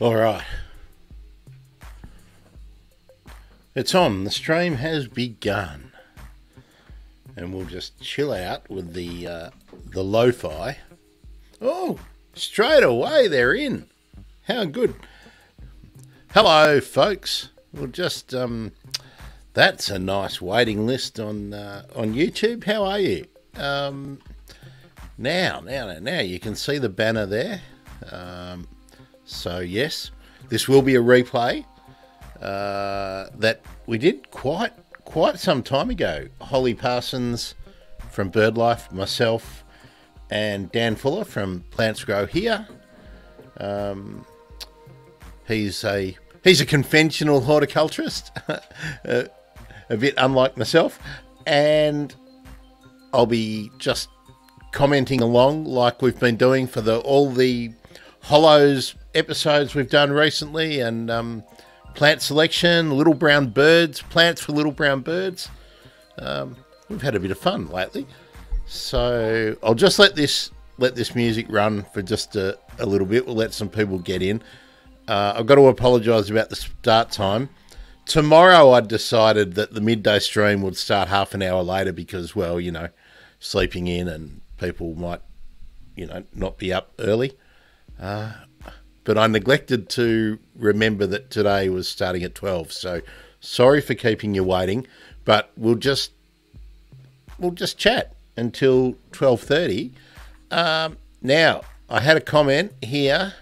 All right. It's on. The stream has begun. And we'll just chill out with the uh, the lo-fi. Oh, straight away they're in. How good. Hello, folks. We'll just um, that's a nice waiting list on uh, on YouTube. How are you? Um, now, now, now you can see the banner there. Um, so yes, this will be a replay uh, that we did quite quite some time ago. Holly Parsons from BirdLife, myself, and Dan Fuller from Plants Grow Here. Um, he's a he's a conventional horticulturist, uh, a bit unlike myself, and I'll be just commenting along like we've been doing for the all the hollows episodes we've done recently, and um, plant selection, little brown birds, plants for little brown birds. Um, we've had a bit of fun lately, so I'll just let this let this music run for just a, a little bit. We'll let some people get in. Uh, I've got to apologise about the start time. Tomorrow, I decided that the midday stream would start half an hour later because, well, you know, sleeping in and people might, you know, not be up early. Uh, but I neglected to remember that today was starting at 12. So sorry for keeping you waiting, but we'll just we'll just chat until 12:30. Um, now, I had a comment here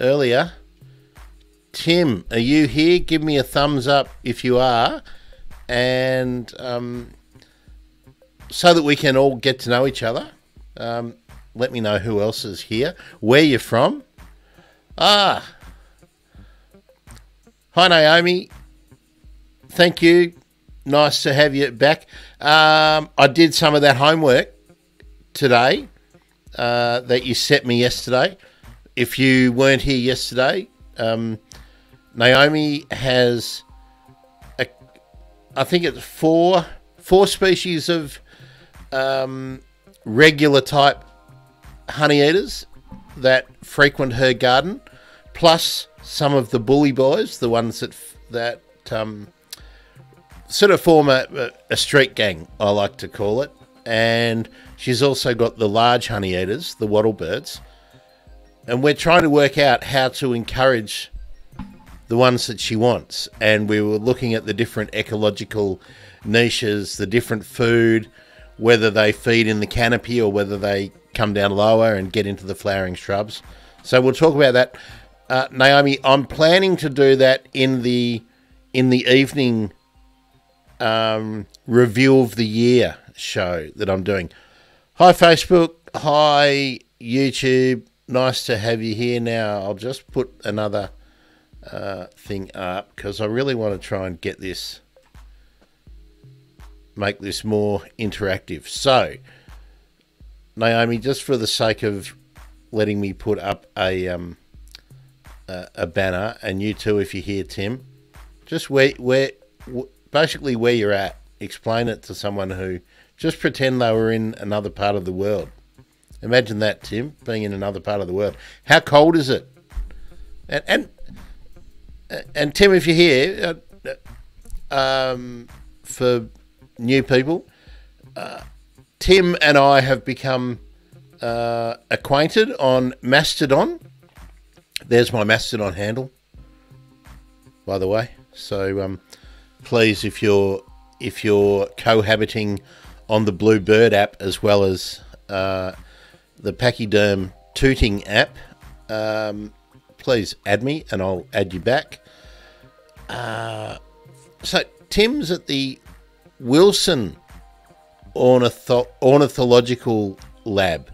earlier. Tim, are you here? Give me a thumbs up if you are, and um, so that we can all get to know each other. Um, let me know who else is here, where you're from. Ah, hi Naomi. Thank you. Nice to have you back. Um, I did some of that homework today uh, that you set me yesterday. If you weren't here yesterday, um, Naomi has, a, I think it's four four species of um, regular type honey eaters that frequent her garden, plus some of the bully boys, the ones that that um, sort of form a, a street gang, I like to call it. And she's also got the large honey eaters, the wattlebirds. And we're trying to work out how to encourage the ones that she wants. And we were looking at the different ecological niches, the different food, whether they feed in the canopy or whether they come down lower and get into the flowering shrubs. So we'll talk about that. Uh, Naomi, I'm planning to do that in the in the evening um, review of the year show that I'm doing. Hi Facebook, hi YouTube. Nice to have you here. Now I'll just put another uh, thing up because I really want to try and get this, make this more interactive. So Naomi, just for the sake of letting me put up a um, a, banner, and you too, if you're here, Tim, just where where basically where you're at. Explain it to someone who just pretend they were in another part of the world. Imagine that, Tim, being in another part of the world. How cold is it? And and and Tim, if you're here, uh, um, for new people. Uh, Tim and I have become uh, acquainted on Mastodon. There's my Mastodon handle, by the way. So um, please, if you're if you're cohabiting on the Bluebird app as well as uh, the Pachyderm Tooting app, um, please add me and I'll add you back. Uh, so Tim's at the Wilson ornitho- ornithological lab.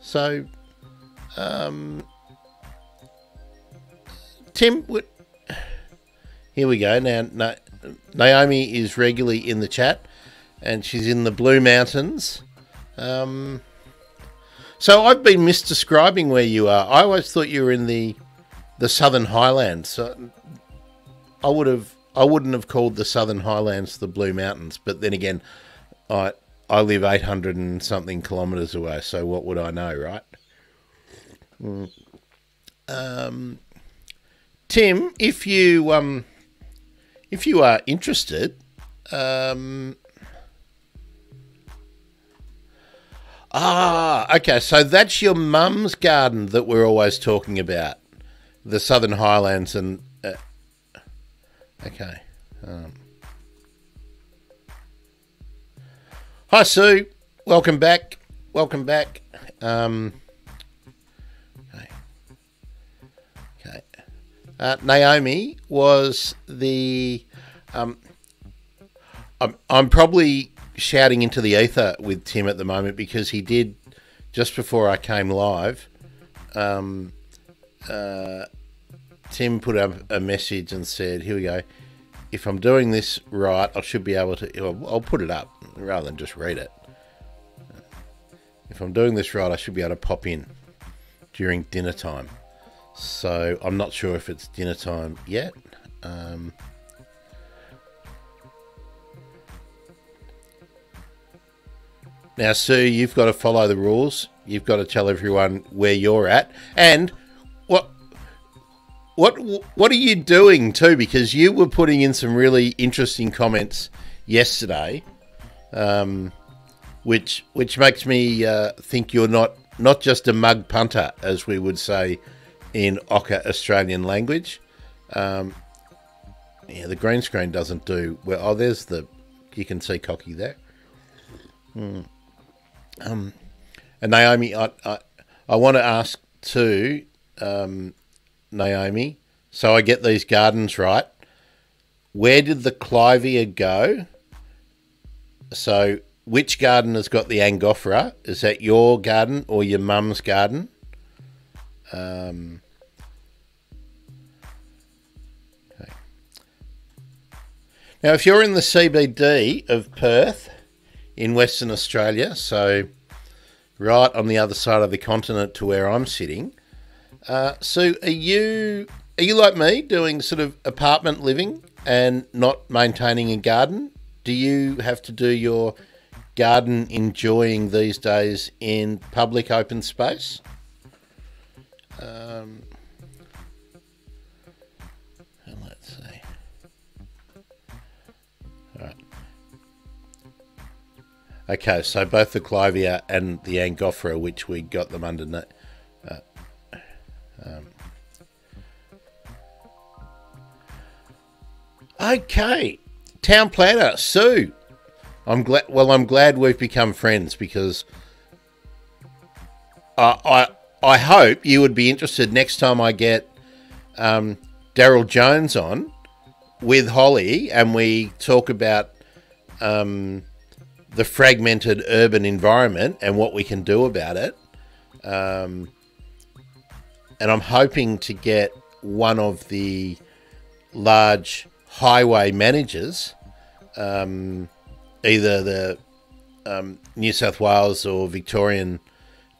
So, um, Tim, what, here we go. Now, Na- Naomi is regularly in the chat, and she's in the Blue Mountains. Um, so I've been misdescribing where you are. I always thought you were in the the Southern Highlands. So I would have I wouldn't have called the Southern Highlands the Blue Mountains, but then again, I I live 800 and something kilometres away, so what would I know, right? Mm. um, Tim, if you um, if you are interested, um, ah, okay, so that's your mum's garden that we're always talking about, the Southern Highlands, and uh, okay. Um, hi, Sue. Welcome back. Welcome back. Um, Uh, Naomi was the. Um, I'm, I'm probably shouting into the ether with Tim at the moment because he did just before I came live. Um, uh, Tim put up a message and said, "Here we go. If I'm doing this right, I should be able to. I'll put it up rather than just read it. If I'm doing this right, I should be able to pop in during dinner time." So I'm not sure if it's dinner time yet. Um, now, Sue, you've got to follow the rules. You've got to tell everyone where you're at and what what what are you doing too? Because you were putting in some really interesting comments yesterday, um, which which makes me uh, think you're not not just a mug punter, as we would say in Ocker Australian language. Um, yeah, the green screen doesn't do well. Oh, there's the you can see cocky there. Hmm. Um, and Naomi, I I, I want to ask too, um, Naomi. So I get these gardens right. Where did the clivia go? So which garden has got the angophora? Is that your garden or your mum's garden? Um, Now, if you're in the CBD of Perth in Western Australia, so right on the other side of the continent to where I'm sitting, uh, so are you are you like me doing sort of apartment living and not maintaining a garden? Do you have to do your garden enjoying these days in public open space? Um, Okay, so both the Clivia and the Angophora, which we got them under. Uh, um, okay, town planner Sue. I'm glad. Well, I'm glad we've become friends because uh, I I hope you would be interested next time I get um, Darryl Jones on with Holly and we talk about um, the fragmented urban environment and what we can do about it. Um, and I'm hoping to get one of the large highway managers, um, either the um, New South Wales or Victorian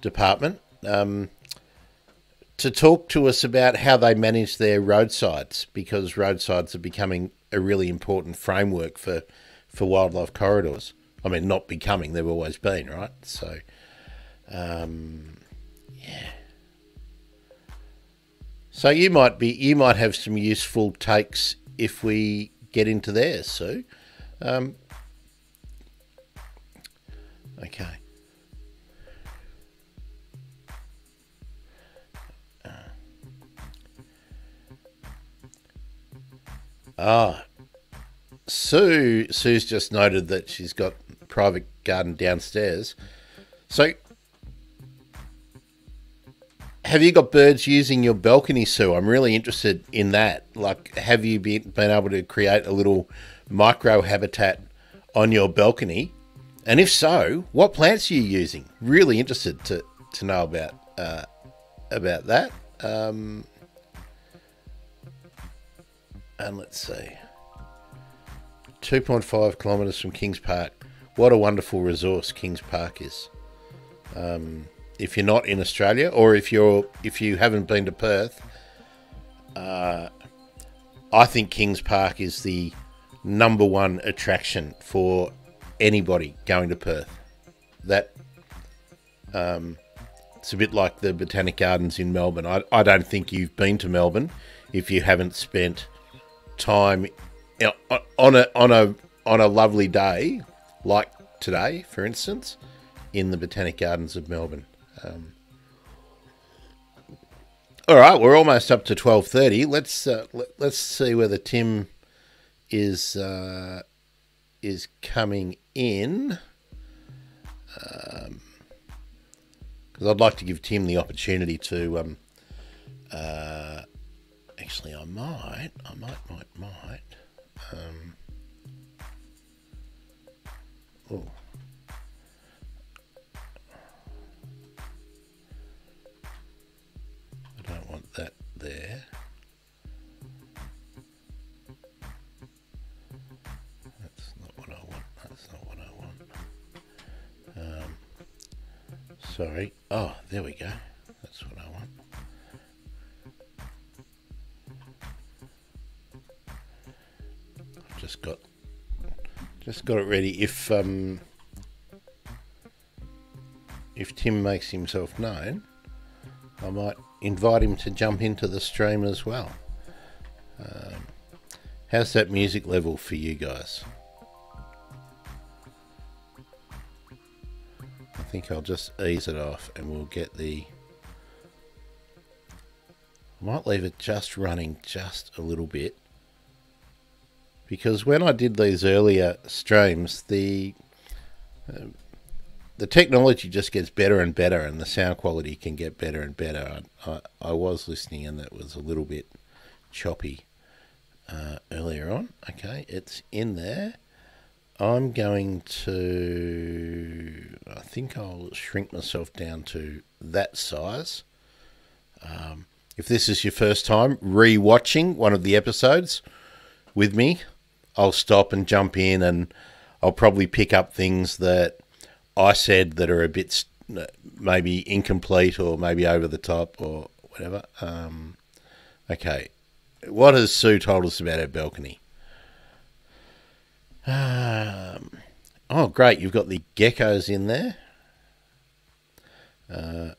department, um, to talk to us about how they manage their roadsides because roadsides are becoming a really important framework for, for wildlife corridors. I mean, not becoming, they've always been, right? So, um, yeah. So you might be, you might have some useful takes if we get into there, Sue. Um, okay. Ah, Sue. Sue's just noted that she's got private garden downstairs. So, have you got birds using your balcony, Sue? I'm really interested in that. Like, have you been, been able to create a little micro habitat on your balcony? And if so, what plants are you using? Really interested to, to know about uh, about that. Um, and let's see 2.5 kilometres from Kings Park. What a wonderful resource Kings Park is. Um, if you're not in Australia, or if you're if you haven't been to Perth, uh, I think Kings Park is the number one attraction for anybody going to Perth. That um, it's a bit like the Botanic Gardens in Melbourne. I, I don't think you've been to Melbourne if you haven't spent time on a on a on a lovely day like today, for instance, in the Botanic Gardens of Melbourne. Um, all right, we're almost up to twelve thirty. Let's uh, let, us see whether Tim is uh, is coming in. Because um, I'd like to give Tim the opportunity to. Um, uh, actually, I might, I might, might, might. Um, oh. I don't want that there. That's not what I want. That's not what I want. Um, sorry. Oh, there we go. That's what I want. I've just got just got it ready. If um, if Tim makes himself known, I might invite him to jump into the stream as well. Um, how's that music level for you guys? I think I'll just ease it off and we'll get the might leave it just running just a little bit because when I did these earlier streams, the uh, the technology just gets better and better, and the sound quality can get better and better. I, I, I was listening, and it was a little bit choppy uh, earlier on. Okay, it's in there. I'm going to. I think I'll shrink myself down to that size. Um, if this is your first time re-watching one of the episodes with me, I'll stop and jump in, and I'll probably pick up things that I said that are a bit maybe incomplete or maybe over the top or whatever. Um, okay, what has Sue told us about her balcony? Um, oh, great! You've got the geckos in there. Uh,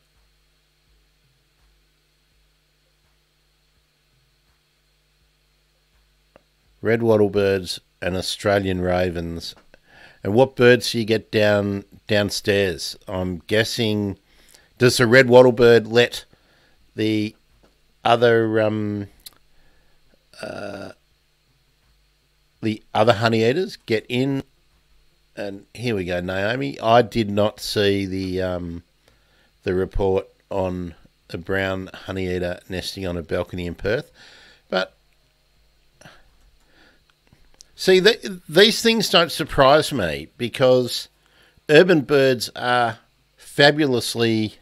red wattlebirds, and Australian ravens. And what birds do you get down downstairs? I'm guessing. Does the red wattlebird let the other um, uh, the other honey eaters get in? And here we go, Naomi. I did not see the um, the report on a brown honey eater nesting on a balcony in Perth, but See, the, these things don't surprise me because urban birds are fabulously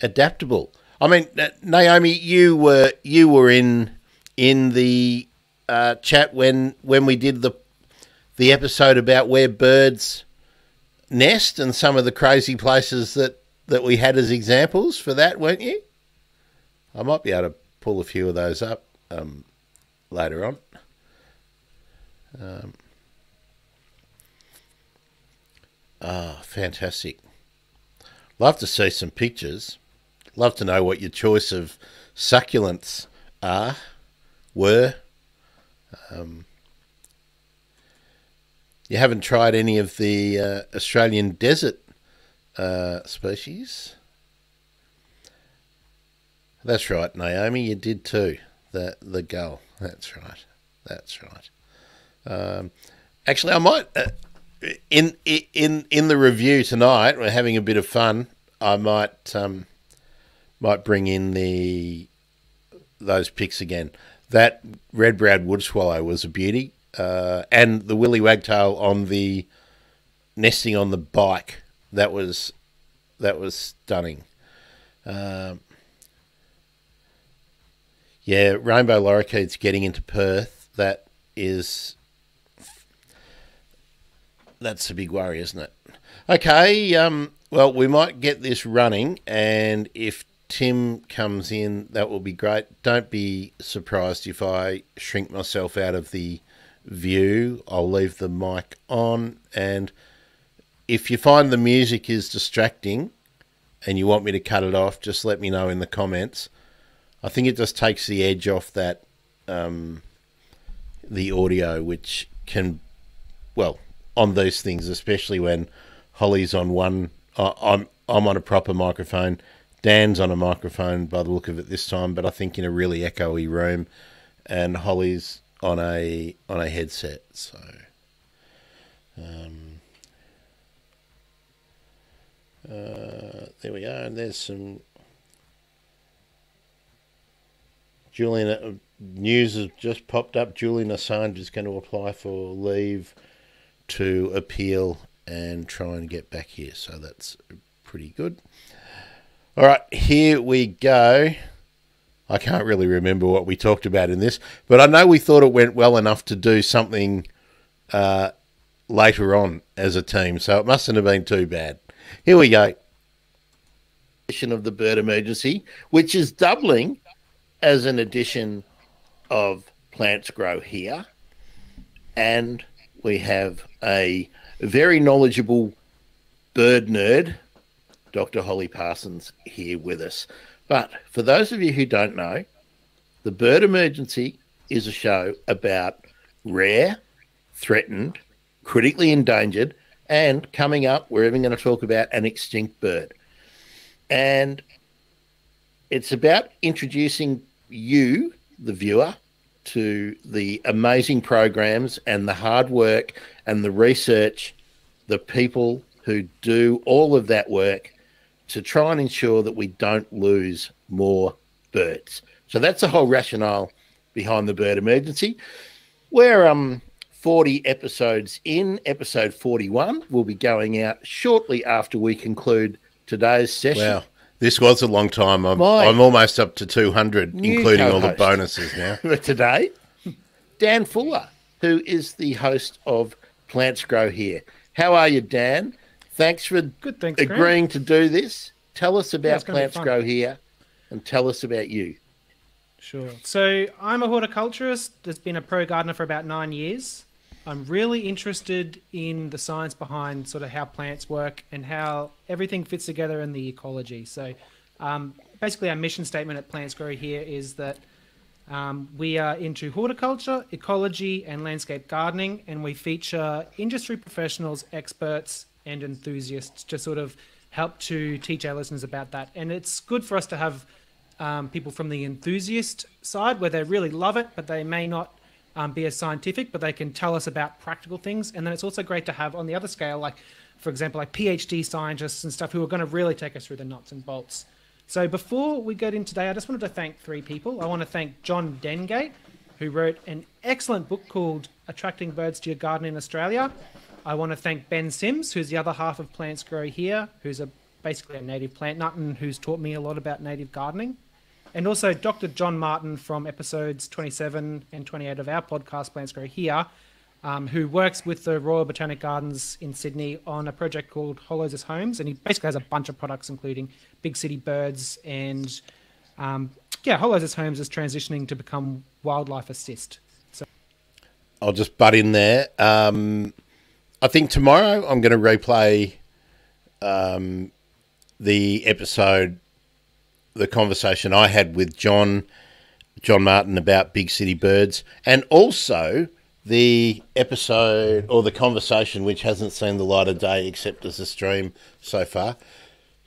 adaptable. I mean, Naomi, you were you were in in the uh, chat when when we did the the episode about where birds nest and some of the crazy places that that we had as examples for that, weren't you? I might be able to pull a few of those up um, later on. Um, ah, fantastic. Love to see some pictures. Love to know what your choice of succulents are, were. Um, you haven't tried any of the uh, Australian desert uh, species. That's right, Naomi. You did too. The the gull. That's right. That's right. Um, actually, I might uh, in in in the review tonight. We're having a bit of fun. I might um, might bring in the those pics again. That red-browed wood swallow was a beauty, uh, and the willy wagtail on the nesting on the bike. That was that was stunning. Um, yeah, rainbow lorikeets getting into Perth. That is that's a big worry, isn't it? Okay, um, well, we might get this running, and if Tim comes in, that will be great. Don't be surprised if I shrink myself out of the view. I'll leave the mic on, and if you find the music is distracting, and you want me to cut it off, just let me know in the comments. I think it just takes the edge off that um, the audio, which can, well, on those things, especially when Holly's on one, uh, I'm I'm on a proper microphone. Dan's on a microphone by the look of it this time, but I think in a really echoey room, and Holly's on a on a headset. So, um, uh, there we are, and there's some Julian uh, news has just popped up. Julian Assange is going to apply for leave to appeal and try and get back here. So that's pretty good. All right, here we go. I can't really remember what we talked about in this, but I know we thought it went well enough to do something uh, later on as a team, so it mustn't have been too bad. Here we go. Of the bird emergency, which is doubling as an addition of Plants Grow here. And we have a very knowledgeable bird nerd, Dr. Holly Parsons, here with us. But for those of you who don't know, The Bird Emergency is a show about rare, threatened, critically endangered, and coming up, we're even going to talk about an extinct bird. And it's about introducing you, the viewer, to the amazing programs and the hard work and the research, the people who do all of that work to try and ensure that we don't lose more birds. So that's the whole rationale behind the bird emergency. We're um 40 episodes in, episode 41 will be going out shortly after we conclude today's session. Wow. This was a long time. I'm, I'm almost up to 200, including all the bonuses now. today, Dan Fuller, who is the host of Plants Grow Here. How are you, Dan? Thanks for Good, thanks, agreeing to do this. Tell us about yeah, Plants Grow Here and tell us about you. Sure. So, I'm a horticulturist that's been a pro gardener for about nine years. I'm really interested in the science behind sort of how plants work and how everything fits together in the ecology. So, um, basically, our mission statement at Plants Grow here is that um, we are into horticulture, ecology, and landscape gardening, and we feature industry professionals, experts, and enthusiasts to sort of help to teach our listeners about that. And it's good for us to have um, people from the enthusiast side where they really love it, but they may not um, be as scientific, but they can tell us about practical things. And then it's also great to have on the other scale, like, for example, like PhD scientists and stuff who are going to really take us through the nuts and bolts. So before we get in today, I just wanted to thank three people. I want to thank John Dengate, who wrote an excellent book called Attracting Birds to Your Garden in Australia. I want to thank Ben Sims, who's the other half of Plants Grow Here, who's a basically a native plant nut and who's taught me a lot about native gardening and also Dr. John Martin from episodes 27 and 28 of our podcast, Plants Grow Here, um, who works with the Royal Botanic Gardens in Sydney on a project called Hollows as Homes. And he basically has a bunch of products, including big city birds and, um, yeah, Hollows as Homes is transitioning to become wildlife assist. So I'll just butt in there. Um, I think tomorrow I'm going to replay um, the episode the conversation I had with John John Martin about big city birds, and also the episode or the conversation which hasn't seen the light of day except as a stream so far.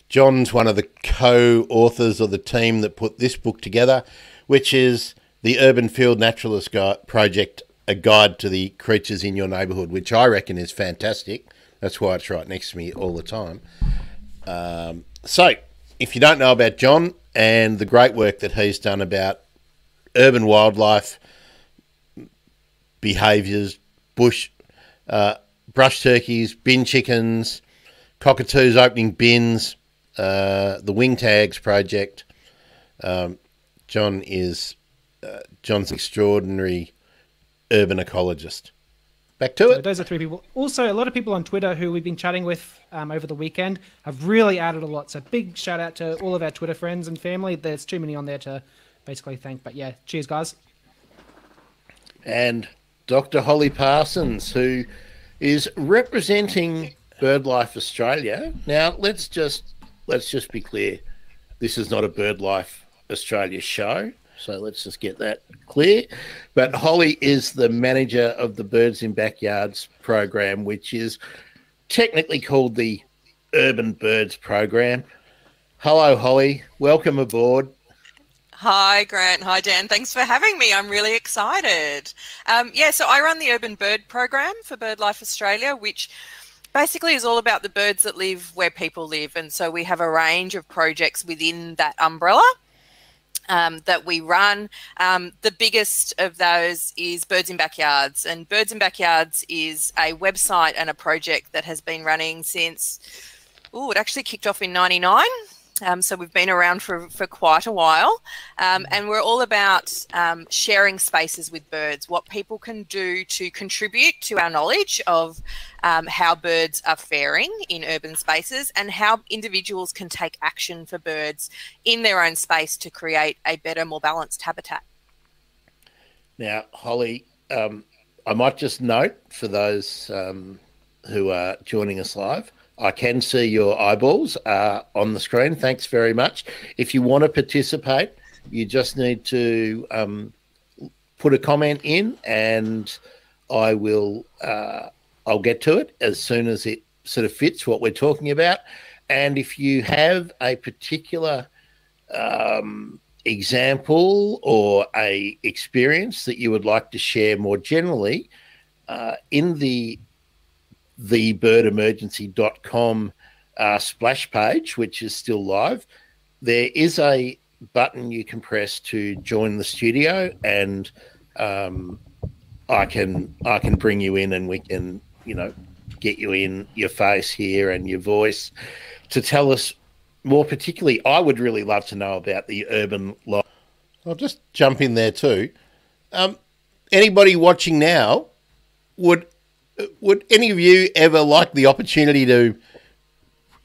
John's one of the co-authors of the team that put this book together, which is the Urban Field Naturalist Project, a guide to the creatures in your neighbourhood, which I reckon is fantastic. That's why it's right next to me all the time. Um, so if you don't know about John and the great work that he's done about urban wildlife behaviours, bush, uh, brush turkeys, bin chickens, cockatoos opening bins, uh, the wing tags project. Um, John is uh, John's extraordinary urban ecologist. Back to so it. Those are three people. Also, a lot of people on Twitter who we've been chatting with um, over the weekend have really added a lot. So big shout out to all of our Twitter friends and family. There's too many on there to basically thank. But yeah, cheers, guys. And Dr. Holly Parsons, who is representing BirdLife Australia. Now, let's just let's just be clear. This is not a BirdLife Australia show. So let's just get that clear. But Holly is the manager of the Birds in Backyards program, which is technically called the Urban Birds program. Hello, Holly. Welcome aboard. Hi, Grant. Hi, Dan. Thanks for having me. I'm really excited. Um, yeah, so I run the Urban Bird program for BirdLife Australia, which basically is all about the birds that live where people live. And so we have a range of projects within that umbrella um, that we run. Um, the biggest of those is Birds in Backyards. And Birds in Backyards is a website and a project that has been running since, oh, it actually kicked off in 99. Um, so we've been around for, for quite a while. Um, mm. and we're all about um, sharing spaces with birds, what people can do to contribute to our knowledge of um, how birds are faring in urban spaces and how individuals can take action for birds in their own space to create a better, more balanced habitat. Now, Holly, um, I might just note for those um, who are joining us live I can see your eyeballs uh, on the screen. Thanks very much. If you want to participate, you just need to um, put a comment in, and I will. Uh, I'll get to it as soon as it sort of fits what we're talking about. And if you have a particular um, example or a experience that you would like to share more generally, uh, in the thebirdemergency.com uh, splash page, which is still live, there is a button you can press to join the studio, and um, I can I can bring you in, and we can you know get you in your face here and your voice to tell us more particularly. I would really love to know about the urban life. I'll just jump in there too. Um, anybody watching now would would any of you ever like the opportunity to,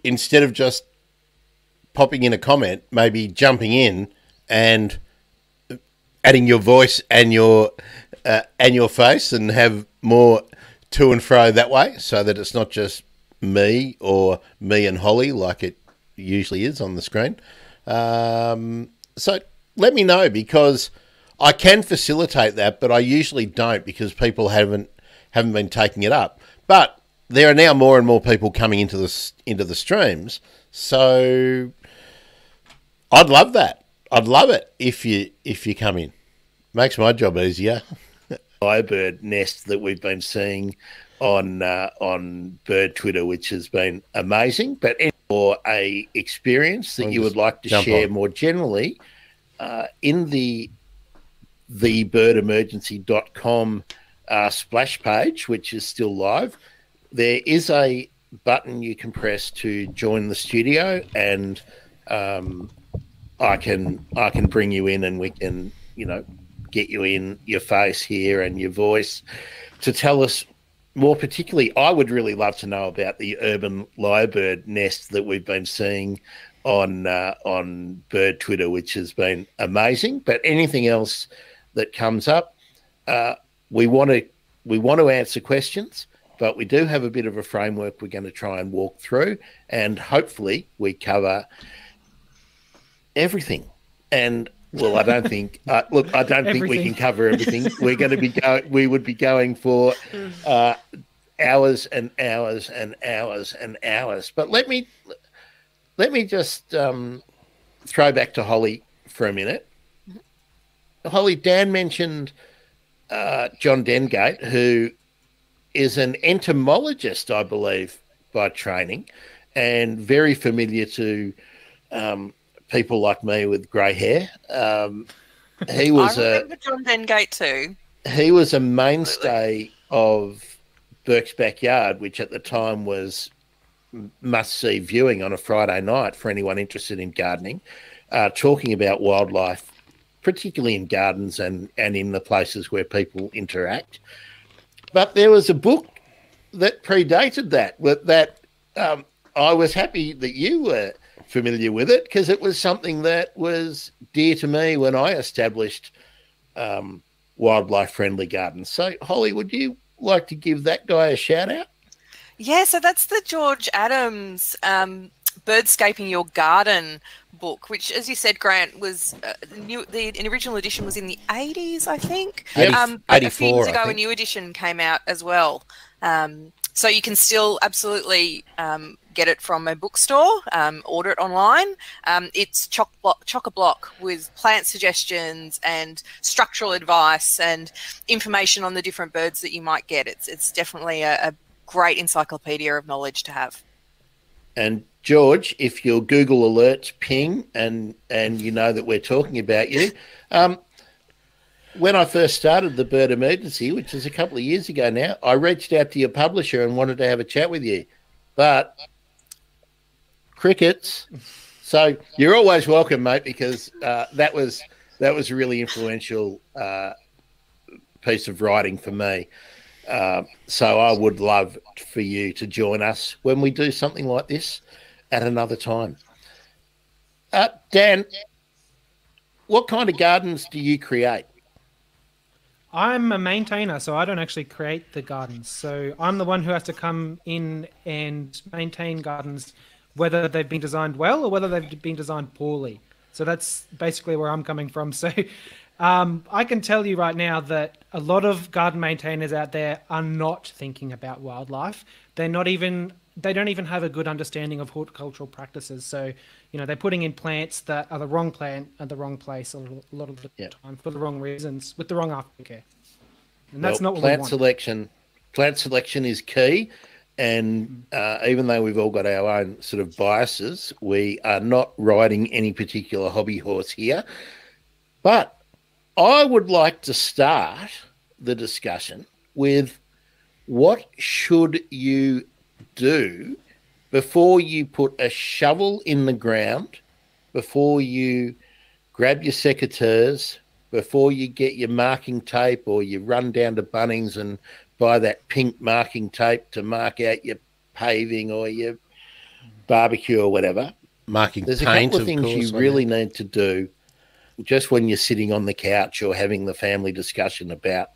instead of just popping in a comment, maybe jumping in and adding your voice and your uh, and your face, and have more to and fro that way, so that it's not just me or me and Holly like it usually is on the screen. Um, so let me know because I can facilitate that, but I usually don't because people haven't haven't been taking it up. But there are now more and more people coming into the into the streams, so I'd love that. I'd love it if you if you come in. Makes my job easier. lyrebird nest that we've been seeing on uh, on bird Twitter, which has been amazing. But for a experience that I'll you would like to share on. more generally, uh, in the thebirdemergency.com uh, splash page, which is still live, there is a button you can press to join the studio, and um, I can I can bring you in, and we can you know get you in your face here and your voice to tell us more particularly. I would really love to know about the urban lyrebird nest that we've been seeing on uh, on bird Twitter, which has been amazing. But anything else that comes up. Uh, we want to we want to answer questions, but we do have a bit of a framework we're going to try and walk through, and hopefully we cover everything. And well, I don't think. Uh, look, I don't think we can cover everything. We're going to be going. We would be going for uh, hours and hours and hours and hours. But let me let me just um, throw back to Holly for a minute. Holly, Dan mentioned uh, John Dengate, who is an entomologist, I believe, by training, and very familiar to um, people like me with grey hair. Um, he was a John Dengate too. He was a mainstay of Burke's Backyard, which at the time was must see viewing on a Friday night for anyone interested in gardening, uh, talking about wildlife particularly in gardens and, and in the places where people interact. But there was a book that predated that, that um, I was happy that you were familiar with it because it was something that was dear to me when I established um, wildlife friendly gardens. So, Holly, would you like to give that guy a shout out? Yeah, so that's the George Adams um, Birdscaping Your Garden book, which, as you said, Grant was uh, new. The original edition was in the eighties, I think. Yep. Um, a few years ago, a new edition came out as well. Um, so you can still absolutely um, get it from a bookstore, um, order it online. Um, it's chock block, chock a block with plant suggestions and structural advice and information on the different birds that you might get. It's it's definitely a, a great encyclopedia of knowledge to have. And George, if your Google alerts ping and and you know that we're talking about you, um, when I first started the Bird Emergency, which is a couple of years ago now, I reached out to your publisher and wanted to have a chat with you, but crickets. So you're always welcome, mate, because uh, that was that was a really influential uh, piece of writing for me. Uh, so I would love for you to join us when we do something like this at another time. Uh, Dan, what kind of gardens do you create? I'm a maintainer, so I don't actually create the gardens. So I'm the one who has to come in and maintain gardens, whether they've been designed well or whether they've been designed poorly. So that's basically where I'm coming from. So um, I can tell you right now that a lot of garden maintainers out there are not thinking about wildlife. They're not even they don't even have a good understanding of horticultural practices. So, you know, they're putting in plants that are the wrong plant at the wrong place a lot of the yep. time for the wrong reasons with the wrong aftercare. And that's well, not plant selection. Plant selection is key. And uh, even though we've all got our own sort of biases, we are not riding any particular hobby horse here. But I would like to start the discussion with what should you do before you put a shovel in the ground, before you grab your secateurs, before you get your marking tape or you run down to Bunnings and buy that pink marking tape to mark out your paving or your barbecue or whatever. Marking There's a couple of things course, you really need to do just when you're sitting on the couch or having the family discussion about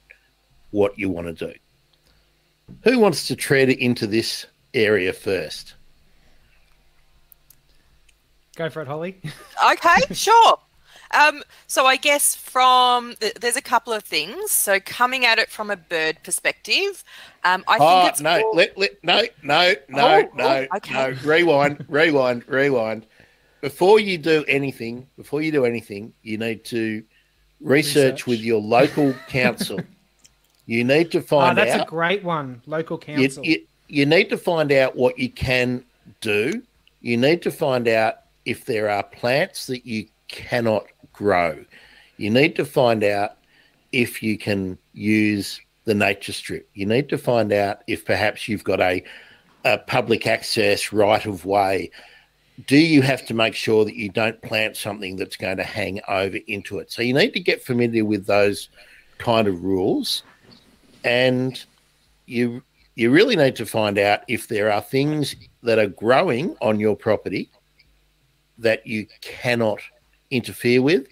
what you want to do. Who wants to tread into this area first? Go for it, Holly. okay, sure. Um, so I guess from there's a couple of things. So coming at it from a bird perspective, um, I oh, think it's no, more... let, let, no, no, no, oh, no, oh, okay. no. Rewind, rewind, rewind. Before you do anything, before you do anything, you need to research, research. with your local council. you need to find oh, that's out. That's a great one. Local council. You, you, you need to find out what you can do. You need to find out if there are plants that you cannot grow. You need to find out if you can use the nature strip. You need to find out if perhaps you've got a, a public access right of way. Do you have to make sure that you don't plant something that's going to hang over into it? So you need to get familiar with those kind of rules. And you you really need to find out if there are things that are growing on your property that you cannot interfere with,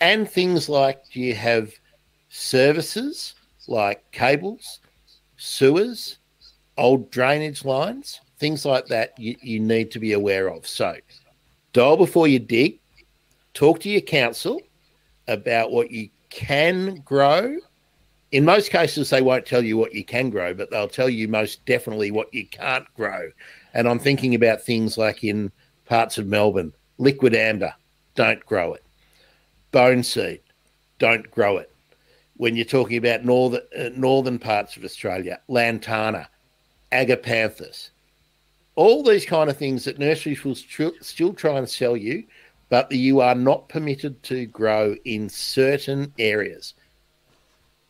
and things like do you have services like cables, sewers, old drainage lines, things like that you, you need to be aware of. So, dial before you dig, talk to your council about what you can grow in most cases, they won't tell you what you can grow, but they'll tell you most definitely what you can't grow. And I'm thinking about things like in parts of Melbourne, liquidambar, don't grow it. Bone seed, don't grow it. When you're talking about northern uh, northern parts of Australia, lantana, agapanthus, all these kind of things that nurseries will st- still try and sell you, but you are not permitted to grow in certain areas.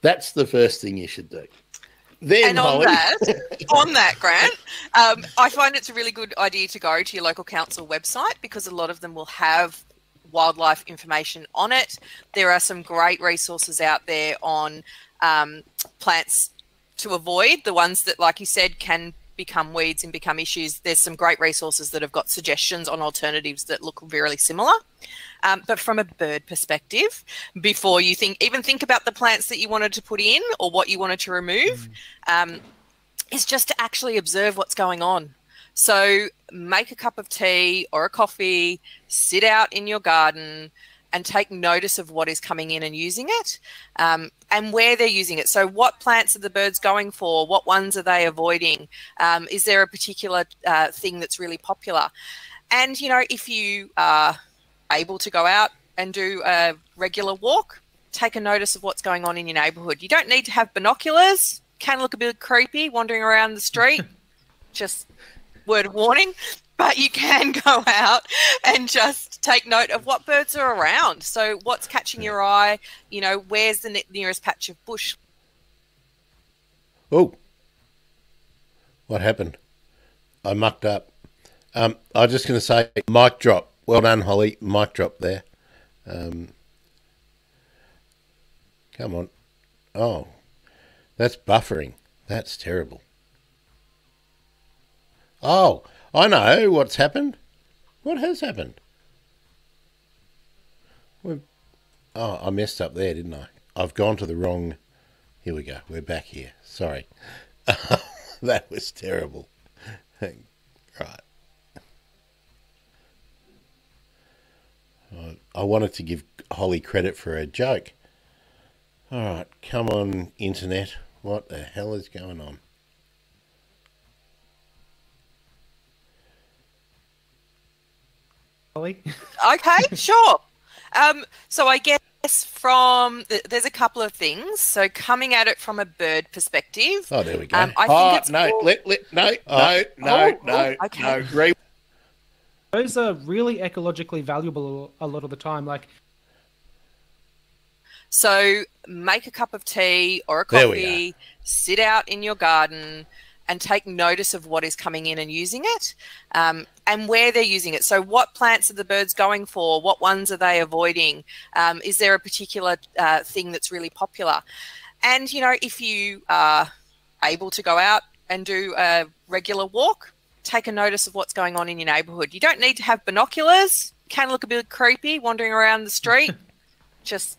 That's the first thing you should do. Then, and on that, on that, Grant, um, I find it's a really good idea to go to your local council website because a lot of them will have wildlife information on it. There are some great resources out there on um, plants to avoid, the ones that, like you said, can become weeds and become issues. There's some great resources that have got suggestions on alternatives that look very similar. Um, but from a bird perspective, before you think even think about the plants that you wanted to put in or what you wanted to remove, mm. um, is just to actually observe what's going on. So make a cup of tea or a coffee, sit out in your garden, and take notice of what is coming in and using it um, and where they're using it. So, what plants are the birds going for? What ones are they avoiding? Um, is there a particular uh, thing that's really popular? And, you know, if you are able to go out and do a regular walk, take a notice of what's going on in your neighborhood. You don't need to have binoculars, can look a bit creepy wandering around the street. Just word of warning but you can go out and just take note of what birds are around. So, what's catching your eye? You know, where's the nearest patch of bush? Oh, what happened? I mucked up. Um, I was just going to say, mic drop. Well done, Holly. Mic drop there. Um, come on. Oh, that's buffering. That's terrible. Oh, I know what's happened. What has happened? We've, oh, I messed up there, didn't I? I've gone to the wrong. Here we go. We're back here. Sorry. that was terrible. right. I wanted to give Holly credit for her joke. All right, come on, internet. What the hell is going on? Holly? okay, sure. Um, so I guess from there's a couple of things. So coming at it from a bird perspective. Oh, there we go. Um, I oh, think it's no, more... let, let, no, oh. no, no, oh, no, oh, okay. no. Re- Those are really ecologically valuable a lot of the time. Like, so make a cup of tea or a coffee, sit out in your garden, and take notice of what is coming in and using it um, and where they're using it. So, what plants are the birds going for? What ones are they avoiding? Um, is there a particular uh, thing that's really popular? And, you know, if you are able to go out and do a regular walk, take a notice of what's going on in your neighborhood. You don't need to have binoculars, can look a bit creepy wandering around the street. Just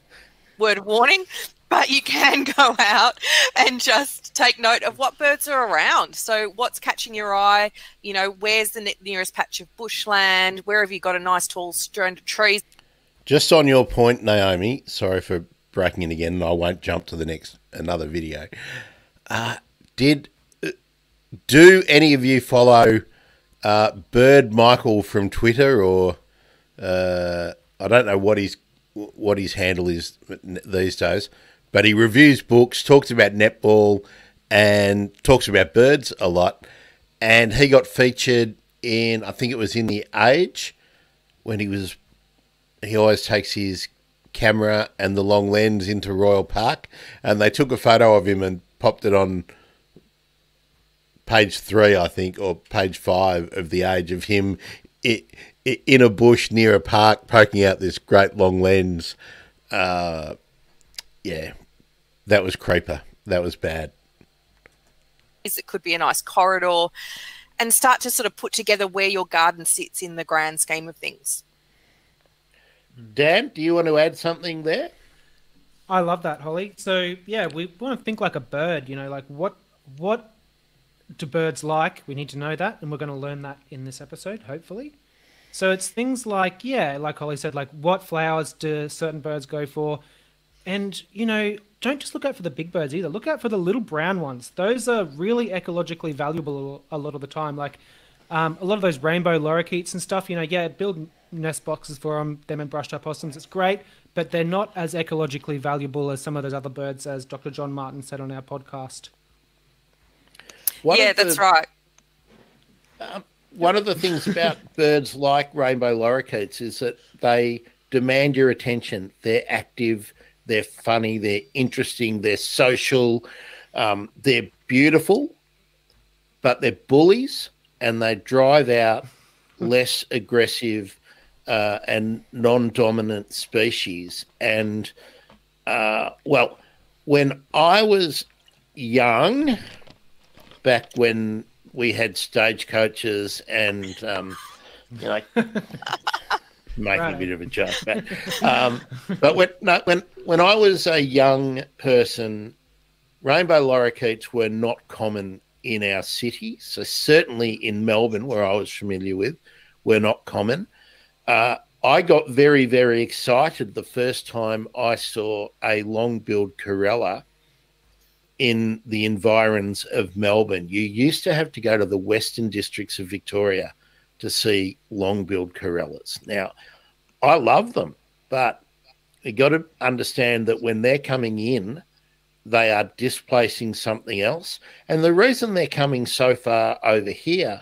word of warning but you can go out and just take note of what birds are around. So, what's catching your eye? You know, where's the nearest patch of bushland? Where have you got a nice tall strand of trees? Just on your point, Naomi, sorry for breaking in again, and I won't jump to the next another video. Uh, did do any of you follow uh, Bird Michael from Twitter, or uh, I don't know what his what his handle is these days? but he reviews books, talks about netball, and talks about birds a lot. And he got featured in, I think it was in The Age, when he was, he always takes his camera and the long lens into Royal Park, and they took a photo of him and popped it on page three, I think, or page five of The Age of him in a bush near a park, poking out this great long lens. Uh, yeah, that was creeper. That was bad. It could be a nice corridor and start to sort of put together where your garden sits in the grand scheme of things. Dan, do you want to add something there? I love that, Holly. So yeah, we want to think like a bird. You know, like what what do birds like? We need to know that, and we're going to learn that in this episode, hopefully. So it's things like yeah, like Holly said, like what flowers do certain birds go for, and you know, don't just look out for the big birds either. Look out for the little brown ones. Those are really ecologically valuable a lot of the time. Like um, a lot of those rainbow lorikeets and stuff. You know, yeah, build nest boxes for them, them and brushtail possums. It's great, but they're not as ecologically valuable as some of those other birds, as Dr. John Martin said on our podcast. One yeah, that's right. Um, one of the things about birds like rainbow lorikeets is that they demand your attention. They're active they're funny, they're interesting, they're social, um, they're beautiful, but they're bullies and they drive out less aggressive uh, and non dominant species. And, uh, well, when I was young, back when we had stagecoaches and, um, you know, making right. a bit of a joke. But, um, but when, no, when, when I was a young person, rainbow lorikeets were not common in our city. So certainly in Melbourne, where I was familiar with, were not common. Uh, I got very, very excited the first time I saw a long-billed corella in the environs of Melbourne. You used to have to go to the western districts of Victoria to see long-billed corellas. Now, I love them, but you got to understand that when they're coming in, they are displacing something else. And the reason they're coming so far over here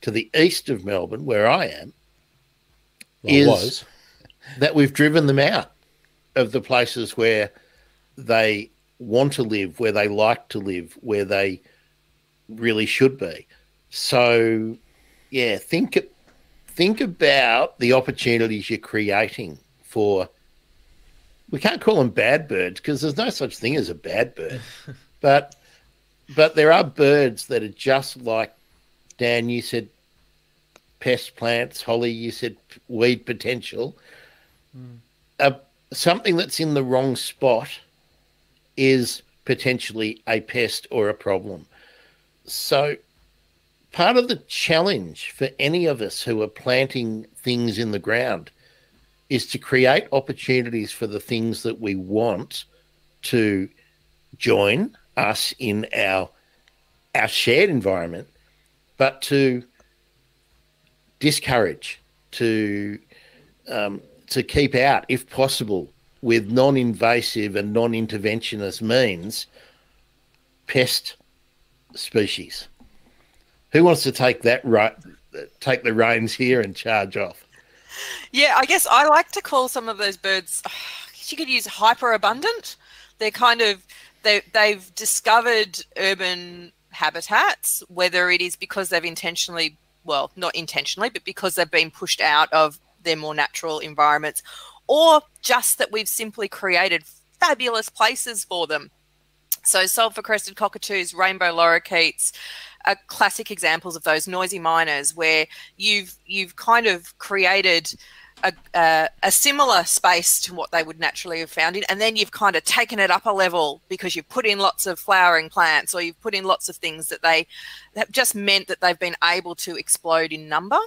to the east of Melbourne, where I am, Well, is was. that we've driven them out of the places where they want to live, where they like to live, where they really should be. So, yeah, think think about the opportunities you're creating for. We can't call them bad birds because there's no such thing as a bad bird, but but there are birds that are just like Dan. You said pest plants. Holly, you said weed potential. Uh, something that's in the wrong spot is potentially a pest or a problem. So, part of the challenge for any of us who are planting things in the ground is to create opportunities for the things that we want to join us in our our shared environment, but to discourage, to um, to keep out, if possible, with non-invasive and non-interventionist means, pest species. Who wants to take that right? Take the reins here and charge off. Yeah, I guess I like to call some of those birds. You could use hyper abundant. They're kind of they they've discovered urban habitats, whether it is because they've intentionally, well, not intentionally, but because they've been pushed out of their more natural environments, or just that we've simply created fabulous places for them. So sulfur crested cockatoos, rainbow lorikeets, are classic examples of those noisy miners where you've you've kind of created a, a, similar space to what they would naturally have found in, and then you've kind of taken it up a level because you've put in lots of flowering plants or you've put in lots of things that they have just meant that they've been able to explode in number.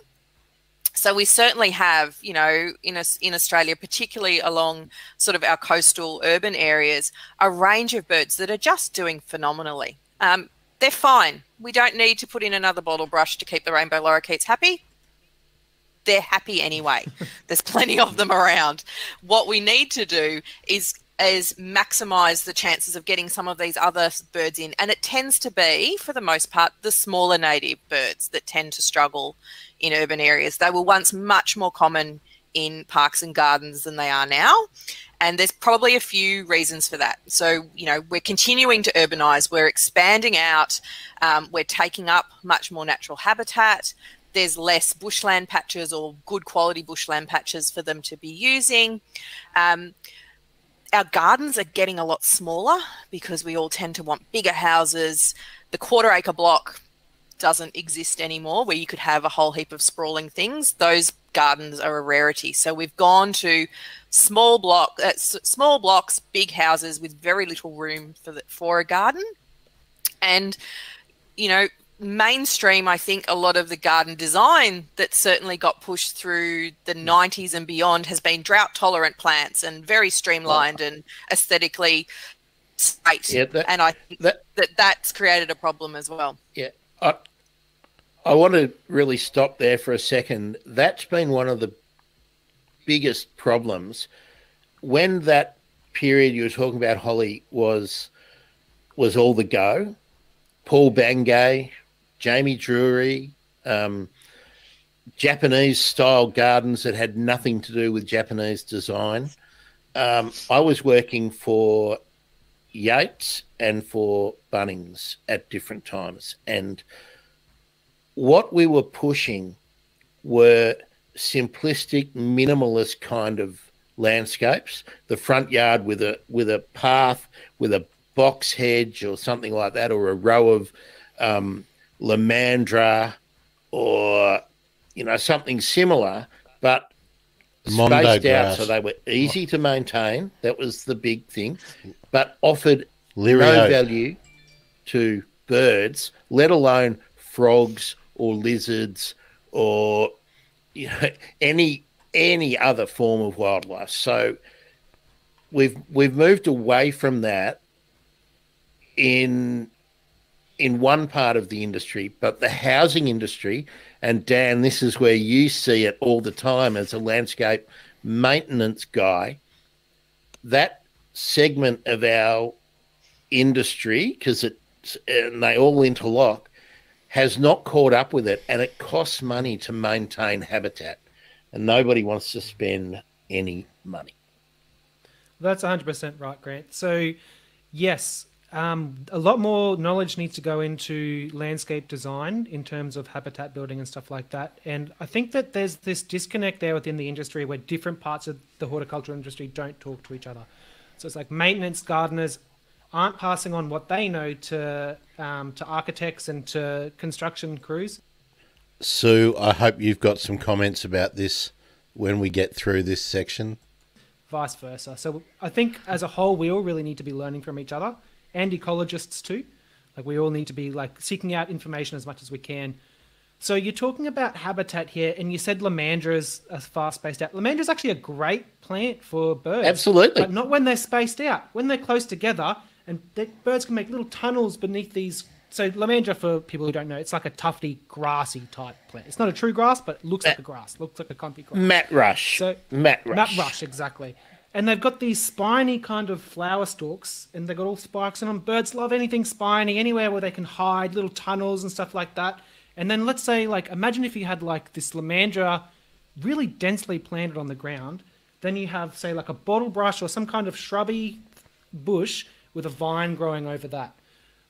So we certainly have, you know, in in Australia, particularly along sort of our coastal urban areas, a range of birds that are just doing phenomenally. Um, they're fine. We don't need to put in another bottle brush to keep the rainbow lorikeets happy. They're happy anyway. There's plenty of them around. What we need to do is is maximize the chances of getting some of these other birds in. And it tends to be, for the most part, the smaller native birds that tend to struggle in urban areas. They were once much more common in parks and gardens than they are now. And there's probably a few reasons for that. So, you know, we're continuing to urbanize, we're expanding out, um, we're taking up much more natural habitat. There's less bushland patches or good quality bushland patches for them to be using. Um, our gardens are getting a lot smaller because we all tend to want bigger houses. The quarter acre block doesn't exist anymore where you could have a whole heap of sprawling things. Those gardens are a rarity. So we've gone to small block, uh, small blocks, big houses with very little room for the, for a garden. And you know, mainstream, I think a lot of the garden design that certainly got pushed through the mm. 90s and beyond has been drought tolerant plants and very streamlined oh. and aesthetically straight. Yeah, that- and I think that- that that's created a problem as well. Yeah, I, I want to really stop there for a second. That's been one of the biggest problems. When that period you were talking about, Holly, was was all the go. Paul Bangay, Jamie Durie, um, Japanese style gardens that had nothing to do with Japanese design. Um, I was working for Yates and for Bunnings at different times. And what we were pushing were simplistic, minimalist kind of landscapes. The front yard with a with a path, with a box hedge or something like that, or a row of um, lomandra, or you know something similar, but Mondo spaced out so they were easy to maintain. That was the big thing, but offered no value to birds, let alone frogs or lizards or you know, any any other form of wildlife. So we've we've moved away from that in in one part of the industry, but the housing industry, and Dan, this is where you see it all the time as a landscape maintenance guy. That segment of our industry, because it and they all interlock, has not caught up with it, and it costs money to maintain habitat, and nobody wants to spend any money. That's 100% right, Grant. So, yes, um, a lot more knowledge needs to go into landscape design in terms of habitat building and stuff like that. And I think that there's this disconnect there within the industry where different parts of the horticultural industry don't talk to each other. So it's like maintenance gardeners aren't passing on what they know to um, to architects and to construction crews. Sue, I hope you've got some comments about this when we get through this section. Vice versa. So I think as a whole, we all really need to be learning from each other, and ecologists too. Like we all need to be like seeking out information as much as we can. So you're talking about habitat here, and you said Lomandras are far spaced out. Lomandra is actually a great plant for birds. Absolutely. But not when they're spaced out. When they're close together, and the birds can make little tunnels beneath these. So Lomandra, for people who don't know, it's like a tufty, grassy type plant. It's not a true grass, but it looks like a grass. Looks like a comfy grass. Mat Rush. So Mat Rush. Mat Rush, exactly. And they've got these spiny kind of flower stalks, and they've got all spikes in them. Birds love anything spiny, anywhere where they can hide, little tunnels and stuff like that. And then let's say, like, imagine if you had like this Lomandra really densely planted on the ground. Then you have, say, like a bottle brush or some kind of shrubby bush with a vine growing over that.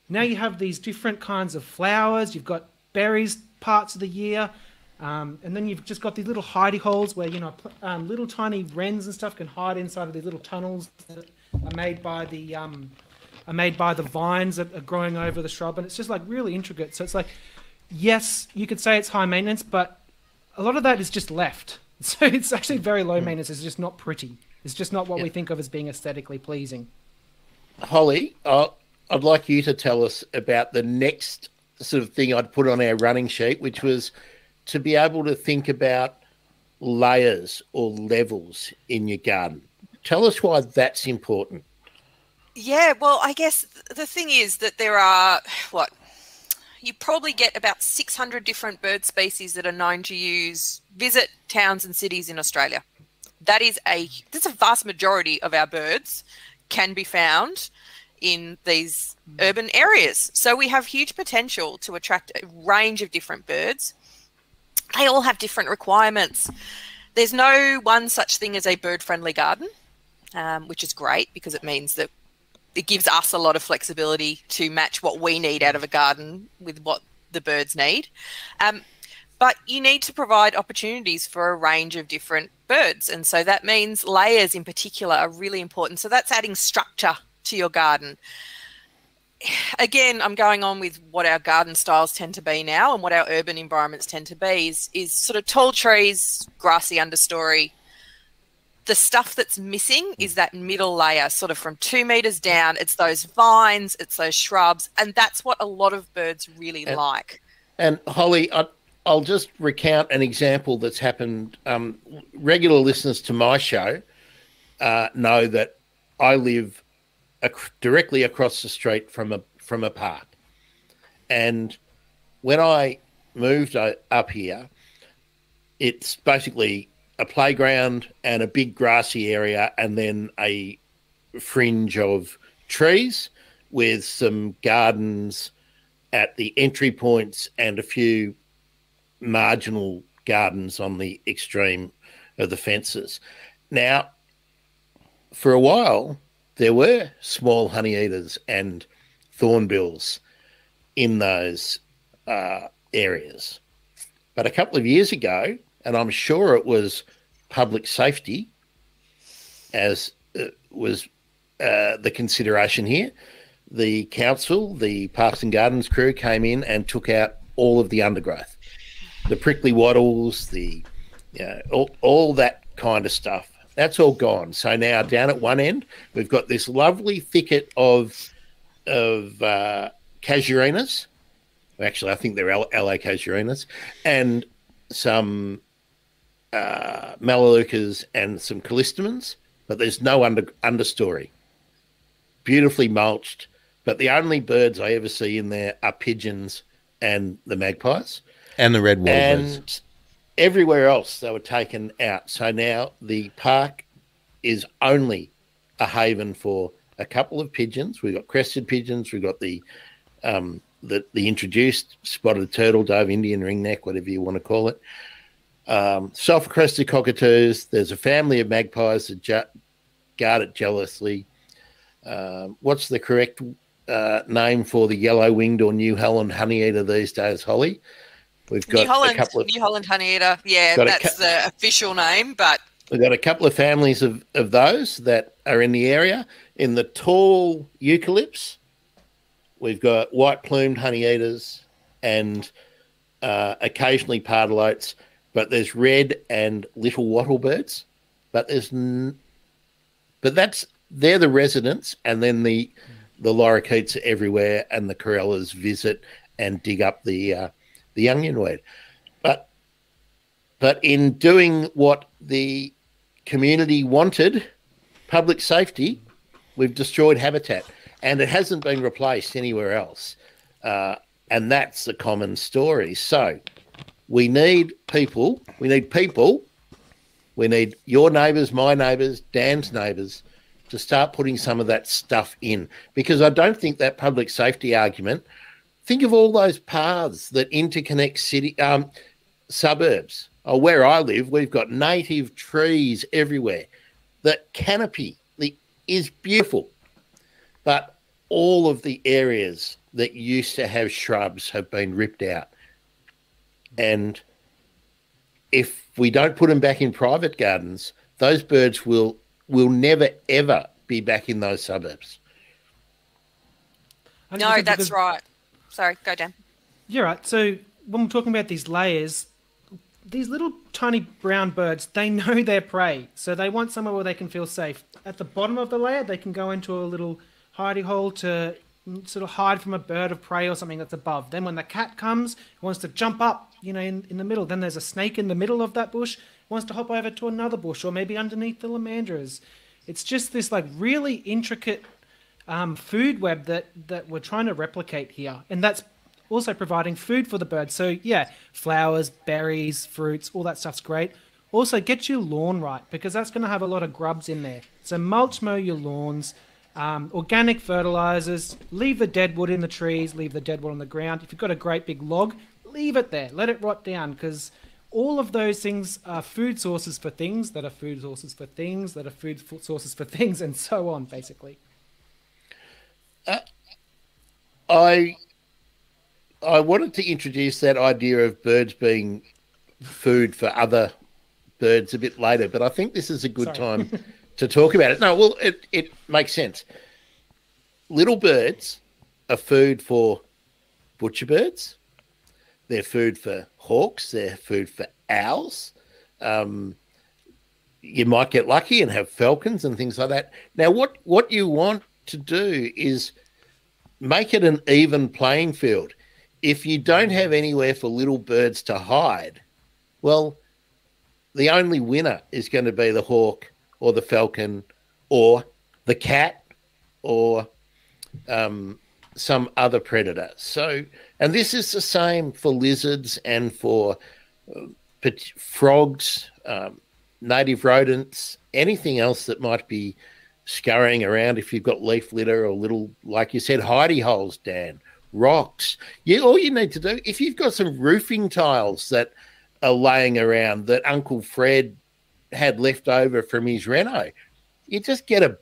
Now you have these different kinds of flowers. You've got berries parts of the year. Um, and then you've just got these little hidey holes where, you know, um, little tiny wrens and stuff can hide inside of these little tunnels that are made by the, um, are made by the vines that are growing over the shrub. And it's just like really intricate. So it's like, yes, you could say it's high maintenance, but a lot of that is just left. So it's actually very low maintenance. It's just not pretty. It's just not what we think of as being aesthetically pleasing. Holly, uh, I'd like you to tell us about the next sort of thing I'd put on our running sheet, which was to be able to think about layers or levels in your garden. Tell us why that's important. Yeah, well, I guess the thing is that there are what you probably get about 600 different bird species that are known to use visit towns and cities in Australia. That is a that's a vast majority of our birds can be found in these urban areas. So we have huge potential to attract a range of different birds. They all have different requirements. There's no one such thing as a bird friendly garden, um, which is great because it means that it gives us a lot of flexibility to match what we need out of a garden with what the birds need. Um, but you need to provide opportunities for a range of different birds. And so that means layers in particular are really important. So that's adding structure to your garden. Again, I'm going on with what our garden styles tend to be now and what our urban environments tend to be is, is sort of tall trees, grassy understory. The stuff that's missing is that middle layer, sort of from two meters down. It's those vines, it's those shrubs, and that's what a lot of birds really And- like. And Holly, I, I'll just recount an example that's happened. Um, regular listeners to my show uh, know that I live ac- directly across the street from a from a park, and when I moved o- up here, it's basically a playground and a big grassy area, and then a fringe of trees with some gardens at the entry points and a few marginal gardens on the extreme of the fences. Now, for a while, there were small honey eaters and thornbills in those uh, areas. But a couple of years ago, and I'm sure it was public safety as uh, was uh, the consideration here, the council, the Parks and Gardens crew came in and took out all of the undergrowth, the prickly wattles, the you know, all, all that kind of stuff. That's all gone. So now down at one end, we've got this lovely thicket of of uh, casuarinas. Actually, I think they're L- allocasuarinas, and some uh, melaleucas and some callistemons, but there's no under understory. Beautifully mulched, but the only birds I ever see in there are pigeons and the magpies. And the red. And everywhere else they were taken out. So now the park is only a haven for a couple of pigeons. We've got crested pigeons. We've got the um, the, the introduced spotted turtle dove, Indian ringneck, whatever you want to call it. Um, crested cockatoos. There's a family of magpies that guard it jealously. Um, what's the correct uh, name for the yellow winged or New Holland honeyeater these days, Holly? We've got New Holland, a couple of New Holland honeyeater. Yeah, that's the official name, but we've got a couple of families of, of those that are in the area. In the tall eucalypts, we've got white plumed honeyeaters and uh, occasionally pardalotes, but there's red and little wattlebirds. But there's, n- but that's they're the residents, and then the the lorikeets are everywhere, and the corellas visit and dig up the uh, the onion weed. But but in doing what the community wanted, public safety, we've destroyed habitat, and it hasn't been replaced anywhere else. Uh, and that's the common story. So we need people. We need people. We need your neighbours, my neighbours, Dan's neighbours to start putting some of that stuff in because I don't think that public safety argument. Think of all those paths that interconnect city um, suburbs. Oh, where I live, we've got native trees everywhere. The canopy the, is beautiful, but all of the areas that used to have shrubs have been ripped out. And if we don't put them back in private gardens, those birds will will never ever be back in those suburbs. No, that's right. Sorry, go Dan. You're right. So when we're talking about these layers, these little tiny brown birds, they know their prey, so they want somewhere where they can feel safe. At the bottom of the layer, they can go into a little hidey hole to sort of hide from a bird of prey or something that's above. Then when the cat comes, wants to jump up, you know, in, in the middle. Then there's a snake in the middle of that bush, wants to hop over to another bush or maybe underneath the lomandras. It's just this like really intricate um, food web that that we're trying to replicate here, and that's also providing food for the birds. So yeah, flowers, berries, fruits, all that stuff's great. Also, get your lawn right because that's going to have a lot of grubs in there. So mulch mow your lawns. Um, organic fertilizers. Leave the dead wood in the trees. Leave the dead wood on the ground. If you've got a great big log, leave it there. Let it rot down because all of those things are food sources for things that are food sources for things that are food sources for things, and so on, basically. Uh, I I wanted to introduce that idea of birds being food for other birds a bit later, but I think this is a good Sorry. time to talk about it. No, well, it, it makes sense. Little birds are food for butcher birds, they're food for hawks. They're food for owls. Um, you might get lucky and have falcons and things like that. Now, what what you want to do is make it an even playing field. If you don't have anywhere for little birds to hide, well, the only winner is going to be the hawk or the falcon or the cat or um, some other predator. So, and this is the same for lizards and for uh, frogs, um, native rodents, anything else that might be scurrying around. If you've got leaf litter or little, like you said, hidey holes, Dan, rocks. Yeah, all you need to do if you've got some roofing tiles that are laying around that Uncle Fred had left over from his reno, you just get a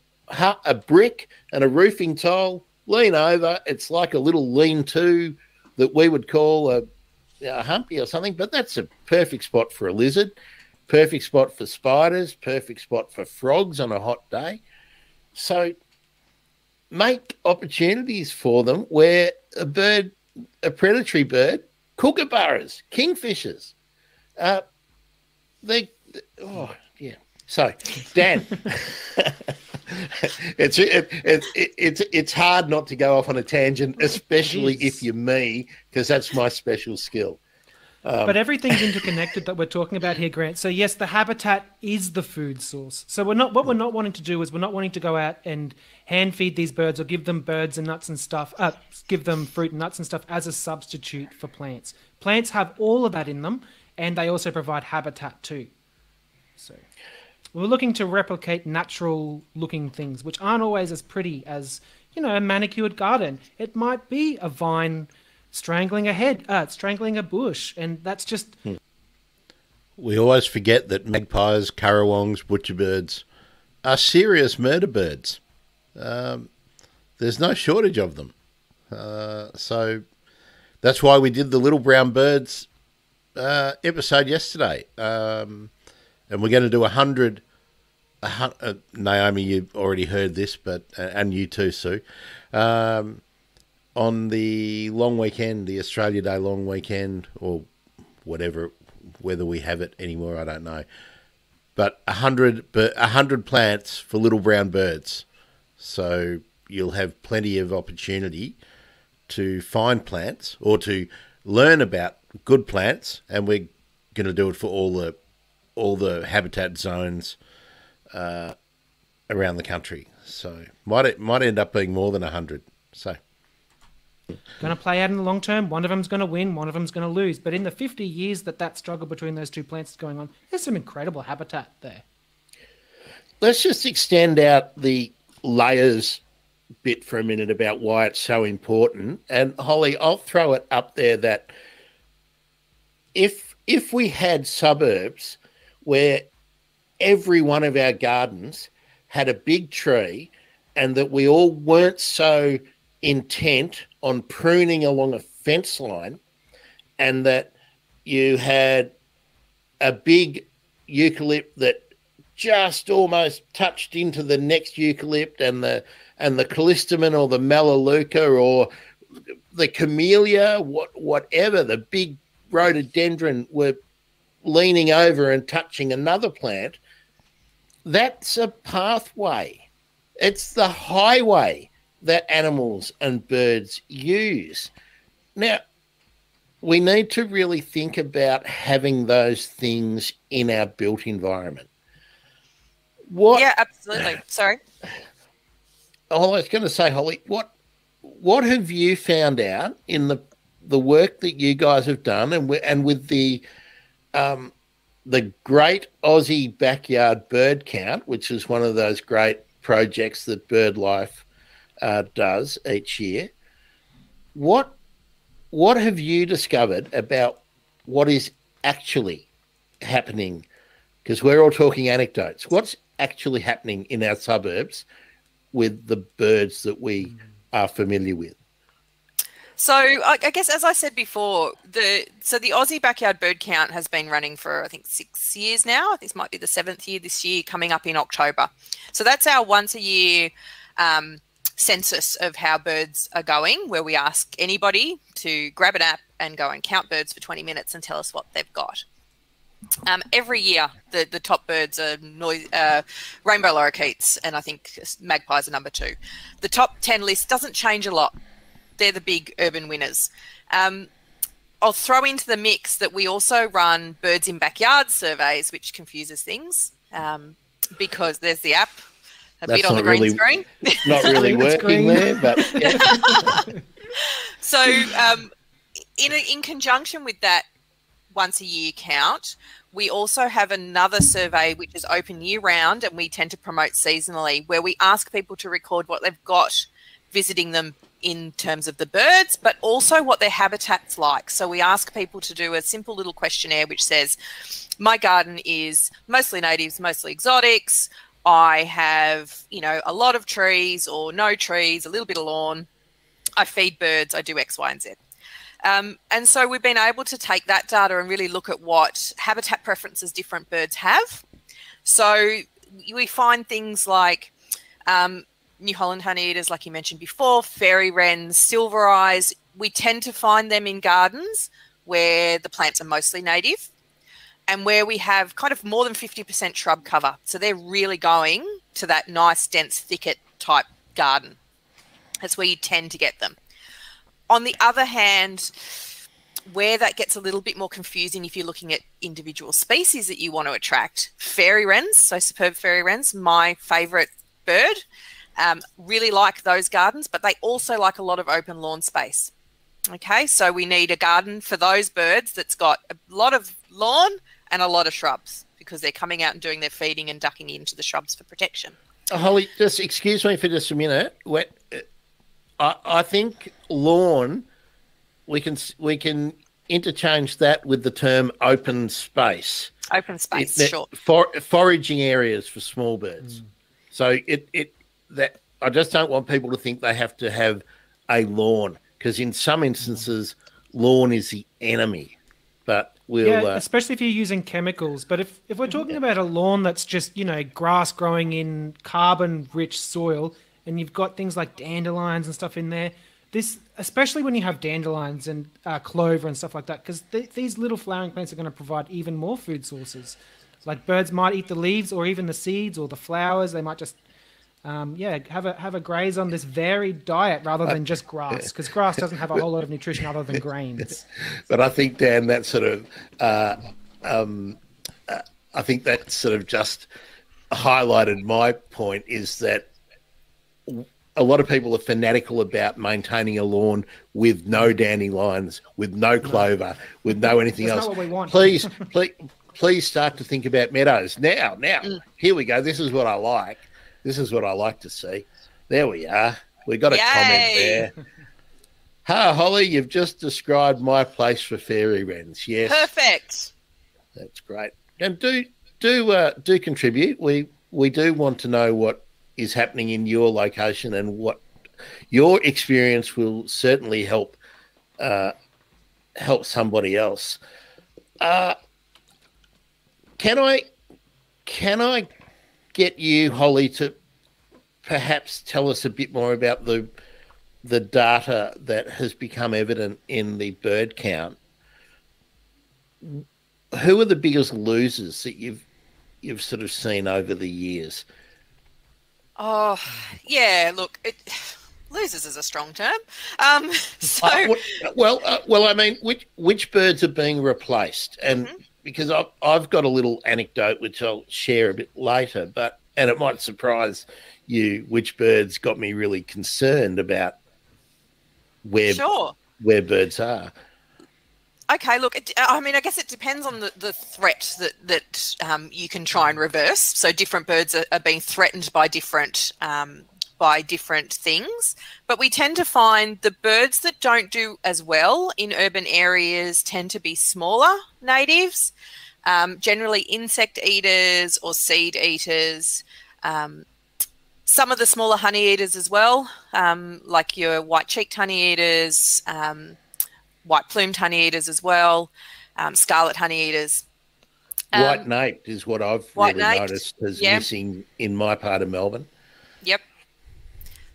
a brick and a roofing tile lean over. It's like a little lean to that we would call a, a humpy or something, but that's a perfect spot for a lizard, perfect spot for spiders, perfect spot for frogs on a hot day. So make opportunities for them where a bird, a predatory bird, kookaburras, kingfishers, uh, they, oh, yeah. So, Dan. it's it, it, it, it's it's hard not to go off on a tangent, especially if you're me, because that's my special skill. Um, but everything's interconnected that we're talking about here, Grant. So yes, the habitat is the food source. So we're not what we're not wanting to do is we're not wanting to go out and hand feed these birds or give them birds and nuts and stuff, uh, give them fruit and nuts and stuff as a substitute for plants. Plants have all of that in them, and they also provide habitat too. So we're looking to replicate natural looking things, which aren't always as pretty as you know a manicured garden. It might be a vine strangling a head, uh, strangling a bush, and that's just. Hmm. We always forget that magpies, currawongs, butcherbirds are serious murder birds. Um, there's no shortage of them. Uh, so that's why we did the Little Brown Birds uh, episode yesterday. Um, and we're going to do a hundred. Uh, Naomi, you've already heard this, but uh, and you too, Sue. Um, on the long weekend, the Australia Day long weekend, or whatever, whether we have it anymore, I don't know. But a hundred, but a hundred plants for little brown birds. So you'll have plenty of opportunity to find plants or to learn about good plants, and we're going to do it for all the all the habitat zones uh, around the country. So might it might end up being more than hundred. So going to play out in the long term. One of them's going to win, one of them's going to lose. But in the 50 years that that struggle between those two plants is going on, there's some incredible habitat there. Let's just extend out the layers bit for a minute about why it's so important. And Holly, I'll throw it up there that if if we had suburbs where every one of our gardens had a big tree and that we all weren't so intent on pruning along a fence line and that you had a big eucalypt that just almost touched into the next eucalypt and the and the callistemon or the melaleuca or the camellia what whatever the big rhododendron were leaning over and touching another plant that's a pathway. It's the highway that animals and birds use. Now, we need to really think about having those things in our built environment. What? Yeah, absolutely. Sorry. Oh, I was going to say, Holly, what what have you found out in the the work that you guys have done, and and with the um, the great Aussie backyard bird count, which is one of those great projects that BirdLife uh, does each year. What what have you discovered about what is actually happening? Because we're all talking anecdotes. What's actually happening in our suburbs with the birds that we are familiar with? So I, guess, as I said before, the so the Aussie backyard bird count has been running for I think six years now. This might be the seventh year this year, coming up in October. So that's our once a year um, census of how birds are going, where we ask anybody to grab an app and go and count birds for 20 minutes and tell us what they've got. Um, every year, the, the top birds are noise, uh, rainbow lorikeets, and I think magpies are number two. The top 10 list doesn't change a lot. They're the big urban winners. Um, I'll throw into the mix that we also run birds in backyard surveys, which confuses things um, because there's the app a That's bit on the green really, screen. Not really working there, but yeah. so um, in a, in conjunction with that once a year count, we also have another survey which is open year round, and we tend to promote seasonally, where we ask people to record what they've got visiting them in terms of the birds, but also what their habitat's like. So we ask people to do a simple little questionnaire which says, My garden is mostly natives, mostly exotics. I have, you know, a lot of trees or no trees, a little bit of lawn. I feed birds, I do X, Y, and Z. Um, and so we've been able to take that data and really look at what habitat preferences different birds have. So we find things like um, New Holland honeyeaters, like you mentioned before, fairy wrens, silver eyes. We tend to find them in gardens where the plants are mostly native and where we have kind of more than 50% shrub cover. So they're really going to that nice, dense thicket type garden. That's where you tend to get them. On the other hand, where that gets a little bit more confusing if you're looking at individual species that you want to attract, fairy wrens, so superb fairy wrens, my favourite bird, um, really like those gardens, but they also like a lot of open lawn space. Okay, so we need a garden for those birds that's got a lot of lawn and a lot of shrubs because they're coming out and doing their feeding and ducking into the shrubs for protection. Uh, Holly, just excuse me for just a minute. What, uh, I, I think lawn, we can we can interchange that with the term open space. Open space, It- sure. For, foraging areas for small birds. Mm. So it it that I just don't want people to think they have to have a lawn because in some instances mm. lawn is the enemy. But we'll yeah, uh, especially if you're using chemicals. But if, if we're talking about a lawn that's just, you know, grass growing in carbon rich soil and you've got things like dandelions and stuff in there, this, especially when you have dandelions and uh, clover and stuff like that, because th- these little flowering plants are going to provide even more food sources. Like birds might eat the leaves or even the seeds or the flowers. They might just, um, yeah, have a have a graze on this varied diet rather than just grass, because grass doesn't have a whole lot of nutrition other than grains. but I think Dan, that sort of, uh, um, uh, I think that sort of just highlighted my point is that a lot of people are fanatical about maintaining a lawn with no dandelions, with no clover, with no anything That's else. not what we want. Please, please, please start to think about meadows now. Now, Mm. here we go. This is what I like. This is what I like to see. There we are. We got a comment there. Ha, Holly, you've just described my place for fairy wrens. Yes, Perfect. that's great. And do do uh, do contribute. We we do want to know what is happening in your location and what your experience will certainly help uh, help somebody else. Uh, can I can I get you, Holly, to perhaps tell us a bit more about the the data that has become evident in the bird count? Who are the biggest losers that you've you've sort of seen over the years? Oh, yeah. Look, it, losers is a strong term. Um, so Uh, well, uh, well, I mean, which which birds are being replaced? And Mm-hmm. Because I've I've got a little anecdote which I'll share a bit later, but and it might surprise you which birds got me really concerned about where sure. where birds are. Okay, look, it, I mean, I guess it depends on the, the threat that, that um, you can try and reverse. So different birds are, are being threatened by different um, by different things. But we tend to find the birds that don't do as well in urban areas tend to be smaller natives, um, generally insect eaters or seed eaters. Um, some of the smaller honey eaters as well, um, like your white-cheeked honey eaters, um, white plumed honey eaters as well, um, scarlet honey eaters. Um, White naped is what I've really noticed as yeah. missing in my part of Melbourne.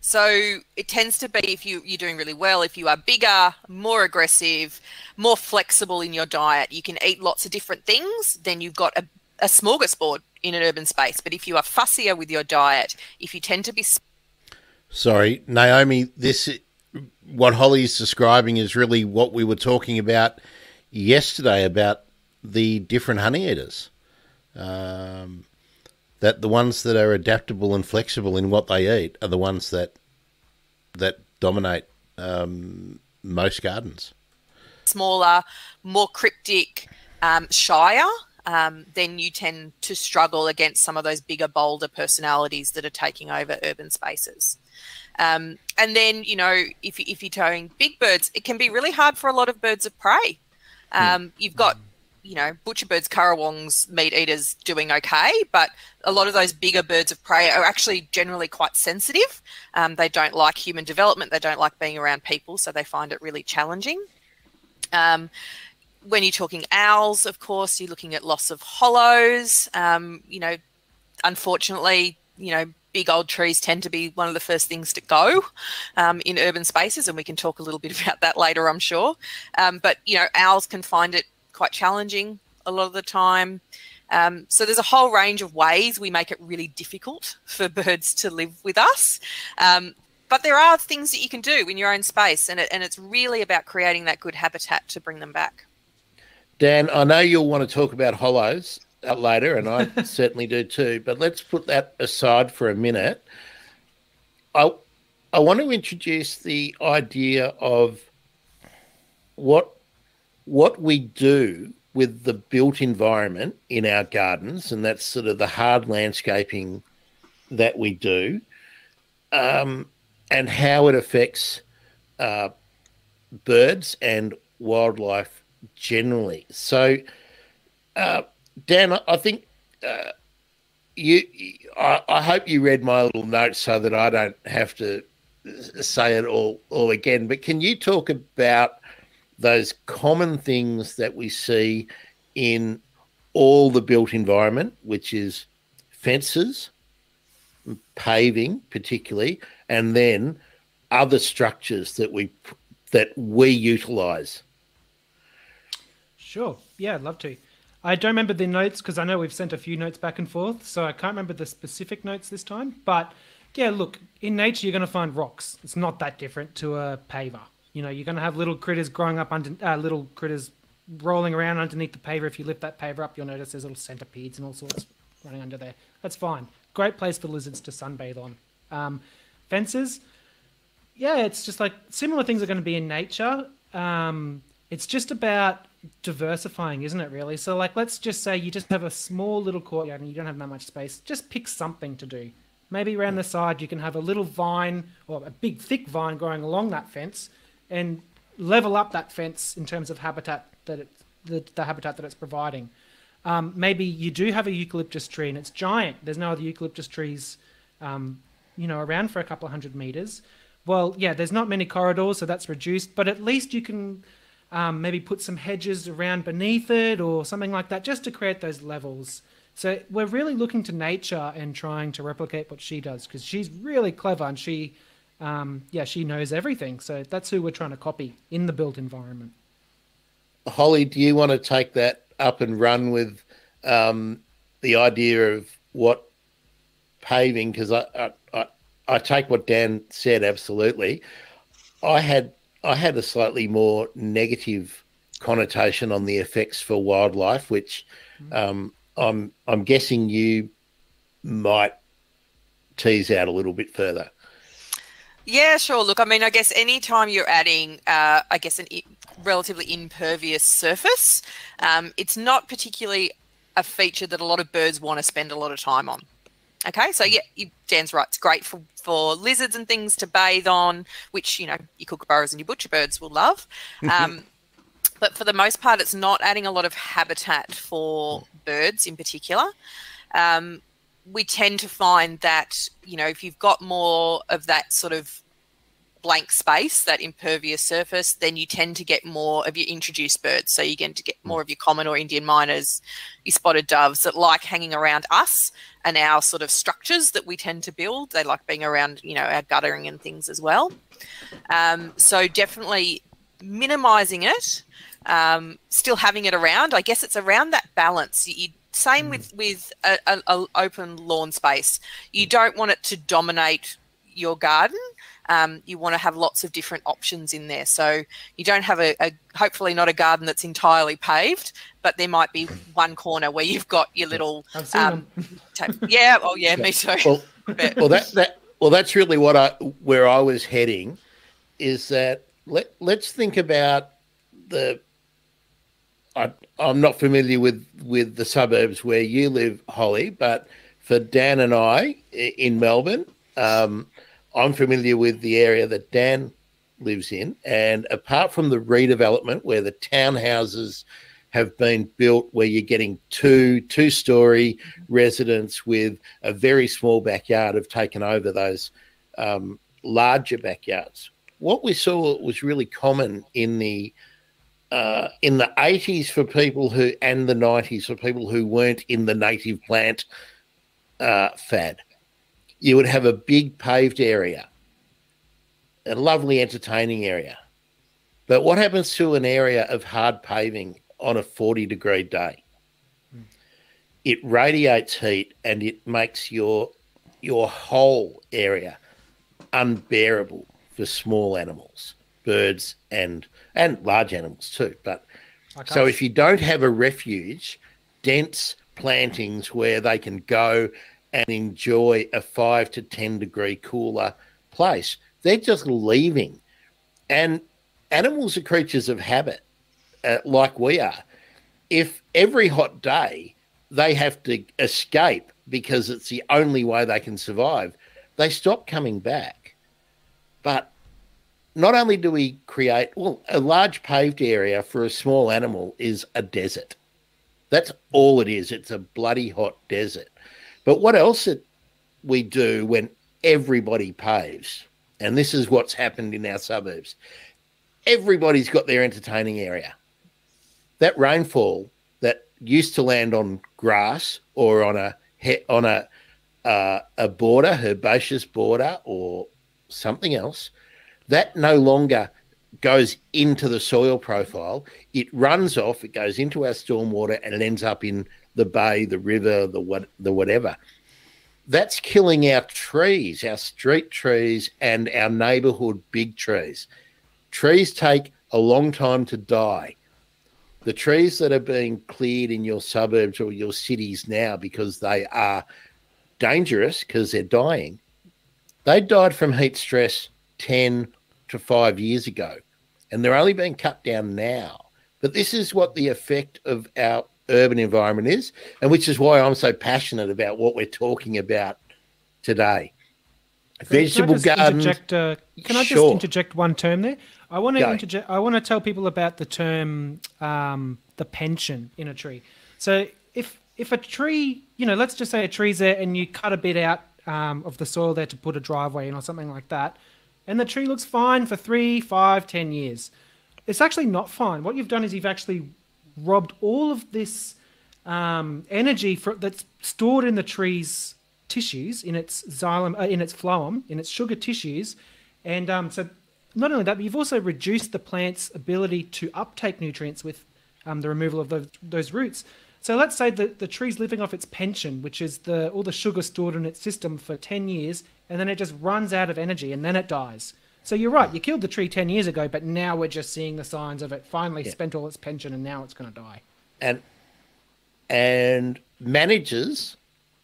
So it tends to be if you you're doing really well, if you are bigger, more aggressive, more flexible in your diet, you can eat lots of different things. Then you've got a, a smorgasbord in an urban space. But if you are fussier with your diet, if you tend to be Sorry, Naomi. This what Holly's describing is really what we were talking about yesterday about the different honey eaters. Um, that the ones that are adaptable and flexible in what they eat are the ones that that dominate um, most gardens. smaller, more cryptic, um, shyer, um, then you tend to struggle against some of those bigger, bolder personalities that are taking over urban spaces. Um, and then, you know, if, if you're towing big birds, it can be really hard for a lot of birds of prey. Um, You've got, you know, butcher birds, currawongs, meat eaters doing okay, but a lot of those bigger birds of prey are actually generally quite sensitive. Um, they don't like human development, they don't like being around people, so they find it really challenging. Um, when you're talking owls, of course, you're looking at loss of hollows. Um, you know, unfortunately, you know, big old trees tend to be one of the first things to go um, in urban spaces, and we can talk a little bit about that later, I'm sure. Um, but you know, owls can find it quite challenging a lot of the time. Um, so there's a whole range of ways we make it really difficult for birds to live with us. Um, but there are things that you can do in your own space, and, it, and it's really about creating that good habitat to bring them back. Dan, I know you'll want to talk about hollows uh, later, and I certainly do too. But let's put that aside for a minute. I I want to introduce the idea of what what we do with the built environment in our gardens, and that's sort of the hard landscaping that we do, um, and how it affects uh, birds and wildlife generally. So, uh, Dan, I think uh, you. I, I, hope you read my little note so that I don't have to say it all all again. But can you talk about those common things that we see in all the built environment, which is fences, paving, particularly, and then other structures that we that we utilize? Sure. Yeah, I'd love to. I don't remember the notes because I know we've sent a few notes back and forth, so I can't remember the specific notes this time. But yeah, look, in nature, you're going to find rocks. It's not that different to a paver. You know, you're going to have little critters growing up under, uh, little critters rolling around underneath the paver. If you lift that paver up, you'll notice there's little centipedes and all sorts running under there. That's fine. Great place for lizards to sunbathe on. Um, fences, yeah, it's just like similar things are going to be in nature. Um, it's just about diversifying, isn't it? Really. So, like, let's just say you just have a small little courtyard and you don't have that much space. Just pick something to do. Maybe around the side you can have a little vine or a big thick vine growing along that fence, and level up that fence in terms of habitat that it, the, the habitat that it's providing. Um, maybe you do have a eucalyptus tree and it's giant. There's no other eucalyptus trees, um, you know, around for a couple of hundred meters. Well, yeah, there's not many corridors, so that's reduced. But at least you can um, maybe put some hedges around beneath it or something like that, just to create those levels. So we're really looking to nature and trying to replicate what she does because she's really clever and she, um, yeah, she knows everything. So that's who we're trying to copy in the built environment. Holly, do you want to take that up and run with um, the idea of what paving? Because I, I, I, I take what Dan said absolutely. I had I had a slightly more negative connotation on the effects for wildlife, which um, I'm I'm guessing you might tease out a little bit further. Yeah, sure. Look, I mean, I guess anytime you're adding, uh, I guess, an relatively impervious surface, um, it's not particularly a feature that a lot of birds want to spend a lot of time on. Okay, so yeah, you, Dan's right. It's great for, for lizards and things to bathe on, which, you know, your kookaburras and your butcher birds will love. Um, but for the most part, it's not adding a lot of habitat for birds in particular. Um, we tend to find that, you know, if you've got more of that sort of blank space, that impervious surface, then you tend to get more of your introduced birds. So you get to get more of your common or Indian mynas, your spotted doves that like hanging around us and our sort of structures that we tend to build. They like being around, you know, our guttering and things as well. Um, so definitely minimizing it um, still having it around. I guess it's around that balance. You, same mm. with with a, a, a, open lawn space. You don't want it to dominate your garden. Um, you want to have lots of different options in there. So you don't have a, a, hopefully not a garden that's entirely paved, but there might be one corner where you've got your little. Um, yeah. Oh yeah, me too. Well, well, that that well, that's really what I where I was heading, is that let let's think about the I, am not familiar with with the suburbs where you live, Holly, but for Dan and I in Melbourne, um, I'm familiar with the area that Dan lives in, and apart from the redevelopment where the townhouses have been built where you're getting two two story residents with a very small backyard have taken over those um, larger backyards. What we saw was really common in the uh, in the 80s for people who, and the 90s for people who weren't in the native plant uh, fad. You would have a big paved area, a lovely entertaining area. But what happens to an area of hard paving on a 40 degree day? it radiates heat and it makes your your whole area unbearable for small animals, birds and and large animals too. But so if you don't have a refuge, dense plantings where they can go and enjoy a five to ten degree cooler place, they're just leaving. And animals are creatures of habit, uh, like we are. If every hot day they have to escape because it's the only way they can survive, they stop coming back. But not only do we create, well, a large paved area for a small animal is a desert. That's all it is. It's a bloody hot desert. But what else it, we do when everybody paves, and this is what's happened in our suburbs, everybody's got their entertaining area. That rainfall that used to land on grass or on a on a uh, a border, herbaceous border, or something else, that no longer goes into the soil profile. It runs off, it goes into our stormwater, and it ends up in the bay, the river, the what, the whatever. That's killing our trees, our street trees, and our neighbourhood big trees. Trees take a long time to die. The trees that are being cleared in your suburbs or your cities now because they are dangerous because they're dying, they died from heat stress 10 to 5 years ago and they're only being cut down now. But this is what the effect of our urban environment is, and which is why I'm so passionate about what we're talking about today. Vegetable can I just gardens. Interject, uh, can I just Sure. interject one term there? I want to interject. I want to tell people about the term um, the pension in a tree. So if if a tree, you know, let's just say a tree's there and you cut a bit out um, of the soil there to put a driveway in or something like that, and the tree looks fine for three, five, ten years. It's actually not fine. What you've done is you've actually robbed all of this um, energy for, that's stored in the tree's tissues, in its xylem, uh, in its phloem, in its sugar tissues, and um, so not only that, but you've also reduced the plant's ability to uptake nutrients with um, the removal of those, those roots. So let's say that the tree's living off its pension, which is the all the sugar stored in its system for 10 years, and then it just runs out of energy and then it dies. So you're right, you killed the tree 10 years ago, but now we're just seeing the signs of it finally spent all its pension and now it's going to die. and and managers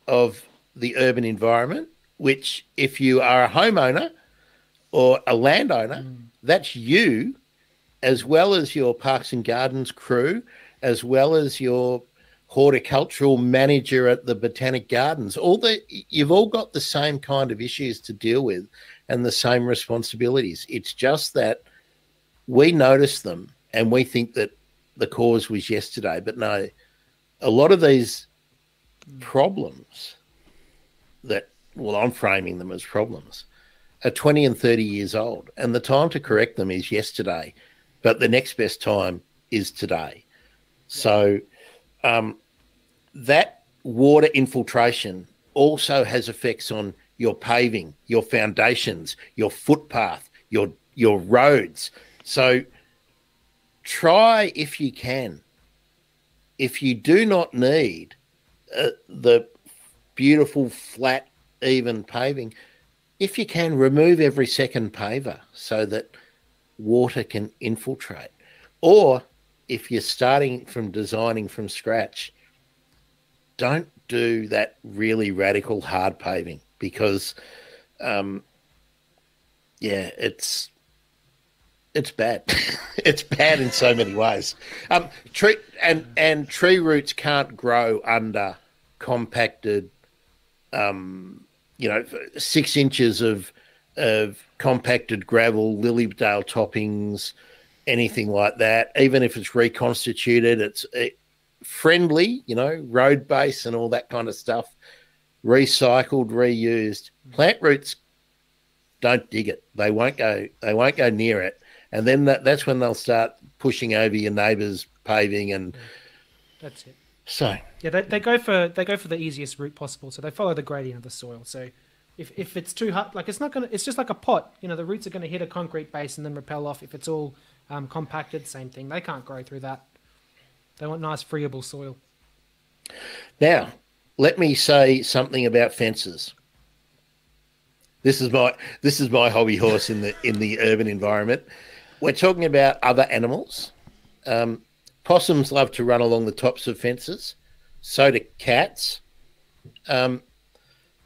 of the urban environment, which if you are a homeowner or a landowner, mm. that's you, as well as your parks and gardens crew, as well as your horticultural manager at the botanic gardens. All the you've all got the same kind of issues to deal with and the same responsibilities. It's just that we notice them and we think that the cause was yesterday, but no, a lot of these problems that well i'm framing them as problems are 20 and 30 years old and the time to correct them is yesterday but the next best time is today so um, that water infiltration also has effects on your paving your foundations your footpath your your roads. So try if you can if you do not need uh, the beautiful flat even paving if you can remove every second paver so that water can infiltrate. Or if you're starting from designing from scratch don't do that really radical hard paving because um yeah it's it's bad. it's bad in so many ways. Um, tree and and tree roots can't grow under compacted, um, you know, six inches of of compacted gravel, lilydale toppings, anything like that. Even if it's reconstituted, it's uh, friendly, you know, road base and all that kind of stuff. Recycled, reused. Plant roots don't dig it. They won't go. They won't go near it and then that, that's when they'll start pushing over your neighbour's paving and That's it. so Yeah, they, they go for they go for the easiest route possible. So they follow the gradient of the soil. So if, if it's too hard, like it's not gonna, it's just like a pot. You know, the roots are gonna hit a concrete base and then repel off. If it's all um, compacted, same thing. They can't grow through that. They want nice friable soil. Now, let me say something about fences. This is my this is my hobby horse in the in the urban environment. We're talking about other animals. Um, possums love to run along the tops of fences. So do cats. Um,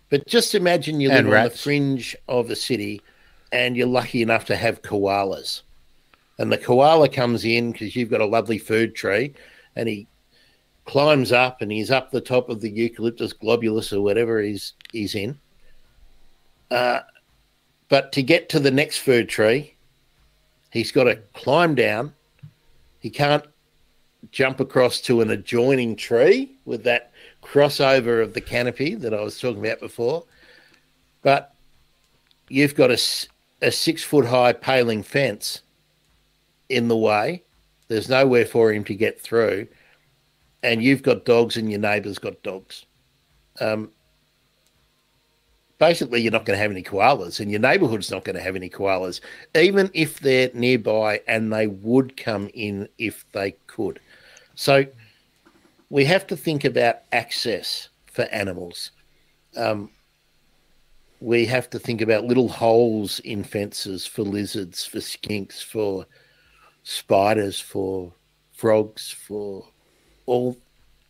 but just imagine you live And on the fringe of a city, and you're lucky enough to have koalas. And the koala comes in because you've got a lovely food tree, and he climbs up and he's up the top of the eucalyptus globulus or whatever he's he's in. Uh, but to get to the next food tree, he's got to climb down. He can't jump across to an adjoining tree with that crossover of the canopy that I was talking about before. But you've got a, a six foot high paling fence in the way. There's nowhere for him to get through and you've got dogs and your neighbour's got dogs. Um, basically, you're not going to have any koalas, and your neighbourhood's not going to have any koalas, even if they're nearby and they would come in if they could. So, we have to think about access for animals. Um, we have to think about little holes in fences for lizards, for skinks, for spiders, for frogs, for all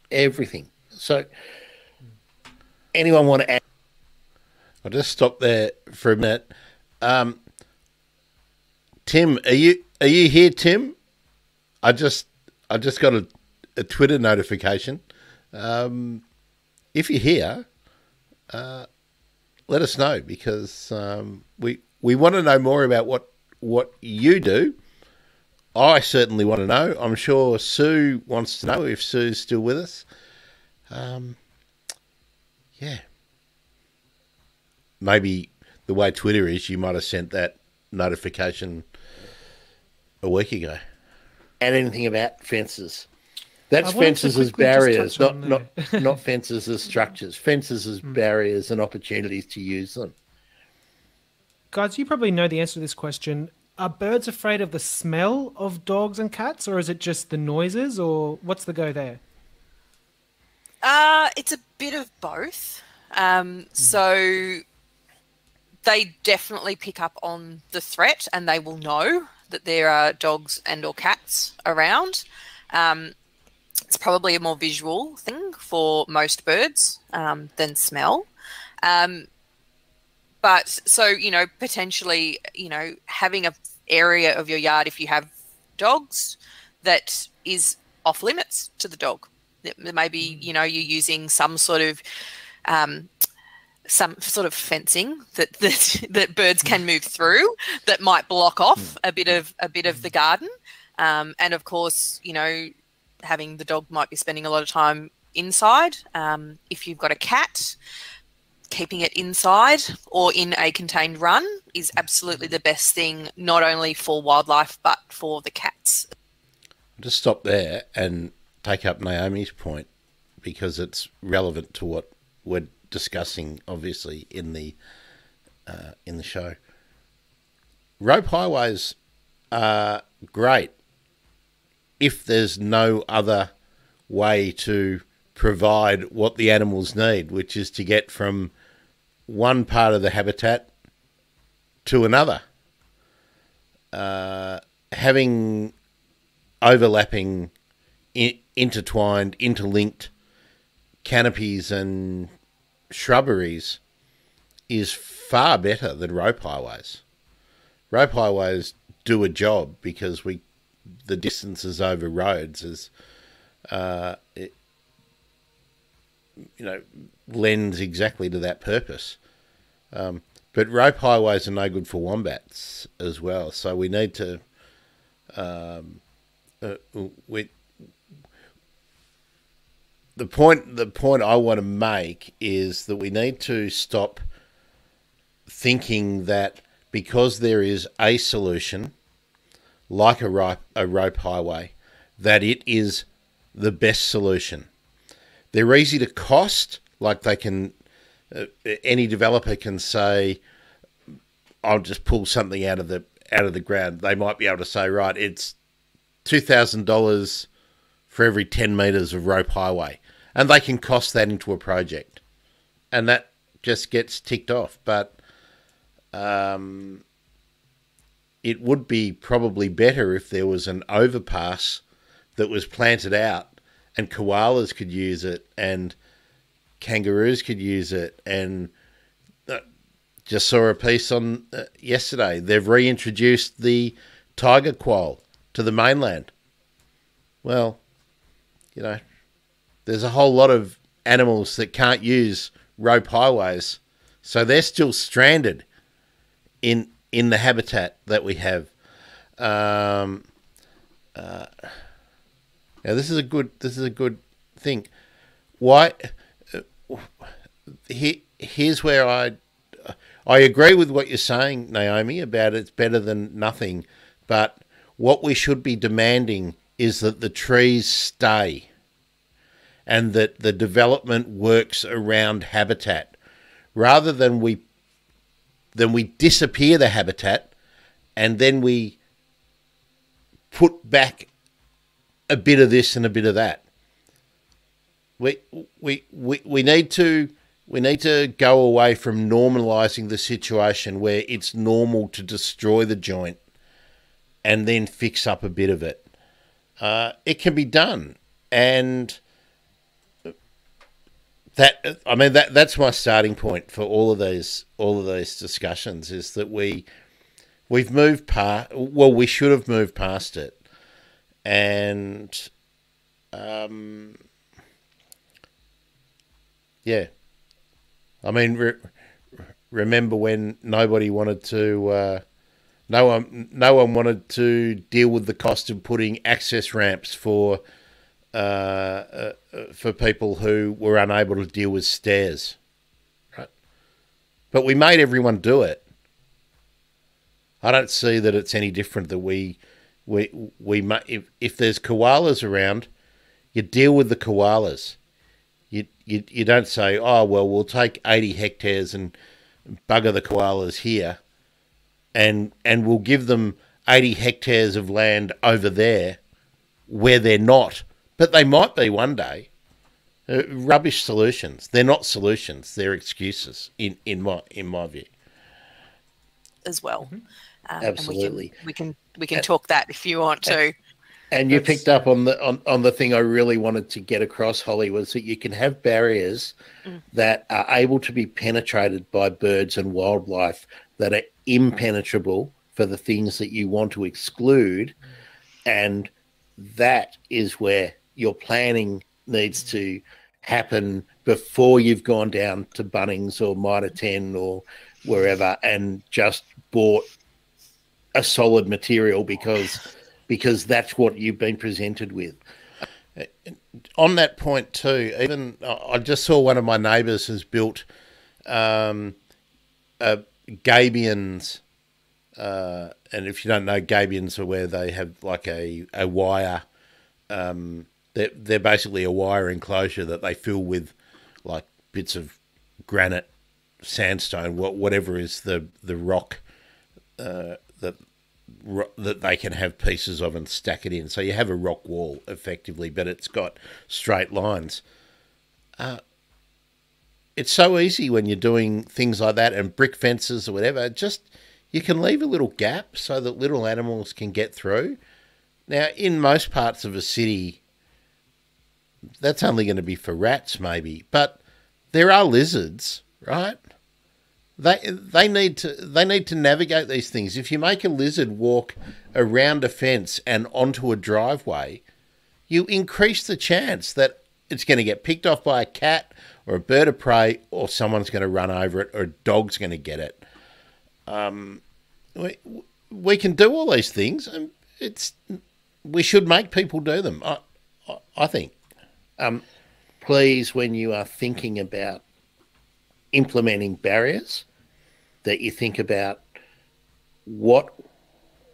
everything. So, anyone want to add? I'll just stop there for a minute. Um, Tim, are you are you here, Tim? I just I just got a, a Twitter notification. Um, if you're here, uh, let us know because um, we we want to know more about what what you do. I certainly want to know. I'm sure Sue wants to know if Sue's still with us. Um, yeah. Maybe the way Twitter is, you might have sent that notification a week ago. add anything about fences? That's I wanted to fences as barriers, not not not fences as structures. Fences as barriers and opportunities to use them. Guys, you probably know the answer to this question. Are birds afraid of the smell of dogs and cats, or is it just the noises, or what's the go there? Uh, it's a bit of both. Um, so they definitely pick up on the threat and they will know that there are dogs and or cats around. Um, it's probably a more visual thing for most birds um, than smell. Um, but so you know potentially you know having a area of your yard if you have dogs that is off limits to the dog. Maybe you know you're using some sort of um, some sort of fencing that that, that birds can move through that might block off a bit of a bit of the garden. Um, and of course you know having the dog might be spending a lot of time inside um, if you've got a cat keeping it inside or in a contained run is absolutely the best thing not only for wildlife but for the cats I'll just stop there and take up Naomi's point because it's relevant to what we're discussing, obviously in the uh, in the show. Rope highways are great if there's no other way to provide what the animals need, which is to get from one part of the habitat to another. Uh, having overlapping, I- intertwined, interlinked canopies and shrubberies is far better than rope highways. Rope highways do a job because we the distances over roads is uh, you know lends exactly to that purpose. Um, but rope highways are no good for wombats as well. So we need to um, uh, we the point the point I want to make is that we need to stop thinking that because there is a solution like a rope, a rope highway that it is the best solution. They're easy to cost, like they can uh, any developer can say I'll just pull something out of the out of the ground. They might be able to say right, it's two thousand dollars for every ten meters of rope highway, and they can cost that into a project, and that just gets ticked off. But um, it would be probably better if there was an overpass that was planted out, and koalas could use it, and kangaroos could use it, and uh, just saw a piece on uh, yesterday. They've reintroduced the tiger quoll to the mainland. Well, you know, there's a whole lot of animals that can't use rope highways, so they're still stranded in in the habitat that we have. Um, uh, now this is a good this is a good thing. Why? Uh, he, here's where I I agree with what you're saying, Naomi, about it's better than nothing, but what we should be demanding is that the trees stay and that the development works around habitat rather than we then we disappear the habitat and then we put back a bit of this and a bit of that. We, we, we, we need to we need to go away from normalizing the situation where it's normal to destroy the joint and then fix up a bit of it. Uh, it can be done, and that I mean that that's my starting point for all of these all of these discussions is that we we've moved past well we should have moved past it and um yeah I mean re- remember when nobody wanted to uh, no one no one wanted to deal with the cost of putting access ramps for uh, uh, for people who were unable to deal with stairs. Right? But we made everyone do it. I don't see that it's any different that we we we if if there's koalas around, you deal with the koalas. You you you don't say, oh well, we'll take eighty hectares and bugger the koalas here, and and we'll give them eighty hectares of land over there, where they're not but they might be one day. Uh, rubbish solutions. They're not solutions. They're excuses. In in my in my view. As well. Mm-hmm. Um, Absolutely. We can we can, we can talk that if you want to. And you picked up on the on, on the thing I really wanted to get across, Holly, was that you can have barriers mm. that are able to be penetrated by birds and wildlife that are impenetrable for the things that you want to exclude. And that is where your planning needs to happen before you've gone down to Bunnings or Mitre 10 or wherever and just bought a solid material because because that's what you've been presented with. On that point too, even I just saw one of my neighbours has built um, a gabions, uh, and if you don't know, gabions are where they have like a a wire um, they're, they're basically a wire enclosure that they fill with like bits of granite, sandstone, whatever is the the rock uh, that they can have pieces of and stack it in. So you have a rock wall effectively, but it's got straight lines. Uh, it's so easy when you're doing things like that and brick fences or whatever. Just you can leave a little gap so that little animals can get through. Now, in most parts of a city, that's only going to be for rats, maybe. But there are lizards, right? They they need to they need to navigate these things. If you make a lizard walk around a fence and onto a driveway, you increase the chance that it's going to get picked off by a cat or a bird of prey, or someone's going to run over it, or a dog's going to get it. Um, we we can do all these things, and it's we should make people do them. I I, think. Um, please, when you are thinking about implementing barriers, that you think about what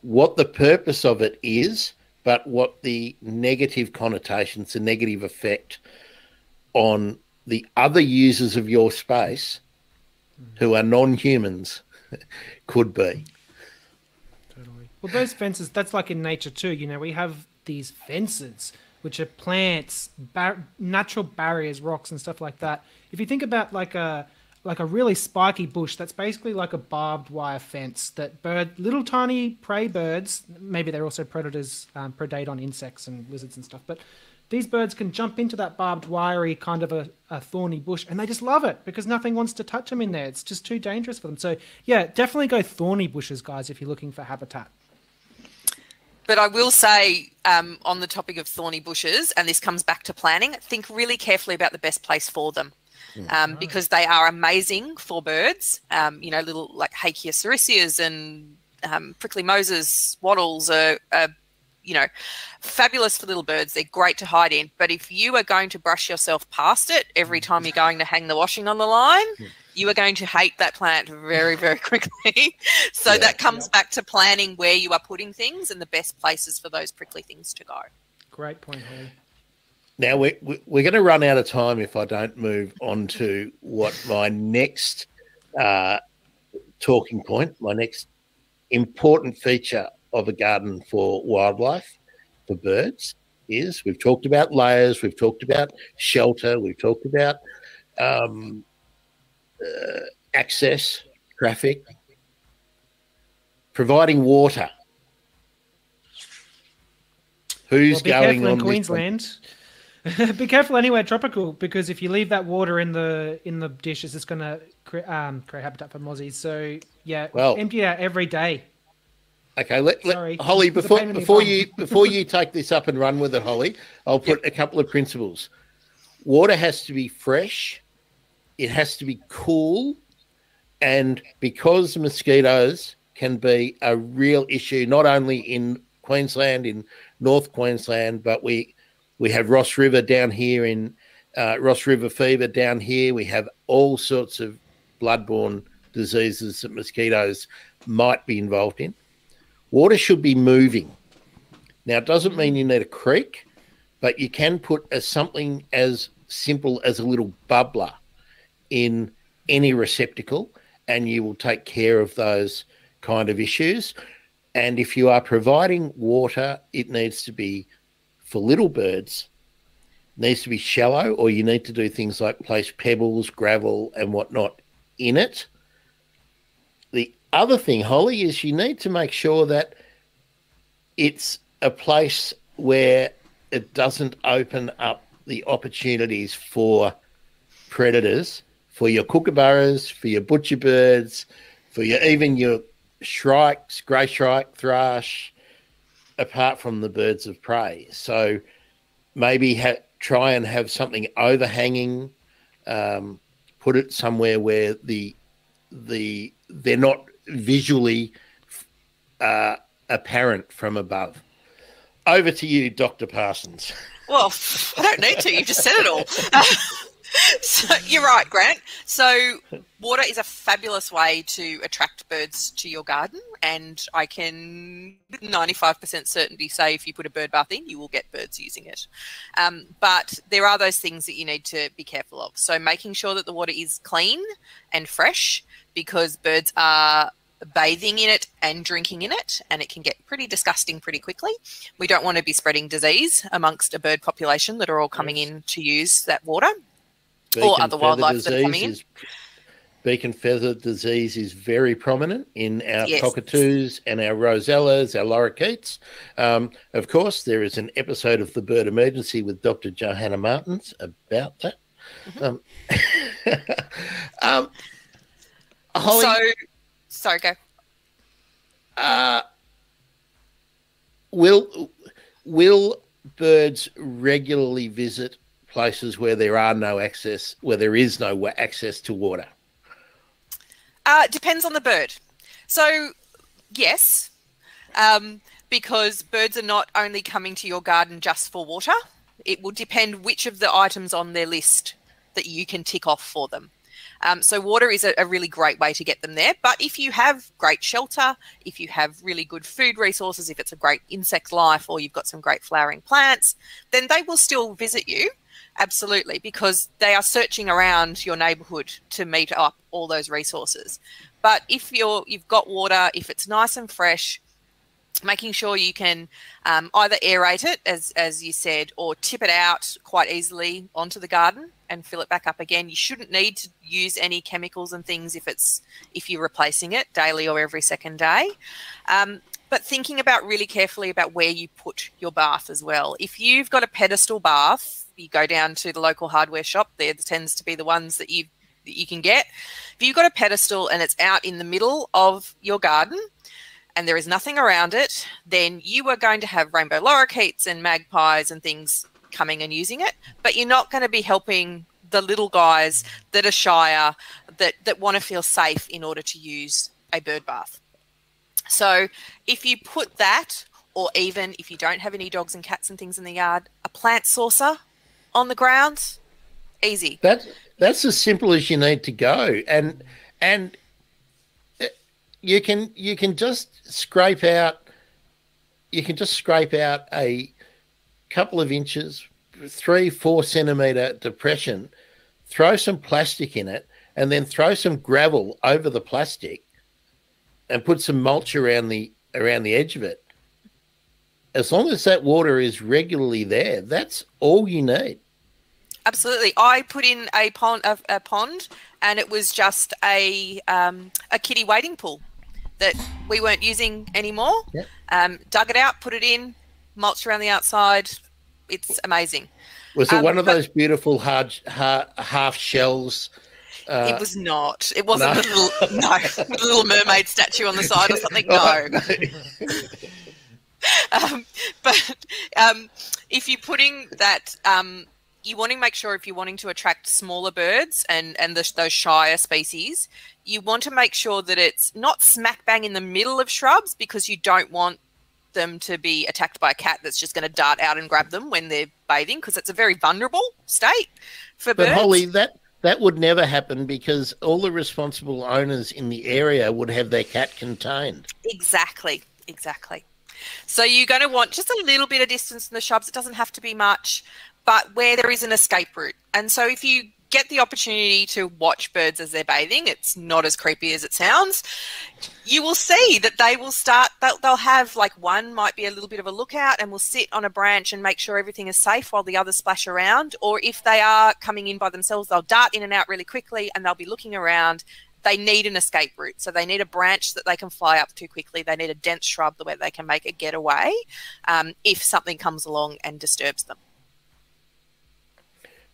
what the purpose of it is, but what the negative connotations, the negative effect on the other users of your space who are non-humans could be. Totally. Well, those fences, that's like in nature too. You know, we have these fences which are plants, bar- natural barriers, rocks, and stuff like that. If you think about like a like a really spiky bush, that's basically like a barbed wire fence that bird, little tiny prey birds, maybe they're also predators, um, predate on insects and lizards and stuff, but these birds can jump into that barbed wiry kind of a, a, thorny bush and they just love it because nothing wants to touch them in there. It's just too dangerous for them. So, yeah, definitely go thorny bushes, guys, if you're looking for habitat. But I will say, um, on the topic of thorny bushes, and this comes back to planning, think really carefully about the best place for them. Hmm. Um, because they are amazing for birds. Um, you know, little like Hakea sericeas and um, prickly moses, wattles are, are, you know, fabulous for little birds. They're great to hide in. But if you are going to brush yourself past it every hmm. time you're going to hang the washing on the line, hmm you are going to hate that plant very, very quickly. so yeah, that comes yeah. back to planning where you are putting things and the best places for those prickly things to go. Great point, Holly. Now we're, we're going to run out of time if I don't move on to what my next uh, talking point, my next important feature of a garden for wildlife, for birds, is. We've talked about layers, we've talked about shelter, we've talked about um, uh, access, traffic, providing water. Who's well, going on Queensland? be careful anywhere tropical because if you leave that water in the in the dishes, it's just going to create, um, create habitat for mozzies. So yeah, well, empty it out every day. Okay, let, let Holly before before you before you take this up and run with it, Holly, I'll put yep. a couple of principles. Water has to be fresh it has to be cool. And because mosquitoes can be a real issue, not only in Queensland, in North Queensland, but we we have Ross River down here in uh, Ross River fever down here. We have all sorts of bloodborne diseases that mosquitoes might be involved in. Water should be moving. Now, it doesn't mean you need a creek, but you can put a, something as simple as a little bubbler in any receptacle and you will take care of those kind of issues. And if you are providing water, it needs to be for little birds, needs to be shallow, or you need to do things like place pebbles, gravel, and whatnot in it. The other thing, Holly, is you need to make sure that it's a place where it doesn't open up the opportunities for predators for your kookaburras, for your butcher birds, for your even your shrikes, grey shrike, thrush, apart from the birds of prey. So maybe ha- try and have something overhanging, um, put it somewhere where the the they're not visually uh, apparent from above. Over to you, Dr. Parsons. Well, I don't need to. You just said it all. so you're right, Grant. So water is a fabulous way to attract birds to your garden, and I can with 95% certainty say if you put a bird bath in, you will get birds using it. Um, but there are those things that you need to be careful of. So making sure that the water is clean and fresh, because birds are bathing in it and drinking in it, and it can get pretty disgusting pretty quickly. We don't want to be spreading disease amongst a bird population that are all coming in to use that water beacon or other wildlife that are coming in. Beak and feather disease is very prominent in our yes. cockatoos and our rosellas, our lorikeets. Um, of course, there is an episode of The Bird Emergency with Dr. Johanna Martins about that. Mm-hmm. Um, um, Holly, so, sorry, go. Uh, will will birds regularly visit places where there are no access, where there is no access to water? Uh, depends on the bird. So, yes, um, because birds are not only coming to your garden just for water. It will depend which of the items on their list that you can tick off for them. Um, so water is a, a, really great way to get them there. But if you have great shelter, if you have really good food resources, if it's a great insect life or you've got some great flowering plants, then they will still visit you Absolutely, because they are searching around your neighborhood to meet up all those resources. But if you're you've got water, if it's nice and fresh, making sure you can um, either aerate it as as you said or tip it out quite easily onto the garden and fill it back up again. You shouldn't need to use any chemicals and things if it's if you're replacing it daily or every second day. Um, but thinking about really carefully about where you put your bath as well. If you've got a pedestal bath you go down to the local hardware shop there tends to be the ones that you that you can get if you've got a pedestal and it's out in the middle of your garden and there is nothing around it, then you are going to have rainbow lorikeets and magpies and things coming and using it, but you're not going to be helping the little guys that are shyer, that, that want to feel safe in order to use a bird bath. So if you put that, or even if you don't have any dogs and cats and things in the yard, a plant saucer on the ground, easy. That that's as simple as you need to go, and and uh, you can you can just scrape out you can just scrape out a couple of inches, three, four centimeter depression, throw some plastic in it, and then throw some gravel over the plastic and put some mulch around the around the edge of it. As long as that water is regularly there, that's all you need. Absolutely. I put in a pond, a, a pond, and it was just a um, a kiddie wading pool that we weren't using anymore. Yep. Um, dug it out, put it in, mulched around the outside. It's amazing. Was it um, one of those beautiful hard, hard half shells? Uh, it was not. It wasn't no. a little no, a little mermaid statue on the side or something. No. um, but um, if you're putting that, um, you want to make sure if you're wanting to attract smaller birds and and the, those shyer species, you want to make sure that it's not smack bang in the middle of shrubs because you don't want them to be attacked by a cat that's just going to dart out and grab them when they're bathing because it's a very vulnerable state for but birds. But Holly, that that would never happen because all the responsible owners in the area would have their cat contained. Exactly, exactly. So you're going to want just a little bit of distance from the shrubs. It doesn't have to be much, but where there is an escape route. And so if you get the opportunity to watch birds as they're bathing, it's not as creepy as it sounds. You will see that they will start, they'll, they'll have like one might be a little bit of a lookout and will sit on a branch and make sure everything is safe while the others splash around. Or if they are coming in by themselves, they'll dart in and out really quickly and they'll be looking around they need an escape route. So they need a branch that they can fly up to quickly. They need a dense shrub where they can make a getaway um, if something comes along and disturbs them.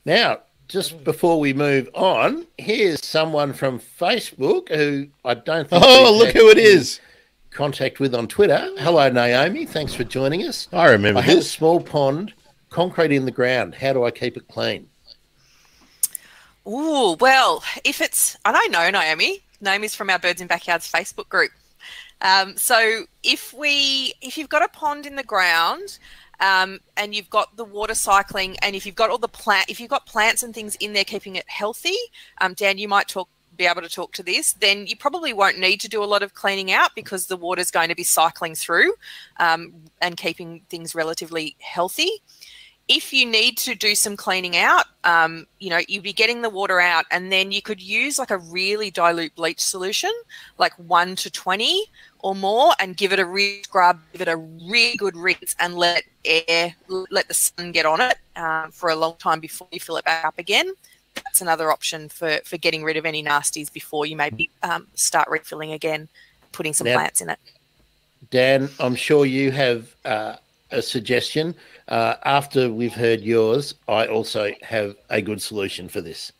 Now, just before we move on, here's someone from Facebook who I don't think. Oh, look who it is! Contact with on Twitter. Hello, Naomi. Thanks for joining us. I remember. I this. have a small pond, concrete in the ground. How do I keep it clean? Oh well, if it's I don't know, Naomi. Naomi's from our Birds in Backyards Facebook group. Um, so if we if you've got a pond in the ground um, and you've got the water cycling, and if you've got all the plant, if you've got plants and things in there keeping it healthy, um, Dan, you might talk be able to talk to this, then you probably won't need to do a lot of cleaning out because the water is going to be cycling through um, and keeping things relatively healthy. If you need to do some cleaning out, um, you know, you'd be getting the water out and then you could use like a really dilute bleach solution, like one to 20 or more, and give it a re scrub, give it a really good rinse and let air, let the sun get on it uh, for a long time before you fill it back up again. That's another option for, for getting rid of any nasties before you maybe um, start refilling again, putting some now, plants in it. Dan, I'm sure you have uh, a suggestion. Uh, after we've heard yours, I also have a good solution for this.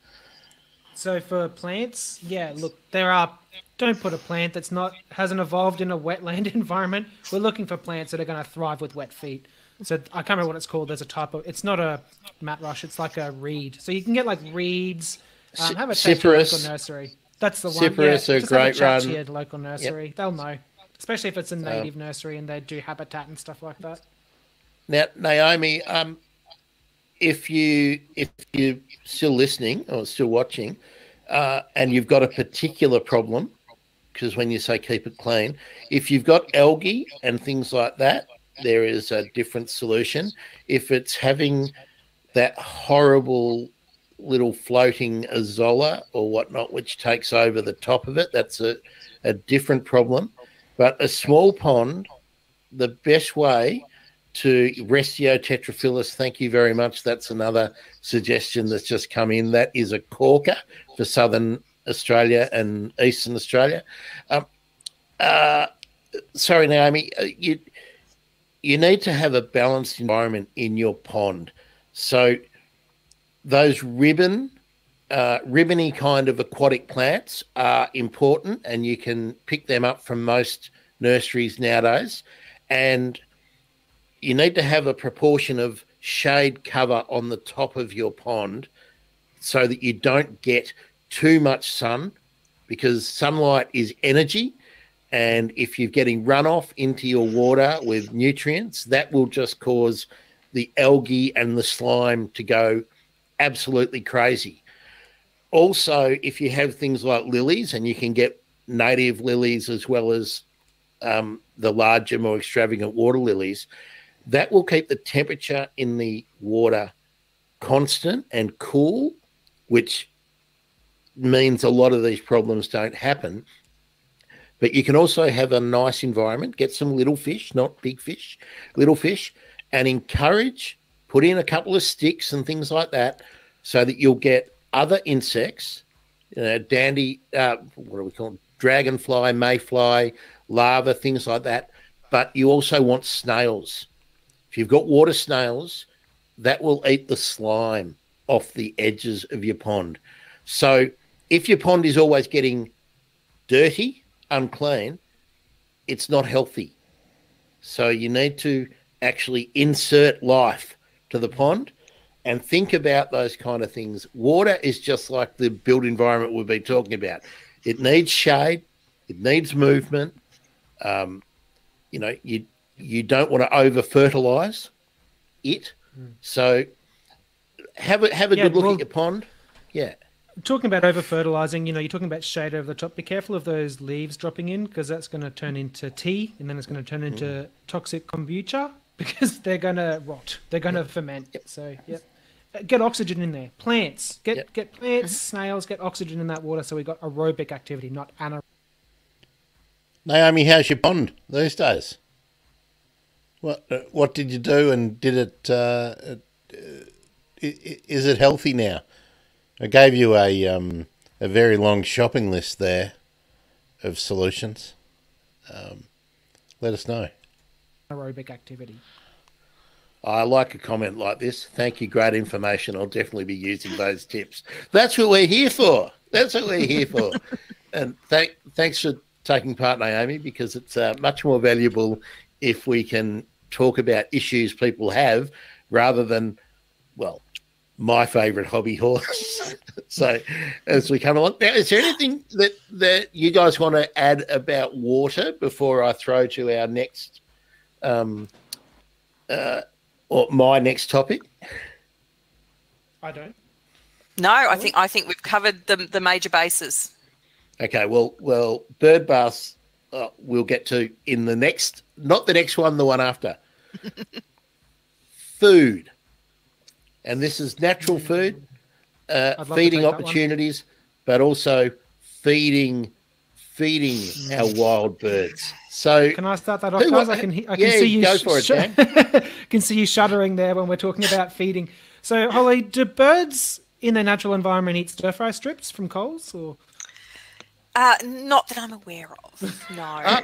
So for plants, yeah, look, there are. Don't put a plant that's not hasn't evolved in a wetland environment. We're looking for plants that are going to thrive with wet feet. So I can't remember what it's called. There's a type of. It's not a mat rush. It's like a reed. So you can get like reeds. Um, have a local nursery. That's the one. Cypress, yeah, a great run. local nursery. Yep. They'll know, especially if it's a native um, nursery and they do habitat and stuff like that. Now, Naomi, um, if you if you're still listening or still watching, uh, and you've got a particular problem, because when you say keep it clean, if you've got algae and things like that, there is a different solution. If it's having that horrible little floating azolla or whatnot, which takes over the top of it, that's a, a different problem. But a small pond the best way to Restio tetraphyllus, thank you very much. That's another suggestion that's just come in. That is a corker for southern Australia and eastern Australia. Um, uh, sorry, Naomi, uh, you you need to have a balanced environment in your pond. So those ribbon, uh, ribbony kind of aquatic plants are important, and you can pick them up from most nurseries nowadays. And you need to have a proportion of shade cover on the top of your pond so that you don't get too much sun because sunlight is energy and if you're getting runoff into your water with nutrients, that will just cause the algae and the slime to go absolutely crazy. Also, if you have things like lilies, and you can get native lilies as well as um, the larger, more extravagant water lilies, that will keep the temperature in the water constant and cool, which means a lot of these problems don't happen. But you can also have a nice environment, get some little fish, not big fish, little fish, and encourage, put in a couple of sticks and things like that so that you'll get other insects, you know, dandy, uh, what do we call them? Dragonfly, mayfly, larva, things like that. But you also want snails. If you've got water snails, that will eat the slime off the edges of your pond. So if your pond is always getting dirty, unclean, it's not healthy. So you need to actually insert life to the pond and think about those kind of things. Water is just like the built environment we've been talking about. It needs shade, it needs movement. Um, you know, you you don't want to over fertilize it. Mm. So have a have a yeah, good look well, at your pond. Yeah talking about over fertilizing, you know, you're talking about shade over the top. Be careful of those leaves dropping in because that's going to turn into tea and then it's going to turn into mm. toxic kombucha because they're going to rot. They're going to yep. ferment. Yep. So, yep. Get oxygen in there. Plants. Get yep. get plants, mm-hmm. snails, get oxygen in that water so we got aerobic activity, not anaerobic. Naomi, how's your pond these days? What uh, what did you do and did it uh, uh is it healthy now? I gave you a um, a very long shopping list there of solutions. Um, let us know. Aerobic activity. I like a comment like this. Thank you, great information. I'll definitely be using those tips. That's what we're here for. That's what we're here for. and thank, thanks for taking part, Naomi, because it's uh, much more valuable if we can talk about issues people have rather than, well, my favourite hobby horse. so as we come along, now is there anything that that you guys want to add about water before I throw to our next, um, uh, or my next topic? I don't. No, I think I think we've covered the the major bases. Okay, well, well, bird baths uh, we'll get to in the next, not the next one, the one after. Food and this is natural food, uh, feeding opportunities, but also feeding feeding our wild birds. So can I start that off, guys? I can I can yeah, see you go for it, Dan. can see you shuddering there when we're talking about feeding. So Holly, do birds in their natural environment eat stir fry strips from Coles or? Uh, not that I'm aware of. No. Uh,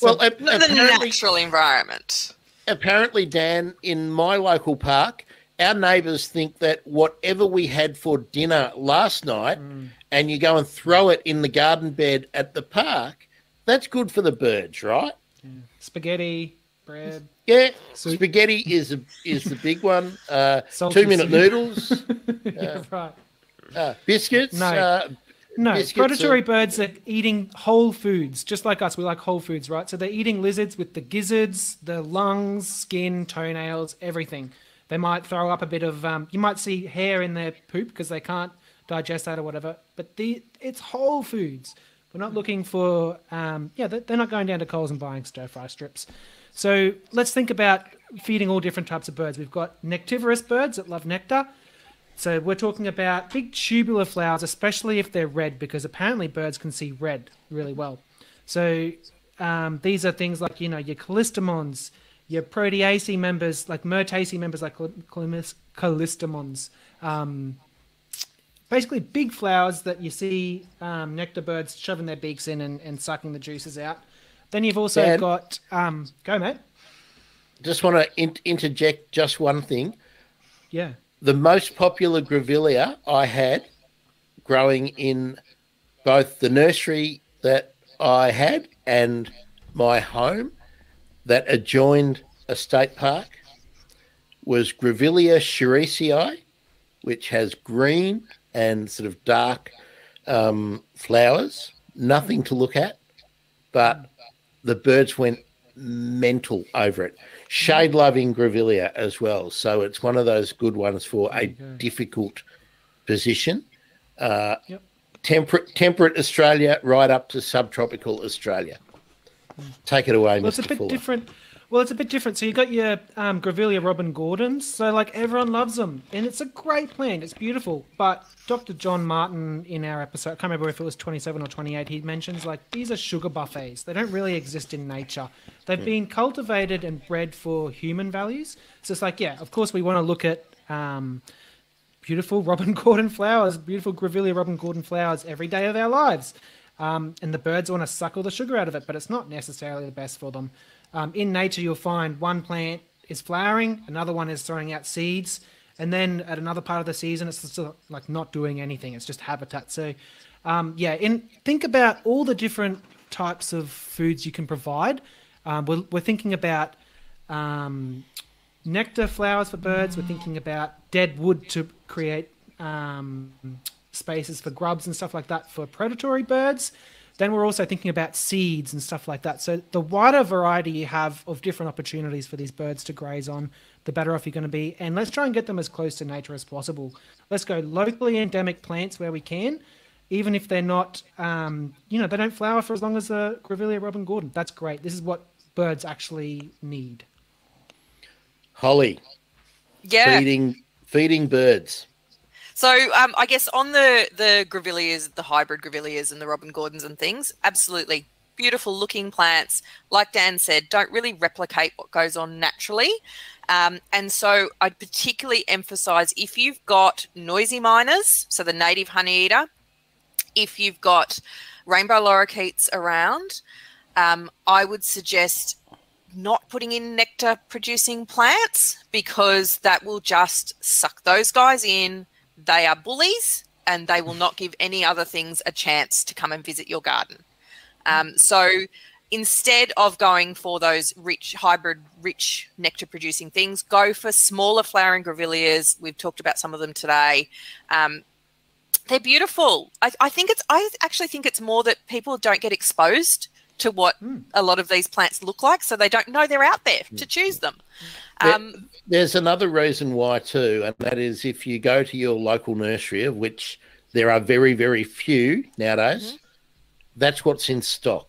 well, so, the natural environment. Apparently, Dan, in my local park, our neighbours think that whatever we had for dinner last night mm. and you go and throw it in the garden bed at the park, that's good for the birds, right? Yeah. Spaghetti, bread. Yeah, spaghetti is a, is the big one. Uh, two minute noodles. yeah, uh, right. Uh, biscuits. No. Uh, no, biscuits predatory are... birds are eating whole foods, just like us. We like whole foods, right? So they're eating lizards with the gizzards, the lungs, skin, toenails, everything. They might throw up a bit of, um, you might see hair in their poop because they can't digest that or whatever. But the it's whole foods. We're not looking for, um, yeah, they're not going down to Coles and buying stir fry strips. So let's think about feeding all different types of birds. We've got nectivorous birds that love nectar. So we're talking about big tubular flowers, especially if they're red, because apparently birds can see red really well. So um, these are things like you know your callistemons, your proteaceae members like myrtaceae members like callistemons. Um, basically, big flowers that you see um, nectar birds shoving their beaks in and, and sucking the juices out. Then you've also Dan? got um, go mate. Just want to in- interject just one thing. Yeah. The most popular grevillea I had growing in both the nursery that I had and my home that adjoined a state park was Grevillea shiressii, which has green and sort of dark um, flowers. Nothing to look at, but the birds went mental over it. Shade loving Grevillea as well. So it's one of those good ones for a difficult position. Uh, Yep. temperate, temperate Australia right up to subtropical Australia. Take it away, Well, it's a bit Fuller. different. Well, it's a bit different. So you got your um, Grevillea Robin Gordons. So like everyone loves them, and it's a great plant. It's beautiful. But Dr. John Martin in our episode, I can't remember if it was 27 or 28, he mentions like these are sugar buffets. They don't really exist in nature. They've been cultivated and bred for human values. So it's like, yeah, of course we want to look at um, beautiful Robin Gordon flowers, beautiful Grevillea Robin Gordon flowers every day of our lives. Um, and the birds want to suck all the sugar out of it, but it's not necessarily the best for them. Um, in nature, you'll find one plant is flowering, another one is throwing out seeds, and then at another part of the season, it's like not doing anything. It's just habitat. So, um, yeah, in think about all the different types of foods you can provide. Um, we're, we're thinking about um, nectar flowers for birds. We're thinking about dead wood to create um, spaces for grubs and stuff like that for predatory birds. Then we're also thinking about seeds and stuff like that. So the wider variety you have of different opportunities for these birds to graze on, the better off you're going to be. And let's try and get them as close to nature as possible. Let's go locally endemic plants where we can, even if they're not, um, you know, they don't flower for as long as the Grevillea Robin Gordon. That's great. This is what birds actually need. Holly, Yeah. feeding feeding birds. So um, I guess on the the grevilleas, the hybrid grevilleas and the Robin Gordons and things, absolutely beautiful looking plants. Like Dan said, don't really replicate what goes on naturally. Um, and so I'd particularly emphasize if you've got noisy miners, so the native honey eater, if you've got rainbow lorikeets around, um, I would suggest not putting in nectar producing plants because that will just suck those guys in. They are bullies and they will not give any other things a chance to come and visit your garden. Um, so instead of going for those rich hybrid rich nectar producing things go for smaller flowering grevilleas. We've talked about some of them today. Um, they're beautiful. I, I think it's i actually think it's more that people don't get exposed to what a lot of these plants look like so they don't know they're out there to choose them There- um, There's another reason why too, and that is if you go to your local nursery, of which there are very, very few nowadays, Mm-hmm. that's what's in stock.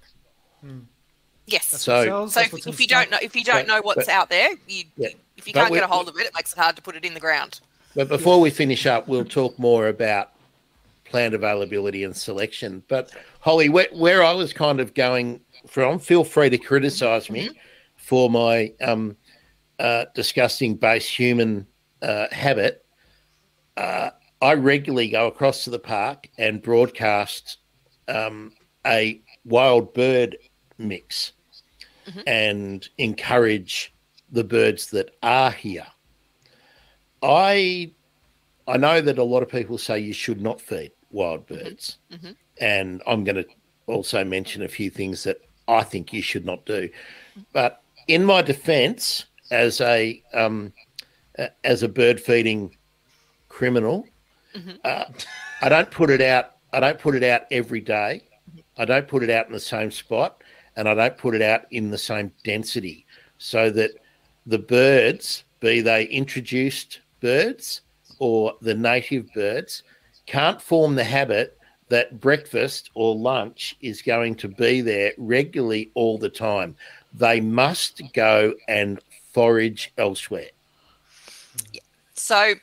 yes That's So- sells, so if, if you stock. don't know if you don't But- know what's but- out there you Yeah. if you But can't get a hold of it it makes it hard to put it in the ground But before we finish up, we'll talk more about plant availability and selection. But Holly, where, where I was kind of going from, feel free to criticize me for my um, uh, disgusting base human uh, habit. Uh, I regularly go across to the park and broadcast um, a wild bird mix and encourage the birds that are here. I I know that a lot of people say you should not feed wild birds, Mhm. and I'm going to also mention a few things that I think you should not do. But in my defence, as a um, as a bird feeding criminal, Mhm. uh, I don't put it out. I don't put it out every day. I don't put it out in the same spot, and I don't put it out in the same density, so that the birds, be they introduced birds or the native birds, can't form the habit that breakfast or lunch is going to be there regularly all the time. They must go and forage elsewhere. Yeah. so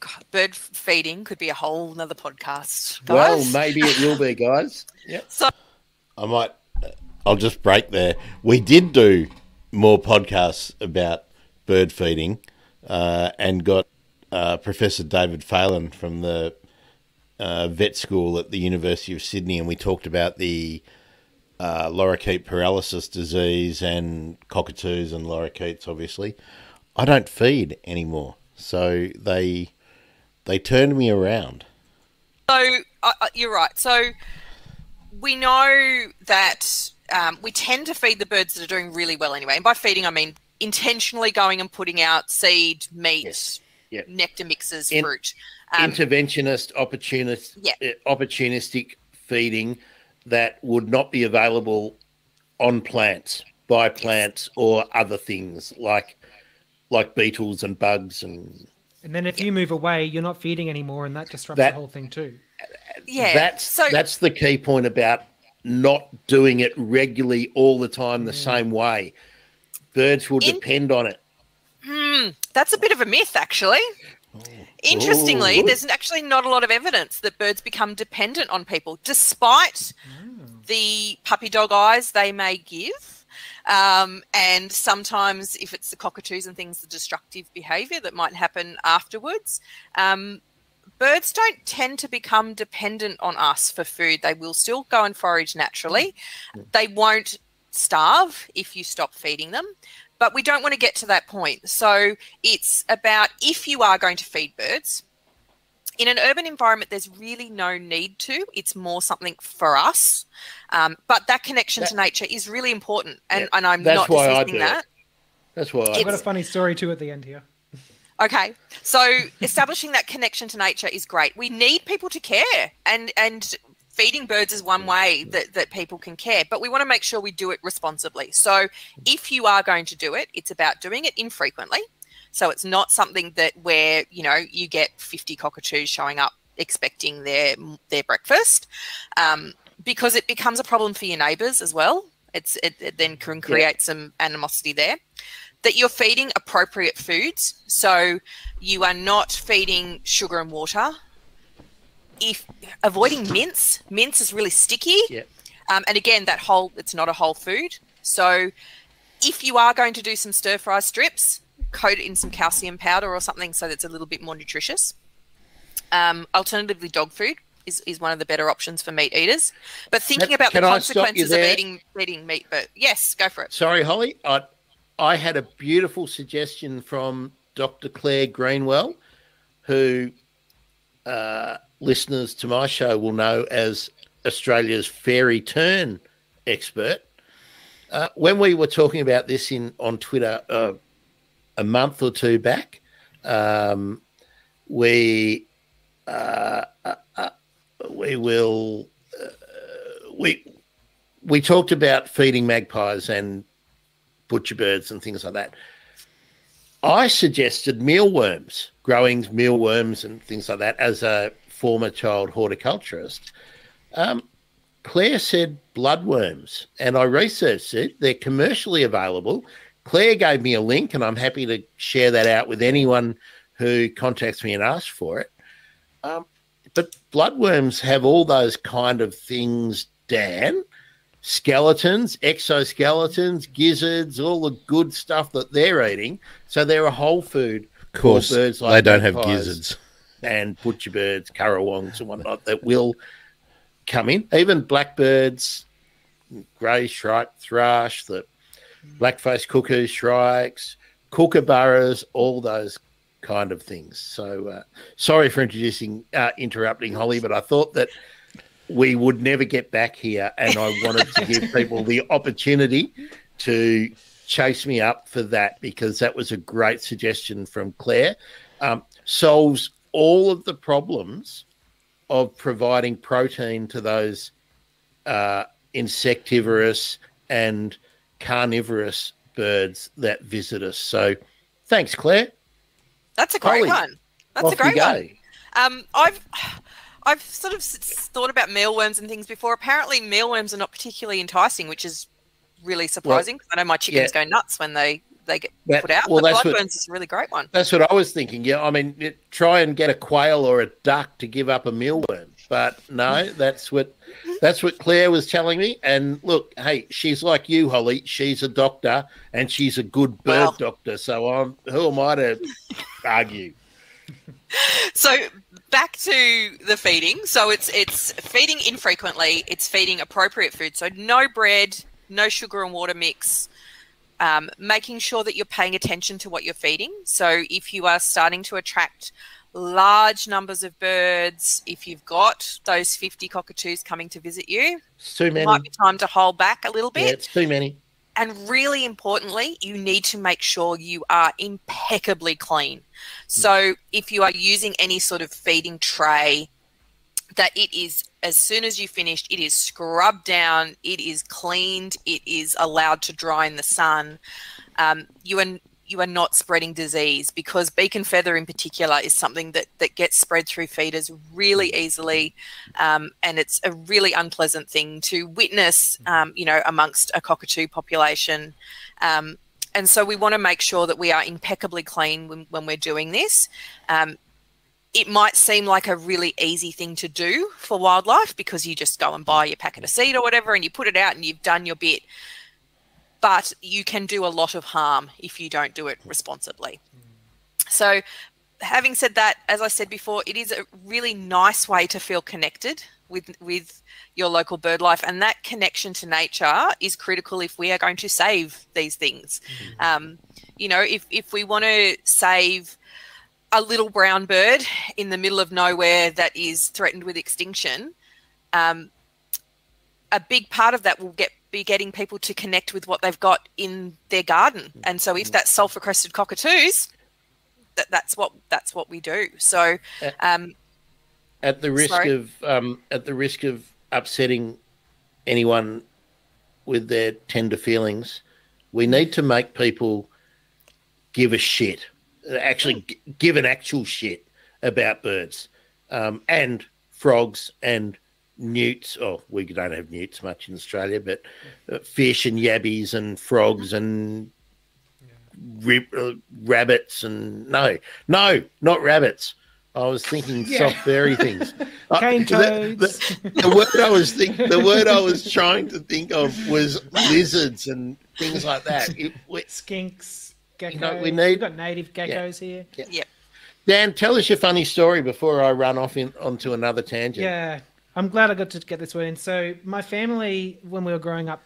God, bird feeding could be a whole nother podcast Guys. Well, maybe it will be, guys. Yep. so I might, I'll just break there. We did do more podcasts about bird feeding uh, and got uh, Professor David Phalen from the uh, vet school at the University of Sydney, and we talked about the uh, lorikeet paralysis disease and cockatoos and lorikeets, obviously. I don't feed anymore, so they they turned me around. So uh, you're right. So we know that um, we tend to feed the birds that are doing really well anyway. And by feeding, I mean intentionally going and putting out seed, meat, Yes. Yep. nectar mixes, In- fruit. Um, Interventionist, opportunist, Yeah. uh, opportunistic feeding that would not be available on plants by plants or other things like like beetles and bugs and And then if you move away, you're not feeding anymore, and that disrupts That- the whole thing too. yeah. that's so that's the key point about not doing it regularly all the time the same way. Birds will In- depend on it. Hmm, that's a bit of a myth, actually. Interestingly, Ooh. there's actually not a lot of evidence that birds become dependent on people, despite the puppy dog eyes they may give. Um, and sometimes, if it's the cockatoos and things, the destructive behaviour that might happen afterwards. Um, birds don't tend to become dependent on us for food. They will still go and forage naturally. They won't starve if you stop feeding them. But we don't want to get to that point. So it's about if you are going to feed birds, in an urban environment, there's really no need to. It's more something for us. Um, but that connection to nature is really important. And, Yeah, and I'm that's not why I dismissing do it. that. That's why I I've got a funny story too at the end here. Okay, so establishing that connection to nature is great. We need people to care, and and feeding birds is one way that that people can care. But we want to make sure we do it responsibly. So if you are going to do it, it's about doing it infrequently. So it's not something that where you know you get fifty cockatoos showing up expecting their their breakfast, um, because it becomes a problem for your neighbours as well. It's it, it then can create some animosity there that you're feeding appropriate foods. So you are not feeding sugar and water. If avoiding mince, mince is really sticky. Yeah. Um, and again, that whole it's not a whole food. So if you are going to do some stir fry strips, coat it in some calcium powder or something so that it's a little bit more nutritious. Um, alternatively, dog food is, is one of the better options for meat eaters. But thinking Can- about the can I consequences of eating eating meat, but yes, go for it. Sorry, Holly. I, I had a beautiful suggestion from Dr. Claire Greenwell, who uh, listeners to my show will know as Australia's fairy tern expert. Uh, when we were talking about this in on Twitter uh, a month or two back, um, we uh, uh, uh, we will uh, we we talked about feeding magpies and butcher birds and things like that. I suggested mealworms, growing mealworms and things like that as a former child horticulturist. Um, Claire said bloodworms, and I researched it. They're commercially available. Claire gave me a link, and I'm happy to share that out with anyone who contacts me and asks for it. Um, but bloodworms have all those kind of things, Dan skeletons, exoskeletons, gizzards, all the good stuff that they're eating. So they're a whole food Of course, birds they don't have gizzards. And butcher birds, currawongs, and whatnot that will come in. Even blackbirds, grey shrike, thrush, the black-faced cuckoo, shrikes, kookaburras, all those kind of things. So uh, sorry for introducing, uh, interrupting Holly, but I thought that we would never get back here, and I wanted to give people the opportunity to chase me up for that because that was a great suggestion from Claire. Um, solves all of the problems of providing protein to those uh, insectivorous and carnivorous birds that visit us. So, thanks, Claire. That's a great Holly, one. That's Off a great you go. one. Um, I've I've sort of thought about mealworms and things before. Apparently, mealworms are not particularly enticing, which is really surprising. 'cause I know my chickens go nuts when they they get That- put out. well, but that's what- bloodworms is a really great one. That's what I was thinking. Yeah, I mean, it, try and get a quail or a duck to give up a mealworm. but no, that's what that's what Claire was telling me. And look, hey, she's like you, Holly. She's a doctor, and she's a good bird Well. doctor. So I'm who am I to argue? so back to the feeding so it's it's feeding infrequently it's feeding appropriate food so no bread no sugar and water mix um, making sure that you're paying attention to what you're feeding so if you are starting to attract large numbers of birds if you've got those 50 cockatoos coming to visit you It's too it many. might be time to hold back a little bit. Yeah, bit it's too many. and really importantly, you need to make sure you are impeccably clean. So if you are using any sort of feeding tray, that it is as soon as you finished, it is scrubbed down, it is cleaned, it is allowed to dry in the sun. Um, you are you are not spreading disease because beak and feather in particular is something that that gets spread through feeders really easily um, and it's a really unpleasant thing to witness um, you know amongst a cockatoo population. Um, and so we want to make sure that we are impeccably clean when, when we're doing this. Um, it might seem like a really easy thing to do for wildlife because you just go and buy your packet of seed or whatever and you put it out and you've done your bit but you can do a lot of harm if you don't do it responsibly. So, having said that, as I said before, it is a really nice way to feel connected with with your local bird life, and that connection to nature is critical if we are going to save these things. Um, you know, if if we want to save a little brown bird in the middle of nowhere that is threatened with extinction, um, a big part of that will get be getting people to connect with what they've got in their garden. And so if that's sulfur crested cockatoos, that, that's what that's what we do. So um, At the risk Sorry? of um, at the risk of upsetting anyone with their tender feelings, we need to make people give a shit. Actually, g- give an actual shit about birds um, and frogs and newts. Oh, we don't have newts much in Australia, but uh, fish and yabbies and frogs and rib, uh, rabbits and no, no, not rabbits. I was thinking Yeah. soft furry things. Uh, Cane the- toads. The, the word I was think, the word I was trying to think of was lizards and things like that. It- Skinks, geckos. know, we We've got native geckos here. yep. Dan, tell us your funny story before I run off in, onto another tangent. Yeah, I'm glad I got to get this one in. So my family, when we were growing up,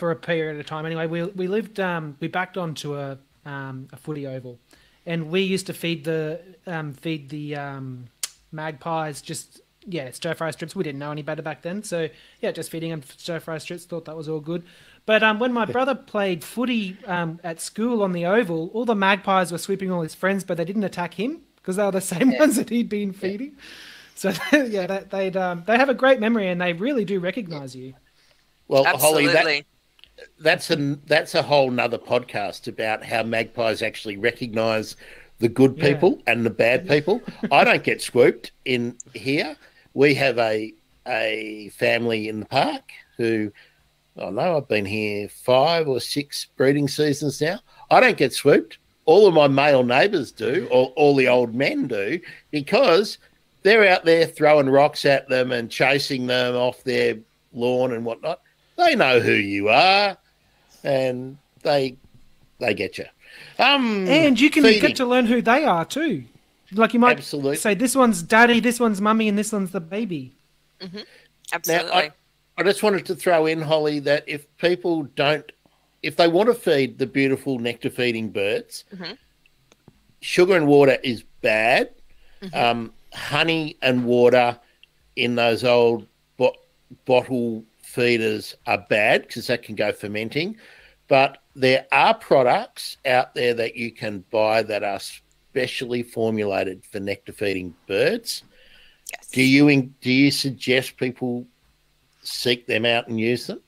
for a period of time anyway, we we lived um, we backed onto a um, a footy oval, and we used to feed the um, feed the um, magpies just yeah stir fry strips. We didn't know any better back then, so yeah, just feeding them stir fry strips. Thought that was all good. But um, when my brother played footy um, at school on the oval, all the magpies were sweeping all his friends, but they didn't attack him because they were the same ones that he'd been feeding. So yeah, that, they'd um, they have a great memory and they really do recognise you. Well, Holly, Absolutely. that, that's a that's a whole nother podcast about how magpies actually recognise the good Yeah. people and the bad people. I don't get swooped in here. We have a a family in the park who I know I've been here five or six breeding seasons now. I don't get swooped. All of my male neighbours do, or all the old men do, because they're out there throwing rocks at them and chasing them off their lawn and whatnot. They know who you are, and they they get you. Um, And you can feeding. get to learn who they are too. Like you might Absolutely. say this one's daddy, this one's mummy, and this one's the baby. Absolutely. Now, I, I just wanted to throw in, Holly, that if people don't, if they want to feed the beautiful nectar feeding birds, Mhm. sugar and water is bad. Um, honey and water in those old bo- bottle feeders are bad because that can go fermenting. But there are products out there that you can buy that are specially formulated for nectar feeding birds. yes. Do you do you suggest people seek them out and use them?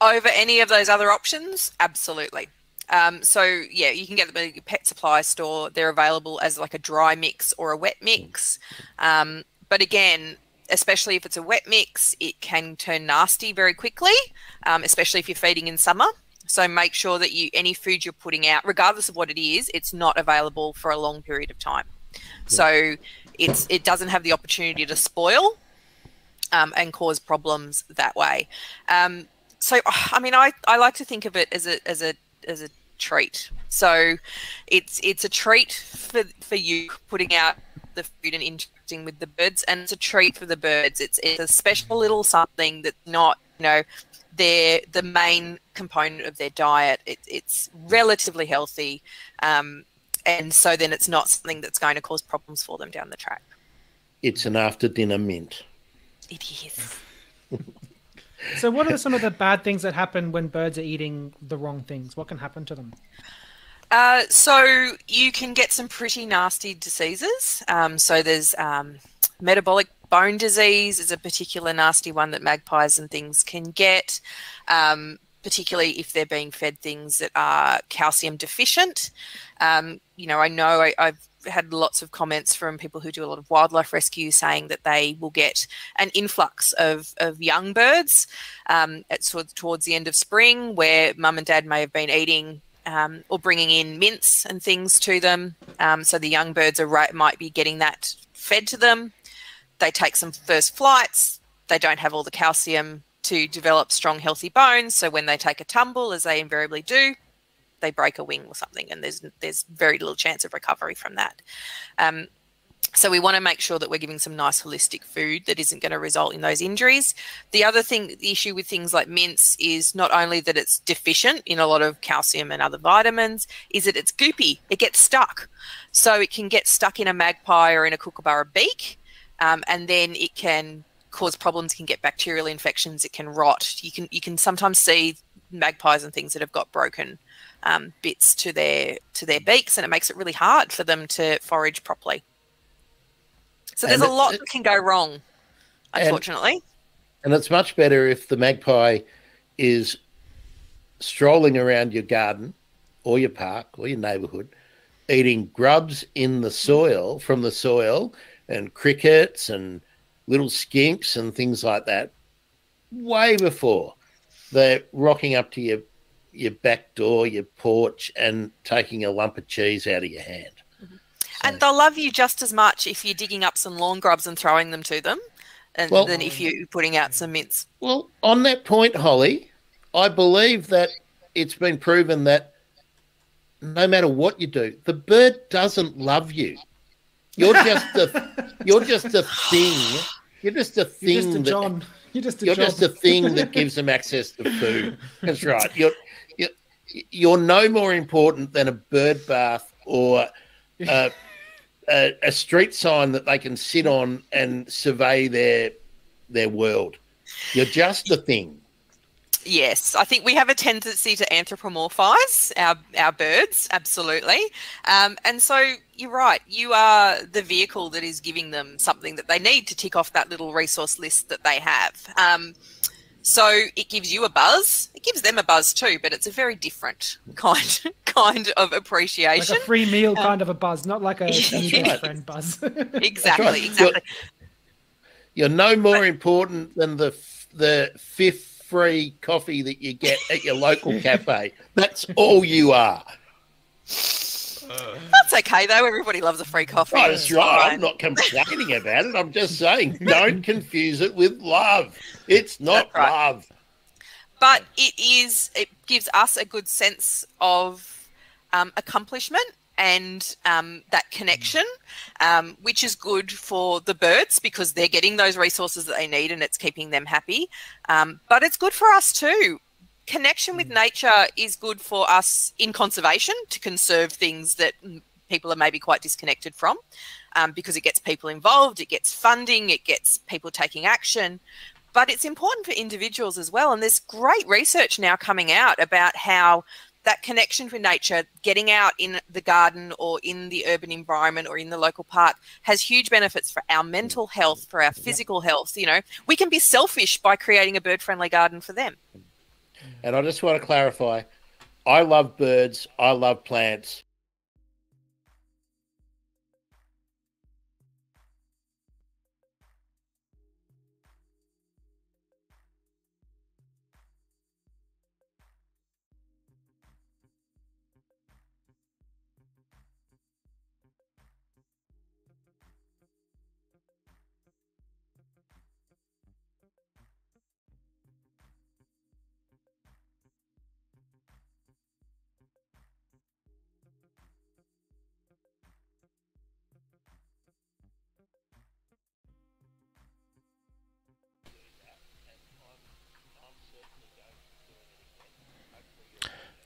over any of those other options? Absolutely. Um, so yeah you can get them at your pet supply store. They're available as like a dry mix or a wet mix. Um, but again especially if it's a wet mix it can turn nasty very quickly um, especially if you're feeding in summer. So make sure that you any food you're putting out regardless of what it is it's not available for a long period of time. So it's it doesn't have the opportunity to spoil um, and cause problems that way. Um, so, I mean, I, I like to think of it as a as a as a treat. So, it's it's a treat for for you putting out the food and interacting with the birds, and it's a treat for the birds. It's it's a special little something that's not you know their the main component of their diet. It, it's relatively healthy, um, and so then it's not something that's going to cause problems for them down the track. It's an after dinner mint. It is. So, what are some of the bad things that happen when birds are eating the wrong things? What can happen to them? Uh, so you can get some pretty nasty diseases. Um, so there's um, metabolic bone disease is a particular nasty one that magpies and things can get, um, particularly if they're being fed things that are calcium deficient. Um, you know, I know I, I've had lots of comments from people who do a lot of wildlife rescue saying that they will get an influx of, of young birds um, at sort of towards the end of spring where mum and dad may have been eating um, or bringing in mince and things to them. Um, so the young birds are right, might be getting that fed to them. They take some first flights. They don't have all the calcium to develop strong, healthy bones. So when they take a tumble, as they invariably do, they break a wing or something, and there's there's very little chance of recovery from that. Um, so we want to make sure that we're giving some nice holistic food that isn't going to result in those injuries. The other thing, the issue with things like mince is not only that it's deficient in a lot of calcium and other vitamins, is that it's goopy. It gets stuck. So it can get stuck in a magpie or in a kookaburra beak, um, and then it can cause problems. It can get bacterial infections. It can rot. You can you can sometimes see magpies and things that have got broken um, bits to their to their beaks, and it makes it really hard for them to forage properly. So there's And a lot it- that can go wrong, And- unfortunately. And it's much better if the magpie is strolling around your garden or your park or your neighborhood, eating grubs in the soil from the soil and crickets and little skinks and things like that, way before they're rocking up to your your back door, your porch, and taking a lump of cheese out of your hand. Mm-hmm. and they'll love you just as much if you're digging up some lawn grubs and throwing them to them, and Well- than if you're putting out some mince. Well, on that point, Holly, I believe that it's been proven that no matter what you do, the bird doesn't love you. You're just a you're just a thing. You're just a thing You're just a that John. You're just a you're just a thing that gives them access to food. That's right. You're you're, you're no more important than a bird bath or a, a, a street sign that they can sit on and survey their their world. You're just a thing. Yes, I think we have a tendency to anthropomorphize our, our birds, absolutely. Um, and so you're right, you are the vehicle that is giving them something that they need to tick off that little resource list that they have. Um, so it gives you a buzz, it gives them a buzz too, but it's a very different kind kind of appreciation. like appreciation. a free meal kind of a buzz, not like a new Yeah. friend buzz. exactly, right. exactly. You're no more important than the the fifth free coffee that you get at your local cafe. That's all you are. That's okay though. Everybody loves a free coffee. Right, that's right. I'm not complaining about it. I'm just saying, don't confuse it with love. It's not right. love. but it is it gives us a good sense of um, accomplishment and um, that connection um, which is good for the birds because they're getting those resources that they need and it's keeping them happy. Um, but it's good for us too. Connection with nature is good for us in conservation to conserve things that mm, people are maybe quite disconnected from um, because it gets people involved it gets funding it gets people taking action. But it's important for individuals as well. And there's great research now coming out about how that connection with nature, getting out in the garden or in the urban environment or in the local park, has huge benefits for our mental mm. health, for our physical health. You know, we can be selfish by creating a bird friendly garden for them. And I just want to clarify I love birds, I love plants.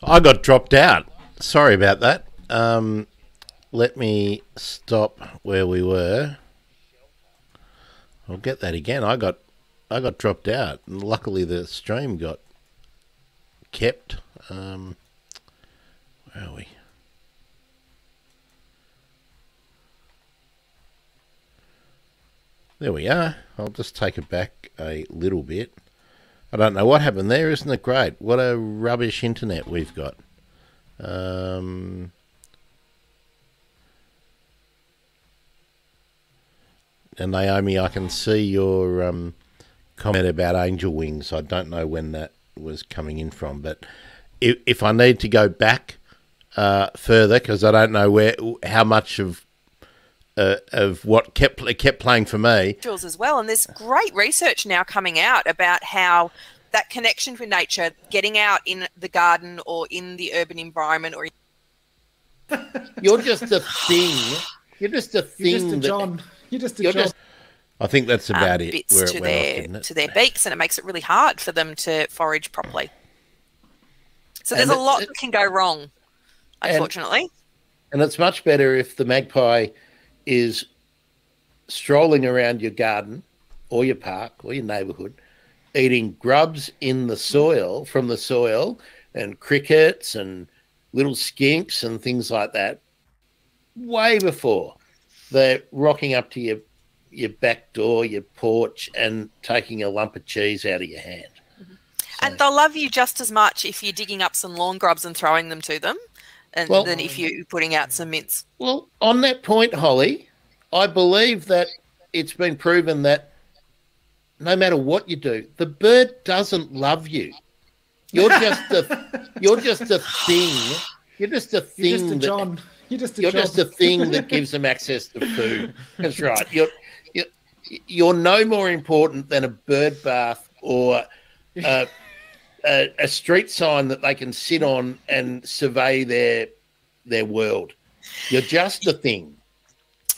I got dropped out. Sorry about that. Um, let me stop where we were. I'll get that again. I got I got dropped out, and luckily the stream got kept. Um, where are we? There we are. I'll just take it back a little bit. I don't know what happened there. Isn't it great? What a rubbish internet we've got. Um, and Naomi, I can see your um, comment about angel wings. I don't know when that was coming in from, but if, if I need to go back uh, further, because I don't know where how much of uh, of what kept kept playing for me. As well, and there's great research now coming out about how that connection with nature, getting out in the garden or in the urban environment, or you're just a thing. You're just a thing. You're just a John. You're just a you're John. Just, I think that's um, about it. Bits Where to it their off, to their beaks, and it makes it really hard for them to forage properly. So there's And a lot it- that can go wrong, unfortunately. and it's much better if the magpie is strolling around your garden or your park or your neighborhood, eating grubs in the soil from the soil and crickets and little skinks and things like that, way before they're rocking up to your your back door, your porch, and taking a lump of cheese out of your hand. And they'll love you just as much if you're digging up some lawn grubs and throwing them to them, and Well- than if you're putting out some mince. Well, on that point, Holly, I believe that it's been proven that no matter what you do, the bird doesn't love you. You're just a you're just a thing. You're just a thing. You're just a that- John. You're just a you're John. just a thing that gives them access to food. That's right. You're you're, you're no more important than a bird bath or a, a, a street sign that they can sit on and survey their their world. You're just a thing.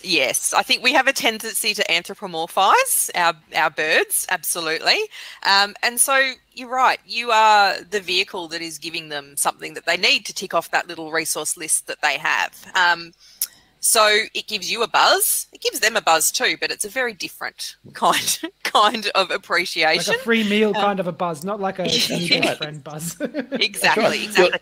Yes, I think we have a tendency to anthropomorphize our, our birds, absolutely. Um, and so you're right, you are the vehicle that is giving them something that they need to tick off that little resource list that they have. Um, so it gives you a buzz, it gives them a buzz too, but it's a very different kind kind of appreciation. like a free meal Um, kind of a buzz, not like a new right. best friend buzz. exactly, right. exactly.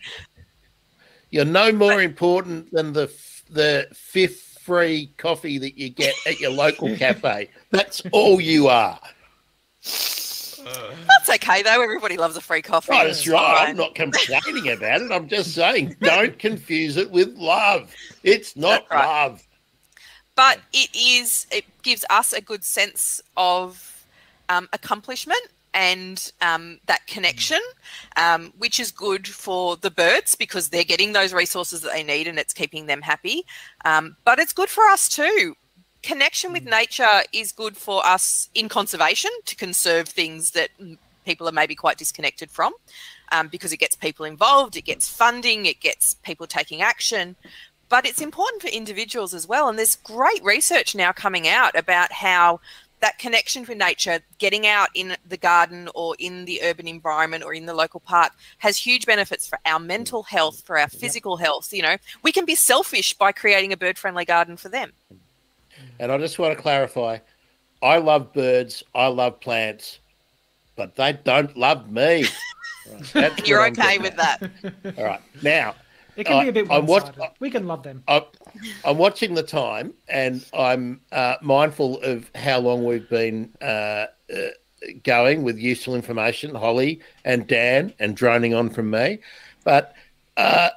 You're no more important than the the fifth free coffee that you get at your local cafe. That's all you are. That's okay though. Everybody loves a free coffee. Right, that's right. fine. I'm not complaining about it. I'm just saying, don't confuse it with love. It's not right. love. but it is it gives us a good sense of um, accomplishment and um, that connection um, which is good for the birds because they're getting those resources that they need and it's keeping them happy um, but it's good for us too connection with nature is good for us in conservation to conserve things that mm, people are maybe quite disconnected from um, because it gets people involved it gets funding it gets people taking action but it's important for individuals as well. And there's great research now coming out about how that connection with nature, getting out in the garden or in the urban environment or in the local park, has huge benefits for our mental health, for our physical health. You know, we can be selfish by creating a bird friendly garden for them. And I just want to clarify I love birds, I love plants, but they don't love me. Right, You're okay with at. that. All right. Now, it can be a bit I- I watch- one-sided. we can love them. I, I'm watching the time and I'm uh, mindful of how long we've been uh, uh, going with useful information, Holly and Dan, and droning on from me. But uh,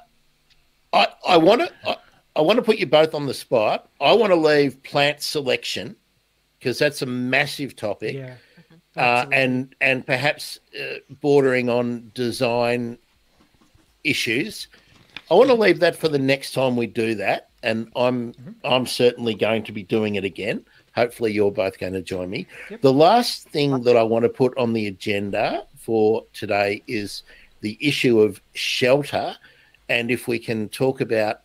I, I want to I, want to put you both on the spot. I want to leave plant selection because that's a massive topic, Yeah. uh, and and perhaps uh, bordering on design issues. I want to leave that for the next time we do that, and I'm I'm certainly going to be doing it again. Hopefully, you're both going to join me. Yep. The last thing that I want to put on the agenda for today is the issue of shelter, and if we can talk about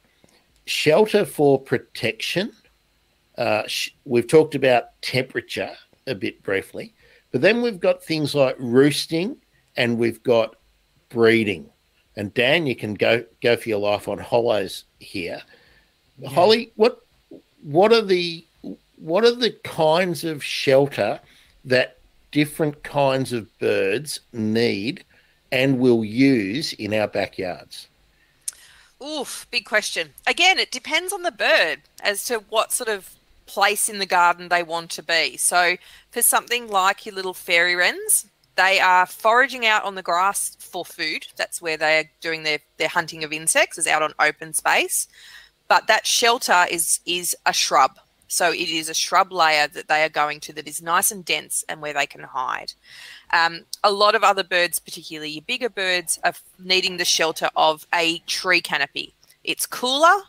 shelter for protection. Uh, sh- we've talked about temperature a bit briefly, but then we've got things like roosting and we've got breeding. and Dan, you can go go for your life on hollows here. Yeah. Holly, what what are the what are the kinds of shelter that different kinds of birds need and will use in our backyards? Oof, big question. Again, it depends on the bird as to what sort of place in the garden they want to be. So, for something like your little fairy wrens, they are foraging out on the grass for food. That's where they are doing their, their hunting of insects, is out on open space. But that shelter is is a shrub. So it is a shrub layer that they are going to that is nice and dense and where they can hide. Um, a lot of other birds, particularly your bigger birds, are needing the shelter of a tree canopy. It's cooler,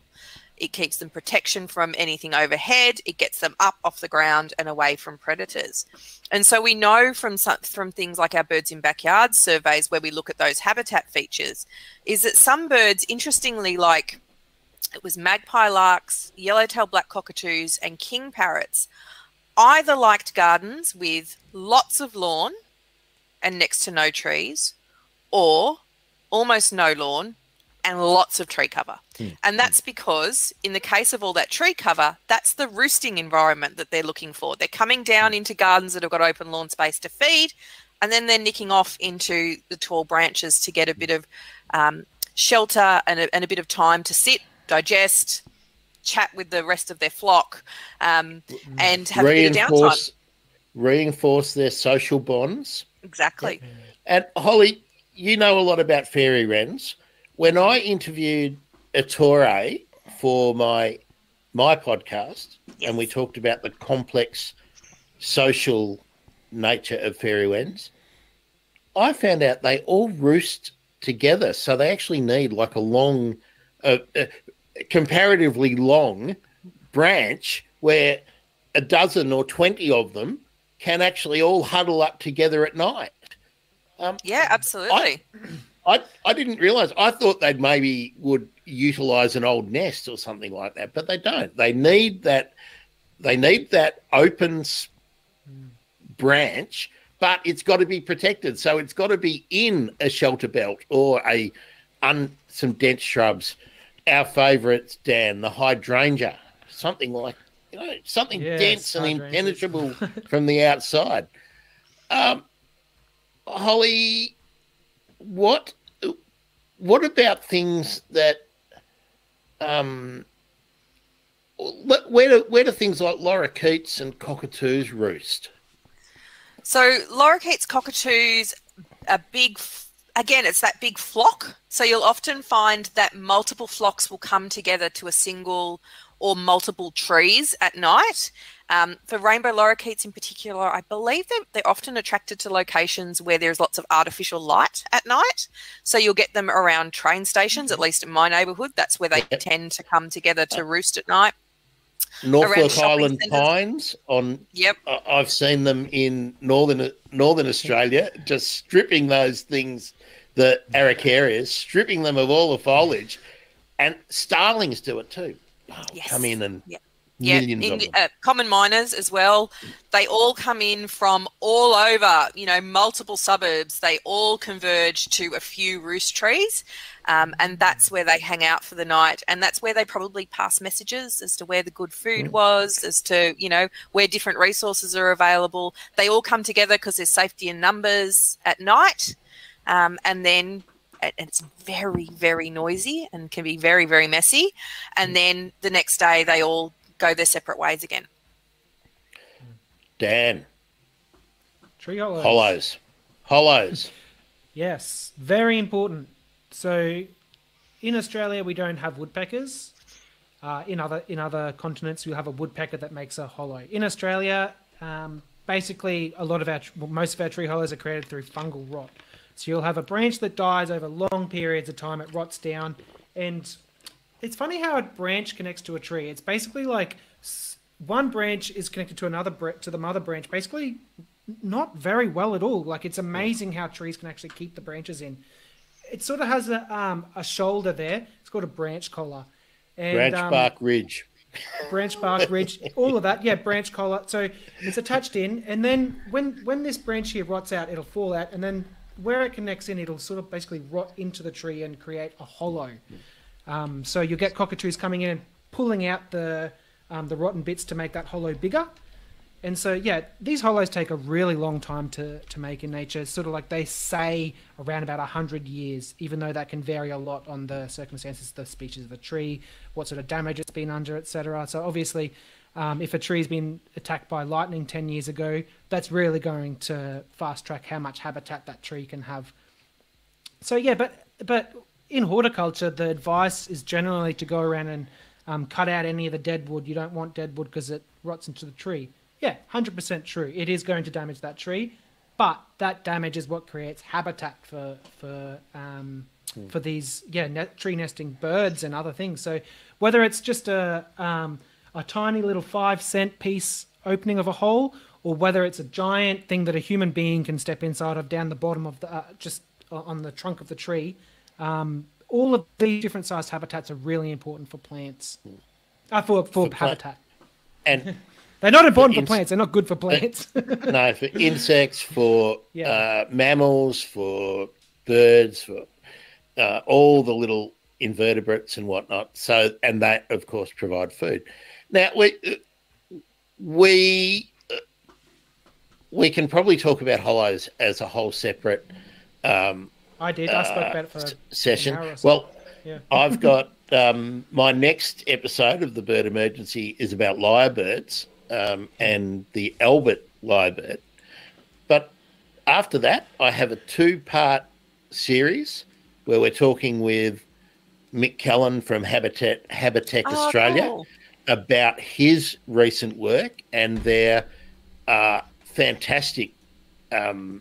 it keeps them protection from anything overhead. It gets them up off the ground and away from predators. And so we know from some, from things like our birds in backyard surveys where we look at those habitat features is that some birds, interestingly, like it was magpie larks, yellowtail black cockatoos, and king parrots, either liked gardens with lots of lawn and next to no trees, or almost no lawn and lots of tree cover. Mm. And that's because, in the case of all that tree cover, that's the roosting environment that they're looking for. They're coming down mm. into gardens that have got open lawn space to feed, and then they're nicking off into the tall branches to get a bit of um, shelter and a, and a, bit of time to sit, digest, chat with the rest of their flock, um, and have reinforce, a bit of downtime. Reinforce their social bonds. Exactly. And Holly, you know a lot about fairy wrens when I interviewed Ettore for my my podcast, yes. and we talked about the complex social nature of fairy wrens, I found out they all roost together, so they actually need like a long, uh, uh, comparatively long branch where a dozen or twenty of them can actually all huddle up together at night. Um, yeah, absolutely. I, I, I didn't realize. I thought they'd maybe would utilize an old nest or something like that, but they don't. They need that. They need that open branch, but it's got to be protected. So it's got to be in a shelter belt or a un, some dense shrubs. Our favourites, Dan, the hydrangea, something like you know something yes, dense and impenetrable from the outside. Um, Holly, what what about things that um where do where do things like lorikeets and cockatoos roost? So lorikeets, cockatoos, a big again, it's that big flock. So you'll often find that multiple flocks will come together to a single or multiple trees at night. Um, for rainbow lorikeets in particular, I believe they're, they're often attracted to locations where there's lots of artificial light at night. So you'll get them around train stations, at least in my neighbourhood. That's where they tend to come together to roost at night. Norfolk Island centers. pines on. Yep, I've seen them in northern northern Australia, just stripping those things, the araucarias, stripping them of all the foliage, and starlings do it too. Oh, yes. Come in and yep yeah, in, uh, common mynas as well. They all come in from all over, you know, multiple suburbs. They all converge to a few roost trees, um, and that's where they hang out for the night. And that's where they probably pass messages as to where the good food mm. was, as to you know where different resources are available. They all come together because there's safety in numbers at night, um, and then and it's very very noisy and can be very very messy and mm. then the next day they all go their separate ways again. Dan. Tree hollows. Hollows. Hollows. yes, very important. So, in Australia, we don't have woodpeckers. Uh, in other in other continents, you have a woodpecker that makes a hollow. In Australia, um, basically, a lot of our well, most of our tree hollows are created through fungal rot. So you'll have a branch that dies over long periods of time. It rots down, and it's funny how a branch connects to a tree. It's basically like one branch is connected to another to the mother branch. Basically, not very well at all. Like it's amazing how trees can actually keep the branches in. It sort of has a um, a shoulder there. It's called a branch collar. And, branch um, bark ridge. Branch bark ridge, all of that. Yeah, branch collar. So it's attached in, and then when when this branch here rots out, it'll fall out, and then where it connects in, it'll sort of basically rot into the tree and create a hollow. Um, so you'll get cockatoos coming in and pulling out the um, the rotten bits to make that hollow bigger. And so, yeah, these hollows take a really long time to, to make in nature. It's sort of like they say around about 100 years, even though that can vary a lot on the circumstances, the species of the tree, what sort of damage it's been under, etc. So, obviously, um, if a tree's been attacked by lightning 10 years ago, that's really going to fast track how much habitat that tree can have. So, yeah, but, but in horticulture, the advice is generally to go around and um, cut out any of the dead wood. You don't want dead wood because it rots into the tree yeah, 100% true. It is going to damage that tree, but that damage is what creates habitat for for um, mm. for these yeah net, tree nesting birds and other things. So whether it's just a um, a tiny little five cent piece opening of a hole, or whether it's a giant thing that a human being can step inside of down the bottom of the uh, just on the trunk of the tree, um, all of these different sized habitats are really important for plants. Uh, for for, for habitat. And They're not important for, for plants. They're not good for plants. no, for insects, for yeah. uh, mammals, for birds, for uh, all the little invertebrates and whatnot. So, and that, of course, provide food. Now, we we uh, we can probably talk about hollows as a whole separate. Um, I did. I spoke about it for a session. Well, yeah. I've got um, my next episode of the Bird Emergency is about lyrebirds um, and the Albert lyrebird. But after that, I have a two part series where we're talking with Mick Kellen from Habitat Habitat oh, Australia cool. about his recent work and their uh, fantastic, um,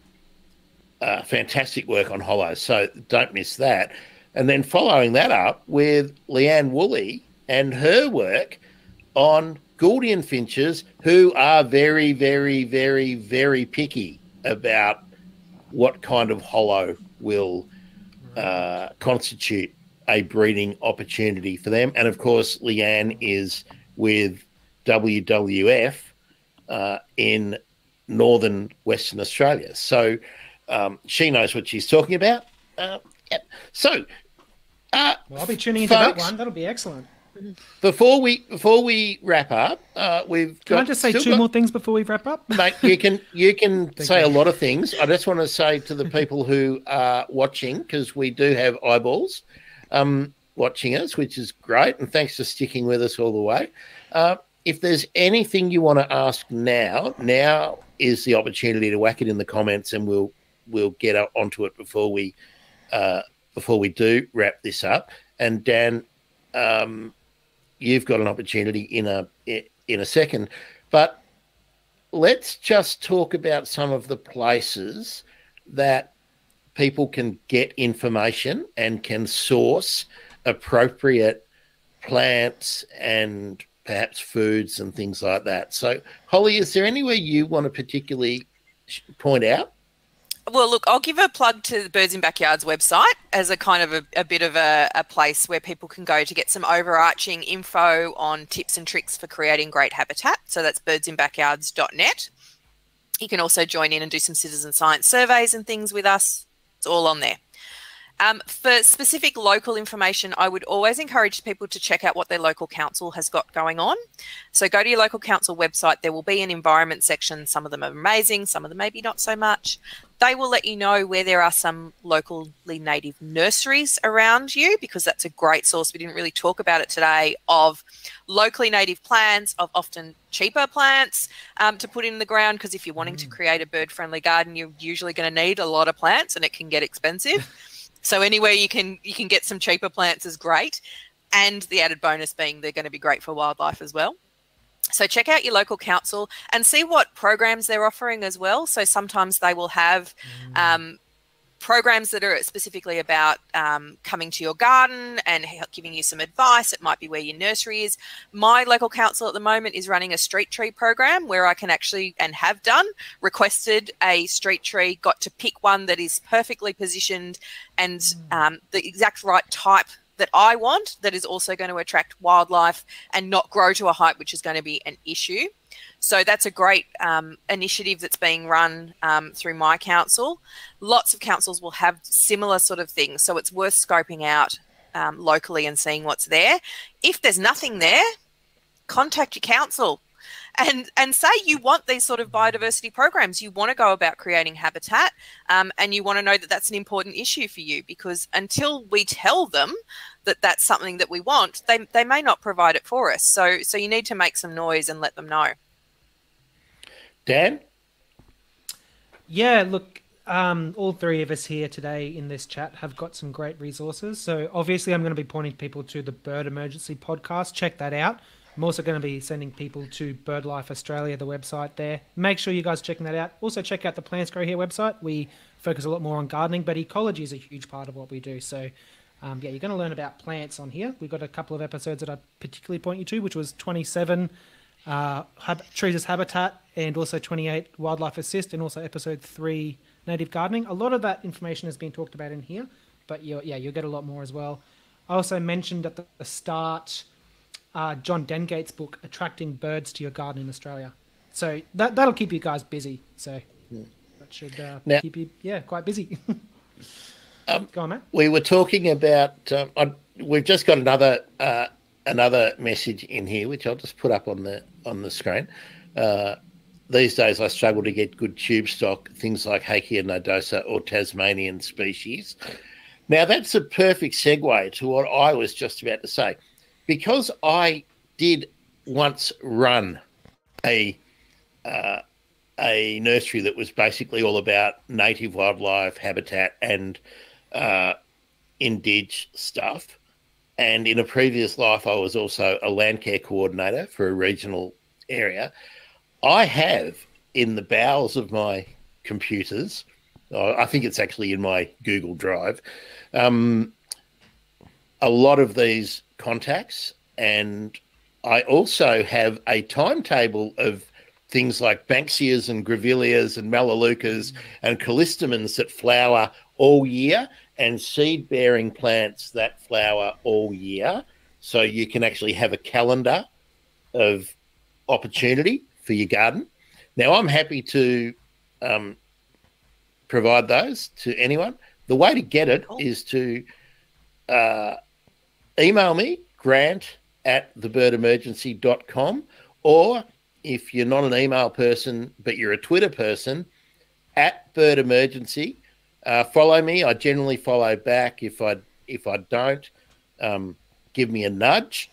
uh, fantastic work on hollows. So don't miss that. And then following that up with Leanne Woolley and her work on Gouldian finches who are very, very, very, very picky about what kind of hollow will uh, constitute a breeding opportunity for them. And of course, Leanne is with WWF uh, in northern Western Australia. So um, she knows what she's talking about. Uh, yeah. So, uh, well, I'll be tuning into folks, that one. That'll be excellent. Before we before we wrap up, uh, we've can I just say two got, more things before we wrap up? Mate, you can you can say you. a lot of things. I just want to say to the people who are watching because we do have eyeballs um, watching us, which is great, and thanks for sticking with us all the way. Uh, if there's anything you want to ask now, now is the opportunity to whack it in the comments, and we'll we'll get onto it before we uh, before we do wrap this up. And Dan, um, you've got an opportunity in a in a second. But let's just talk about some of the places that people can get information and can source appropriate plants and perhaps foods and things like that. So, Holly, is there anywhere you want to particularly point out? Well, look, I'll give a plug to the Birds in Backyards website as a kind of a, a bit of a, a, place where people can go to get some overarching info on tips and tricks for creating great habitat. So that's birdsinbackyards.net. You can also join in and do some citizen science surveys and things with us. It's all on there. Um, for specific local information, I would always encourage people to check out what their local council has got going on. So go to your local council website. There will be an environment section. Some of them are amazing, some of them maybe not so much. They will let you know where there are some locally native nurseries around you because that's a great source. We didn't really talk about it today of locally native plants, of often cheaper plants um, to put in the ground because if you're wanting mm. to create a bird friendly garden, you're usually going to need a lot of plants and it can get expensive. So anywhere you can you can get some cheaper plants is great, and the added bonus being they're going to be great for wildlife as well. So check out your local council and see what programs they're offering as well. So sometimes they will have mm. um, programs that are specifically about um, coming to your garden and giving you some advice. It might be where your nursery is. My local council at the moment is running a street tree program where I can actually, and have done, requested a street tree, got to pick one that is perfectly positioned and mm. um, the exact right type that I want that is also going to attract wildlife and not grow to a height which is going to be an issue. So that's a great um, initiative that's being run um, through my council. Lots of councils will have similar sort of things, so it's worth scoping out um, locally and seeing what's there. If there's nothing there, contact your council and and say you want these sort of biodiversity programs you want to go about creating habitat um, and you want to know that that's an important issue for you because until we tell them that that's something that we want they, they may not provide it for us so so you need to make some noise and let them know dan yeah look um, all three of us here today in this chat have got some great resources so obviously i'm going to be pointing people to the bird emergency podcast check that out I'm also going to be sending people to BirdLife Australia, the website there. Make sure you guys checking that out. Also check out the Plants Grow Here website. We focus a lot more on gardening, but ecology is a huge part of what we do. So um, yeah, you're going to learn about plants on here. We've got a couple of episodes that I particularly point you to, which was 27 uh, hab- trees as habitat and also 28 wildlife assist and also episode three native gardening. A lot of that information has been talked about in here, but yeah, you'll get a lot more as well. I also mentioned at the start uh, John Dengate's book, Attracting Birds to Your Garden in Australia. So that that'll keep you guys busy. So that should uh, now, keep you yeah quite busy. um, Go on, man. We were talking about. Um, on, we've just got another uh, another message in here, which I'll just put up on the on the screen. Uh, these days, I struggle to get good tube stock, things like Hakea nodosa or Tasmanian species. Now, that's a perfect segue to what I was just about to say because I did once run a uh, a nursery that was basically all about native wildlife habitat and uh, indige stuff. And in a previous life, I was also a land care coordinator for a regional area. I have in the bowels of my computers, I think it's actually in my Google Drive, um, a lot of these contacts. And I also have a timetable of things like Banksias and Grevilleas and Melaleucas and Callistemons that flower all year and seed bearing plants that flower all year. So you can actually have a calendar of opportunity for your garden. Now, I'm happy to um, provide those to anyone. The way to get it is to uh, email me, grant at thebirdemergency.com, or if you're not an email person, but you're a Twitter person, at Bird Emergency. Uh, follow me. I generally follow back. If I if I don't, um, give me a nudge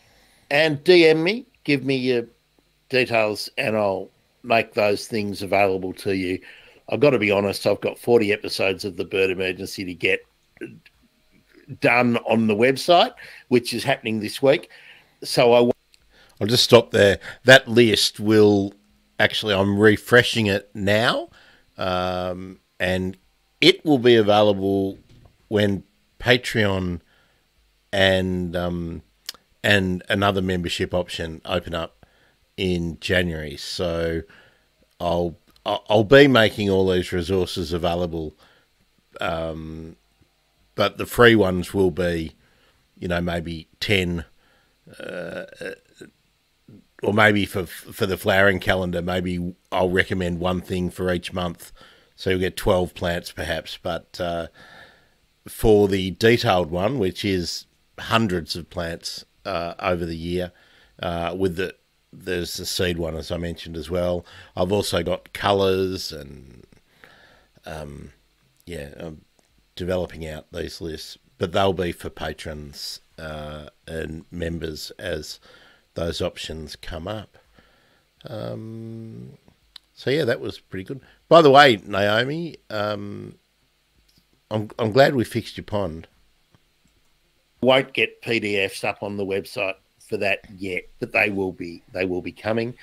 and DM me. Give me your details, and I'll make those things available to you. I've got to be honest. I've got 40 episodes of the Bird Emergency to get done on the website, which is happening this week. So I. I'll just stop there. That list will actually, I'm refreshing it now, um, and it will be available when Patreon and um, and another membership option open up in January. So I'll I'll be making all these resources available um, but the free ones will be, you know, maybe ten, uh, or maybe for for the flowering calendar, maybe I'll recommend one thing for each month, so you'll get twelve plants perhaps. But uh, for the detailed one, which is hundreds of plants uh, over the year, uh, with the there's the seed one as I mentioned as well. I've also got colours and um, yeah. Um, developing out these lists, but they'll be for patrons uh, and members as those options come up. Um, so yeah, that was pretty good. By the way, Naomi, um, I'm I'm glad we fixed your pond. Won't get PDFs up on the website for that yet, but they will be. They will be coming.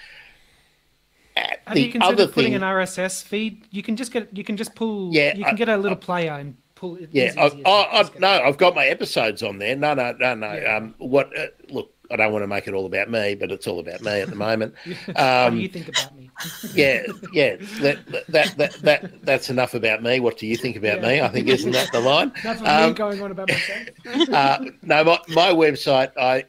Have the you considered putting thing, an RSS feed? You can just get you can just pull. Yeah, you can I, get a little I, player and pull it. Yeah, I, I, I, no, I've got my episodes on there. No, no, no, no. Yeah. Um, what? Uh, look, I don't want to make it all about me, but it's all about me at the moment. Um, what do you think about me? Yeah, yeah. That, that that that that's enough about me. What do you think about yeah. me? I think isn't that the line? That's um, me going on about myself. uh, no, my, my website. I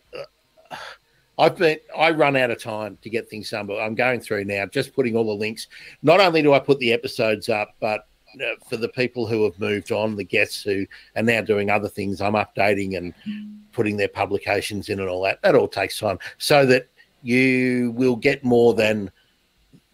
I've been I run out of time to get things done, but I'm going through now, just putting all the links. Not only do I put the episodes up, but uh, for the people who have moved on, the guests who are now doing other things, I'm updating and putting their publications in and all that. That all takes time, so that you will get more than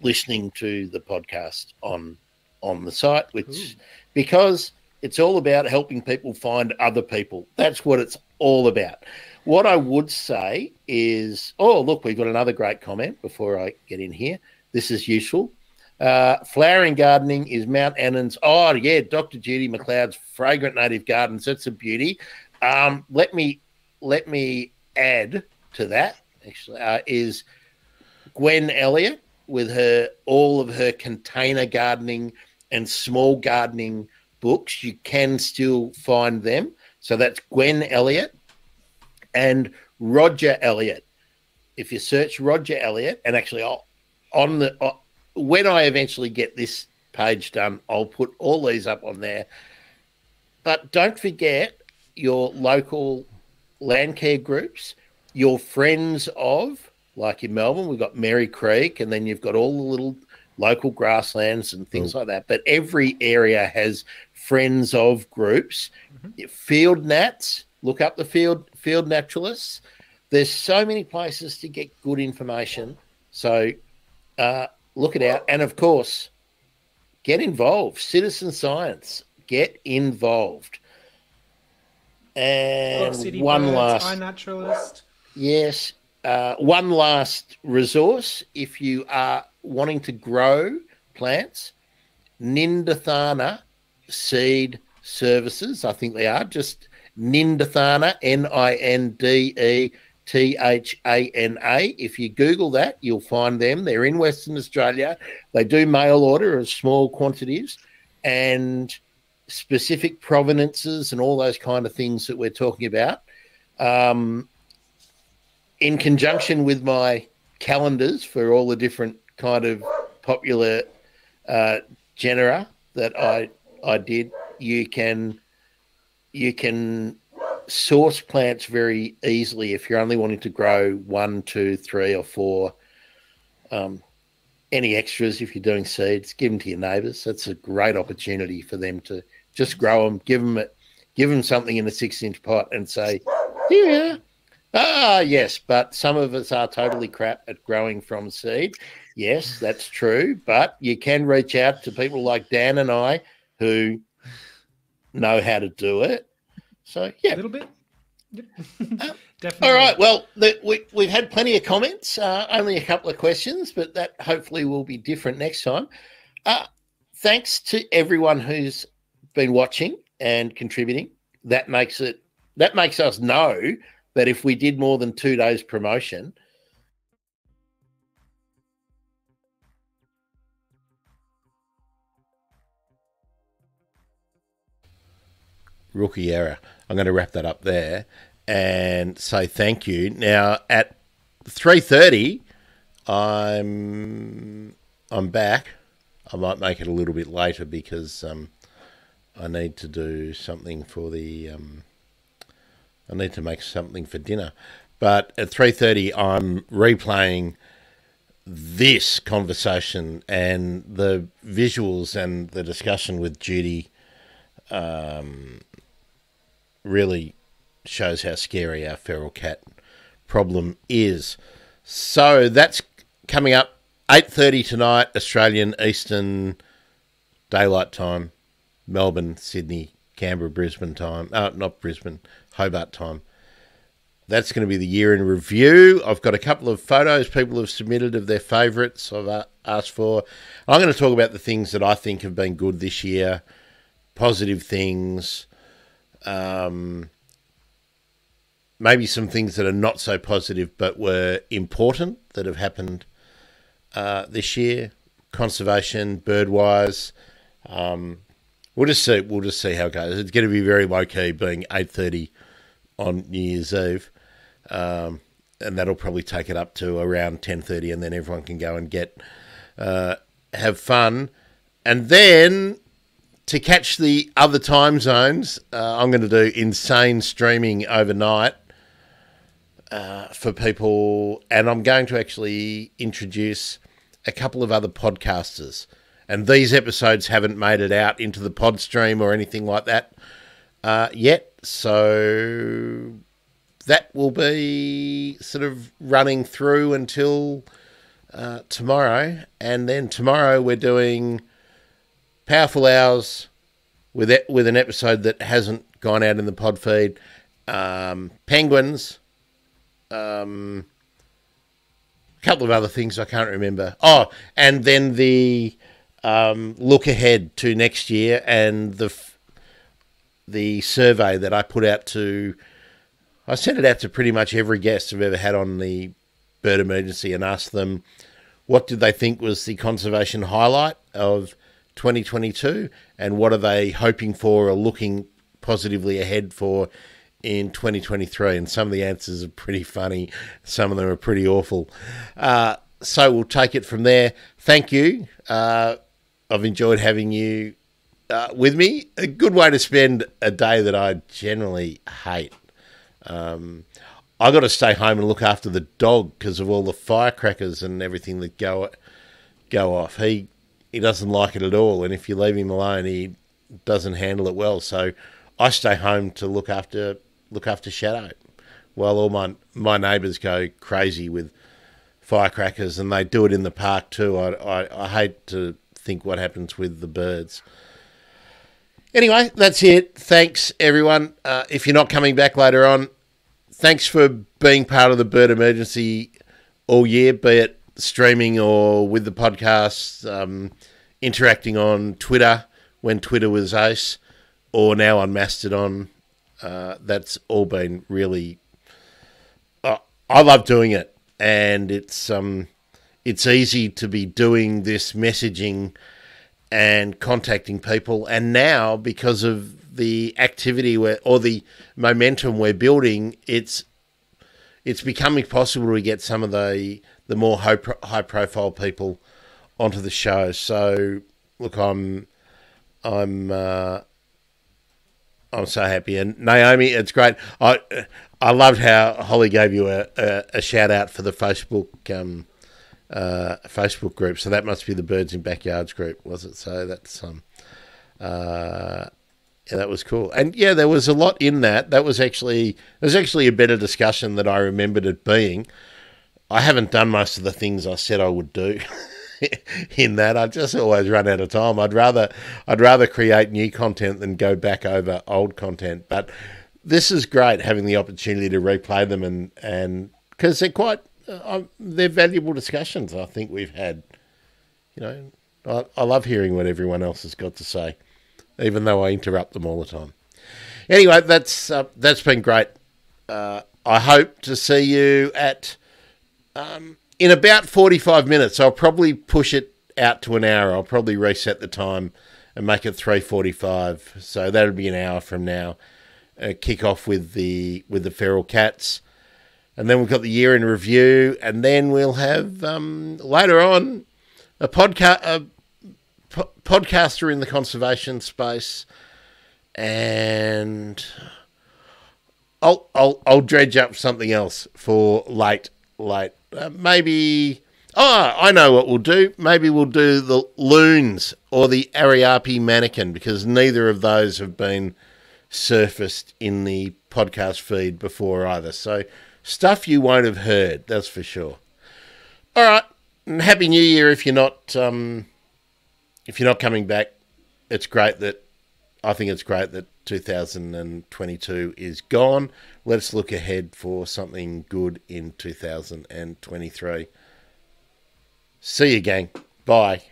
listening to the podcast on on the site, which because it's all about helping people find other people. That's what it's all about. What I would say is, oh, look, we've got another great comment before I get in here. This is useful. Uh, flowering gardening is Mount Annan's. Oh, yeah, Dr. Judy McLeod's fragrant native gardens. That's a beauty. Um, let me let me add to that. Actually, uh, is Gwen Elliott with her all of her container gardening and small gardening books. You can still find them. So that's Gwen Elliott and Roger Elliott. If you search Roger Elliott, and actually, I'll, on the uh, when I eventually get this page done, I'll put all these up on there. But don't forget your local land care groups, your friends of, like in Melbourne, we've got Merri Creek, and then you've got all the little local grasslands and things mm. like that. But every area has friends of groups, mm-hmm. field nats. Look up the field field naturalists. There's so many places to get good information. So uh, look it out, and of course, get involved. Citizen science, get involved. And one birds, last naturalist. Yes, uh, one last resource if you are wanting to grow plants. Nindethana Seed Services, I think they are just Nindethana, N I N D E T H A N A. If you Google that, you'll find them. They're in Western Australia. They do mail order of small quantities and specific provenances and all those kind of things that we're talking about. Um, in conjunction with my calendars for all the different kind of popular uh, genera that I I did, you can you can source plants very easily if you're only wanting to grow one, two, three, or four. Um, any extras if you're doing seeds, give them to your neighbours. That's a great opportunity for them to just grow them, give them it, give them something in a six-inch pot, and say, "Yeah, ah, yes." But some of us are totally crap at growing from seed. Yes, that's true. But you can reach out to people like Dan and I who know how to do it. So yeah, a little bit. Yep. uh, Definitely. All right. Well, the, we, we've had plenty of comments. Uh, only a couple of questions, but that hopefully will be different next time. Uh, thanks to everyone who's been watching and contributing. That makes it. That makes us know that if we did more than two days promotion, rookie error. I'm going to wrap that up there and say thank you. Now at 3:30, I'm I'm back. I might make it a little bit later because um, I need to do something for the. Um, I need to make something for dinner, but at 3:30, I'm replaying this conversation and the visuals and the discussion with Judy um, really shows how scary our feral cat problem is. So that's coming up 8:30 tonight Australian Eastern Daylight Time, Melbourne, Sydney, Canberra, Brisbane time. Uh, not Brisbane, Hobart time. That's going to be the year in review. I've got a couple of photos people have submitted of their favourites I've asked for. I'm going to talk about the things that I think have been good this year, positive things, um, maybe some things that are not so positive but were important that have happened uh, this year. Conservation, birdwise. Um, we'll just see. We'll just see how it goes. It's going to be very low key, being eight thirty on New Year's Eve, um, and that'll probably take it up to around ten thirty, and then everyone can go and get uh, have fun, and then to catch the other time zones, uh, I'm going to do insane streaming overnight uh, for people, and I'm going to actually introduce a couple of other podcasters. And these episodes haven't made it out into the pod stream or anything like that uh, yet. So that will be sort of running through until uh, tomorrow. And then tomorrow we're doing Powerful Hours with, it, with an episode that hasn't gone out in the pod feed. Um, penguins. Um, a couple of other things I can't remember. Oh, and then the um, look ahead to next year and the the survey that I put out to. I sent it out to pretty much every guest I've ever had on the bird emergency and asked them what did they think was the conservation highlight of 2022 and what are they hoping for or looking positively ahead for in 2023 and some of the answers are pretty funny. Some of them are pretty awful. Uh, so we'll take it from there. Thank you. Uh, i've enjoyed having you uh, with me a good way to spend a day that i generally hate um, i got to stay home and look after the dog because of all the firecrackers and everything that go go off he he doesn't like it at all and if you leave him alone he doesn't handle it well so I stay home to look after look after Shadow, while all my my neighbours go crazy with firecrackers, and they do it in the park too. I, I, I hate to think what happens with the birds. Anyway, that's it. Thanks, everyone. Uh, if you're not coming back later on, thanks for being part of the bird emergency all year, be it streaming or with the podcast, um, interacting on Twitter when Twitter was ace, or now on Mastodon uh, that's all been really. Uh, I love doing it, and it's um, it's easy to be doing this messaging and contacting people, and now because of the activity where or the momentum we're building, it's it's becoming possible to get some of the the more high, pro- high profile people onto the show. So look, I'm I'm uh, I'm so happy. And Naomi, it's great. I I loved how Holly gave you a, a, a shout out for the Facebook um, uh, Facebook group. So that must be the Birds in Backyards group, was it? So that's um, uh, yeah, that was cool. And yeah, there was a lot in that. That was actually there was actually a better discussion that I remembered it being. I haven't done most of the things I said I would do. in that. I just always run out of time. I'd rather I'd rather create new content than go back over old content. But this is great having the opportunity to replay them and and because they're quite uh, they're valuable discussions. I think we've had. You know, I, I love hearing what everyone else has got to say, even though I interrupt them all the time. Anyway, that's uh, that's been great. Uh, I hope to see you at um, in about 45 minutes, I'll probably push it out to an hour. I'll probably reset the time and make it 3:45. So that'll be an hour from now. Uh, kick off with the with the feral cats, and then we've got the year in review, and then we'll have um, later on a podcast a po- podcaster in the conservation space, and I'll I'll I'll dredge up something else for late late uh, maybe. Oh, I know what we'll do. Maybe we'll do the loons or the Araripe manakin because neither of those have been surfaced in the podcast feed before either. So stuff you won't have heard, that's for sure. All right, and happy New Year if you're not um, if you're not coming back. It's great that I think it's great that 2022 is gone. Let's look ahead for something good in 2023. See you, gang. Bye.